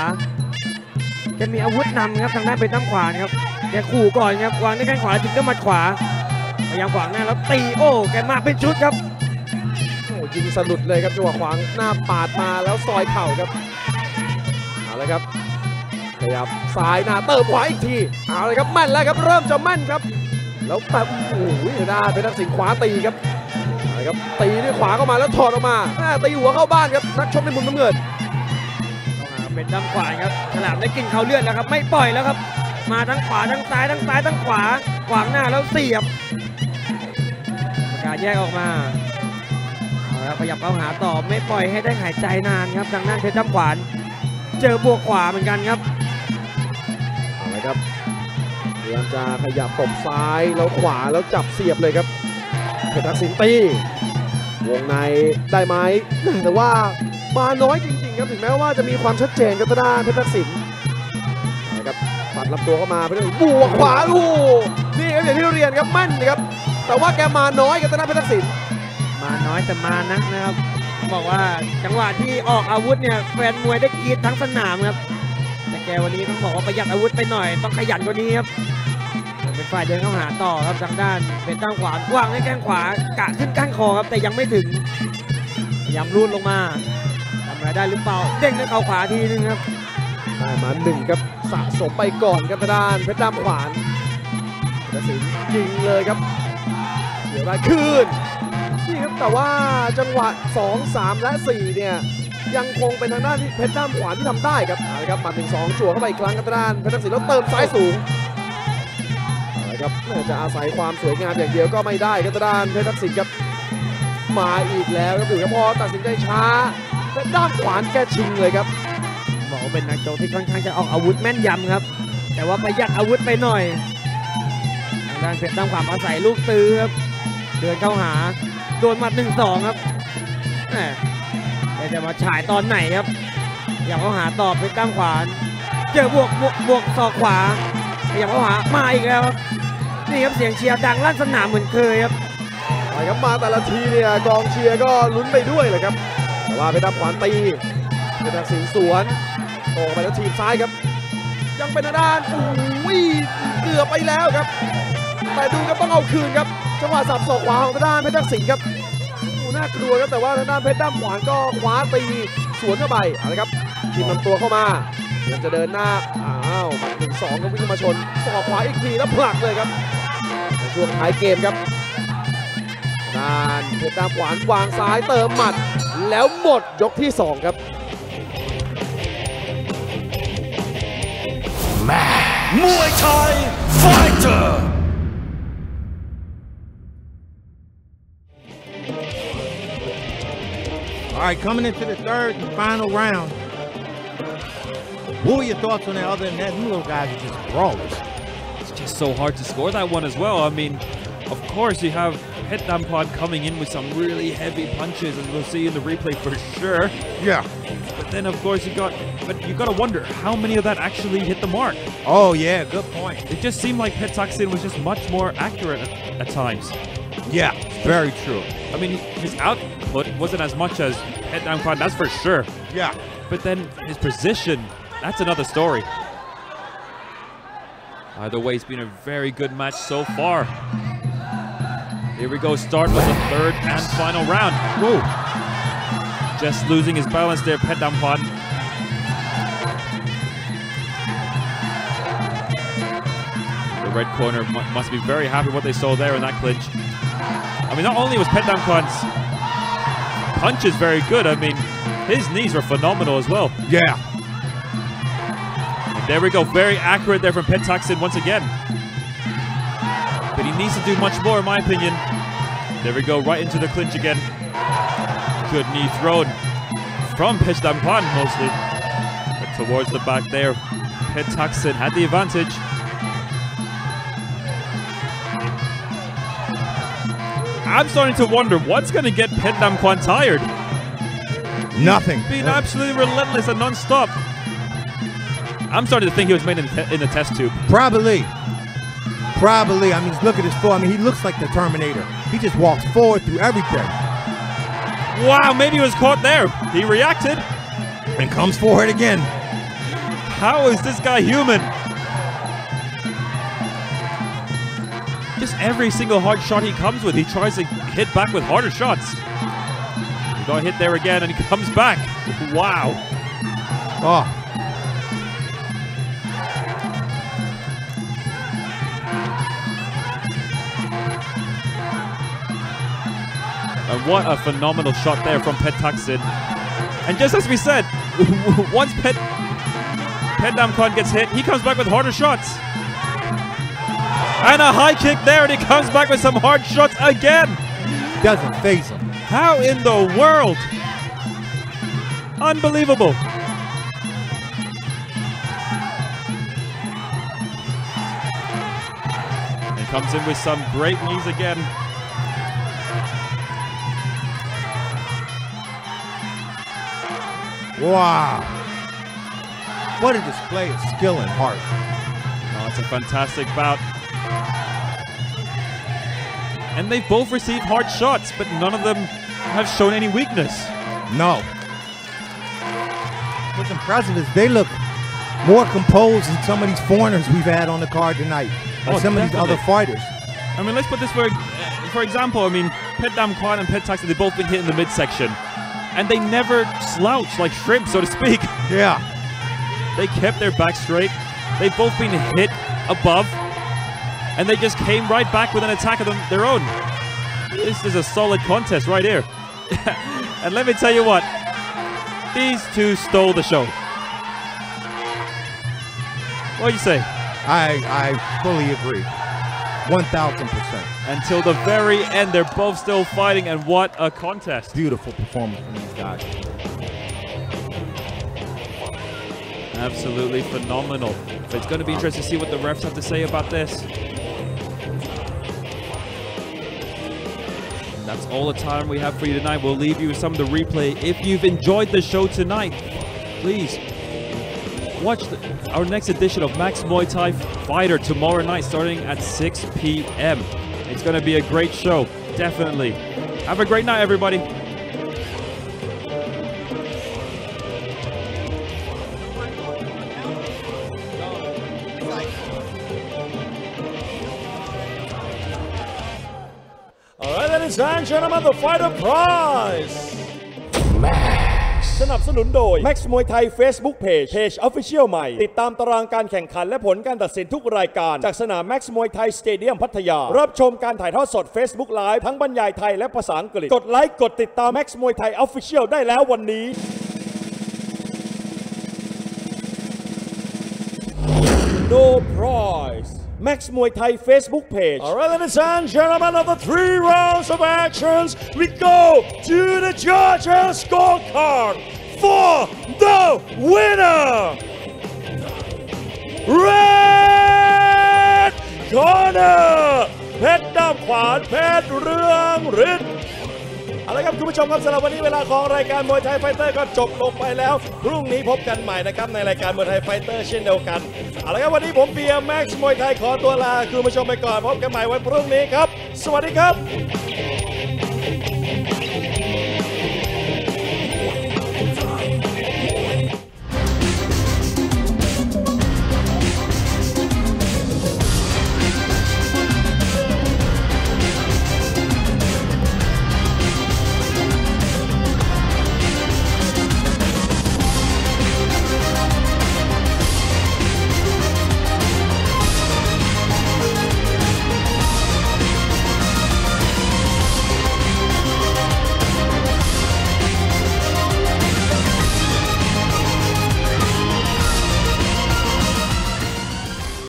จะมีอาวุธนำครับทางด้านเป็นตั้งขวาครับแกขู่ก่อนครับวางด้วยแข้งขวาแล้วถึงด้วยหมัดขวาพยายามขวางหน้าแล้วตีโอ้แกมาเป็นชุดครับโอ้ยิงสลุดเลยครับจังหวะขวางหน้าปาดมาแล้วซอยเข่าครับเอาเละครับขยับซ้ายหน้าเติมขวาอีกทีเอาเลยครับแม่นแล้วครับเริ่มจะแม่นครับ แล้วแบบโอ้โหหน้าเป็นนักสิงขวาตีครับเอาละครับตีด้วยขวาเข้ามาแล้วถอดออกมาตีหัวเข้าบ้านครับนักชกในมุมน้ำเงิน เป็นตั้งขวาครับฉลามได้กินเขาเลือดแล้วครับ ไม่ปล่อยแล้วครับ มาทั้งขวาทั้งซ้ายทั้งซ้ายทั้งขวา ขวางหน้าแล้วเสียบประกาศแยกออกมาเอาละขยับเข้าหาต่อไม่ปล่อยให้ได้หายใจนานครับทางด้านเพชรน้ำขวาน เจอบวกขวาเหมือนกันครับเอาละครับพยายามจะขยับตบซ้ายแล้วขวาแล้วจับเสียบเลยครับเพชรทักษิณตีวงในได้ไหมแต่ว่ามาน้อยจริง ครับถึงแม้ว่าจะมีความชัดเจนกับทางด้านเพชรทักษิณนะครับปัดลำตัวเข้ามาไปด้วยบวกขวาลูนี่ครับอย่างที่เรียนครับแม่นนะครับแต่ว่าแกมาน้อยกับทางด้านเพชรทักษิณมาน้อยแต่มานักนะครับบอกว่าจังหวะที่ออกอาวุธเนี่ยแฟนมวยได้กรีดทั้งสนามครับแต่แกวันนี้ต้องบอกว่าประหยัดอาวุธไปหน่อย ต้องขยันกว่านี้ครับเป็นฝ่ายเดินเข้าหาต่อครับทางด้านเป็นตั้งขวาวางด้แข้งขวากะขึ้นก้านคอครับแต่ยังไม่ถึงยายามรูดลงมา ทำอะได้หรือเปล่า เด้งด้วยเข่าขวาทีนึงครับได้มาหนึ่งครับสะสมไปก่อนครับทางด้านเพชรดำขวานเพชรศิลป์ยิงเลยครับเดี๋ยวได้คืนนี่ครับแต่ว่าจังหวะ 2 3 และ 4 เนี่ย ยังคงเป็นทางด้านที่เพชรด้ามขวานที่ทำได้ครับเอาละครับมาถึงสองจั่วเข้าไปอีกครั้งครับทาด้านเพชรทักษิณแล้วเติมซ้ายสูงเอาละครับจะอาศัยความสวยงามอย่างเดียวก็ไม่ได้ครับทาด้านเพชรทักษิณครับมาอีกแล้วครับดูครับพอตัดสินใจช้า เพชรด้ามขวานแกชิงเลยครับบอกว่าเป็นนักโจที่ค่อนข้างจะออกอาวุธแม่นยำครับ แต่ว่าประหยัดอาวุธไปหน่อยทางด้านเพชรตั้งความอาศัยลูกตื้อครับเดินเข้าหาโดนหมัดหนึ่งสองครับแต่จะมาฉายตอนไหนครับอยากเข้าหาต่อเพชรตั้งขวานเจอบวกบวกบวกศอกขวาอยากเข้าหามาอีกแล้วครับนี่ครับเสียงเชียร์ดังลั่นสนามเหมือนเคยครับครับมาแต่ละทีเนี่ยกองเชียร์ก็ลุ้นไปด้วยเลยครับ ว่าเพชรดำขวานตีเพชรทักษิณสวนโอ่งไปแล้วทีมซ้ายครับ ยังเป็นทางด้านอุ้ยเกือบไปแล้วครับ แต่ดูครับต้องเอาคืนครับ จังหวะสับศอกขวาของทางด้านเพชรทักษิณครับน่ากลัวครับแต่ว่าทางด้านเพชรดำขวานก็คว้าตีสวนเข้าไปอาละครับทีมลำตัวเข้ามายังจะเดินหน้าอ้าวมาถึงสองก็วิ่งมาชนศอกขวาอีกทีแล้วผลักเลยครับในช่วงท้ายเกมครับด้านเพชรดำขวานวางซ้ายเติมหมัด แล้วหมดยกที่ 2 ครับ Muay Thai Fighter 'All right, coming into the third and final round. What were your thoughts on that? Other than that, them little guys are just brawlers. It's just so hard to score that one as well. I mean, of course you have Pet Dampon coming in with some really heavy punches, as we'll see in the replay for sure. Yeah. But then of course you got, but you got to wonder how many of that actually hit the mark. Oh yeah, good point. It just seemed like Pet Tuxin was just much more accurate at, at times. Yeah, very true. I mean, his output wasn't as much as Pet Dampon, that's for sure. Yeah. But then his position, that's another story. Either way, it's been a very good match so far. Here we go, start with the third and final round. Whoa. Just losing his balance there, Pet Dampon. The red corner must be very happy what they saw there in that clinch. I mean, not only was Pet Dampon's punches very good, I mean, his knees were phenomenal as well. Yeah. And there we go, very accurate there from Pet Tuxin once again. But he needs to do much more, in my opinion. There we go, right into the clinch again. Good knee thrown from Pet mostly. But towards the back there, Pet Tuxin had the advantage. I'm starting to wonder what's going to get Pet Dampon tired. Nothing. Being absolutely relentless and non-stop. I'm starting to think he was made in, in the test tube. Probably. Probably. I mean, look at his form. I mean, he looks like the Terminator. He just walks forward through everything Wow, maybe he was caught there. He reacted. and comes forward again. How is this guy human? Just every single hard shot he comes with, he tries to hit back with harder shots. He got hit there again and he comes back. Wow. Oh, And what a phenomenal shot there from Pet. And just as we said, once Pet Pet gets hit, he comes back with harder shots. And a high kick there, and he comes back with some hard shots again. doesn't phase him. How in the world? Unbelievable. And comes in with some great knees again. Wow. What a display of skill and heart. Oh, it's a fantastic bout. And they've both received hard shots, but none of them have shown any weakness. No. What's impressive is they look more composed than some of these foreigners we've had on the card tonight. Or Oh, some of these other fighters. I mean, let's put this for for example. I mean, Pet Dam Kwan and Pet Taxi, they've both been hit in the midsection, and they never slouch like shrimp, so to speak. Yeah. They kept their back straight. They've both been hit above, and they just came right back with an attack of them, their own. This is a solid contest right here. and let me tell you what, these two stole the show. What do you say? I I fully agree. 1000%. Until the very end, they're both still fighting, and what a contest. Beautiful performance from these guys. Absolutely phenomenal. But it's going to be interesting to see what the refs have to say about this. That's all the time we have for you tonight. We'll leave you with some of the replay. If you've enjoyed the show tonight, please watch the, our next edition of Max Muay Thai Fighter tomorrow night starting at 6 p.m. It's going to be a great show, definitely. Have a great night, everybody. Alright, ladies and gentlemen, the fighter prize สนับสนุนโดย Max มวยไทย Facebook Page Page Official ใหม่ ติดตามตารางการแข่งขันและผลการตัดสินทุกรายการ จากสนาม Max มวยไทยสเตเดียมพัทยา รับชมการถ่ายทอดสด Facebook Live ทั้งบรรยายไทยและภาษาอังกฤษ กดไลค์ กดติดตาม Max มวยไทย Official ได้แล้ววันนี้ No prize. Max Muay Thai Facebook page. All right, ladies and gentlemen, of the three rounds of actions, we go to the judges' scorecard for the winner. Red corner, เพชรดำขวานเพชรเรืองฤทธิ์ เอาละครับคุณผู้ชมครับสำหรับวันนี้เวลาของรายการมวยไทยไฟเตอร์ก็จบลงไปแล้ว พรุ่งนี้พบกันใหม่นะครับในรายการมวยไทยไฟเตอร์เช่นเดียวกันเอาละครับวันนี้ผมเบียร์แม็กซ์มวยไทยขอตัวลาคุณผู้ชมไปก่อนพบกันใหม่วันพรุ่งนี้ครับ สวัสดีครับ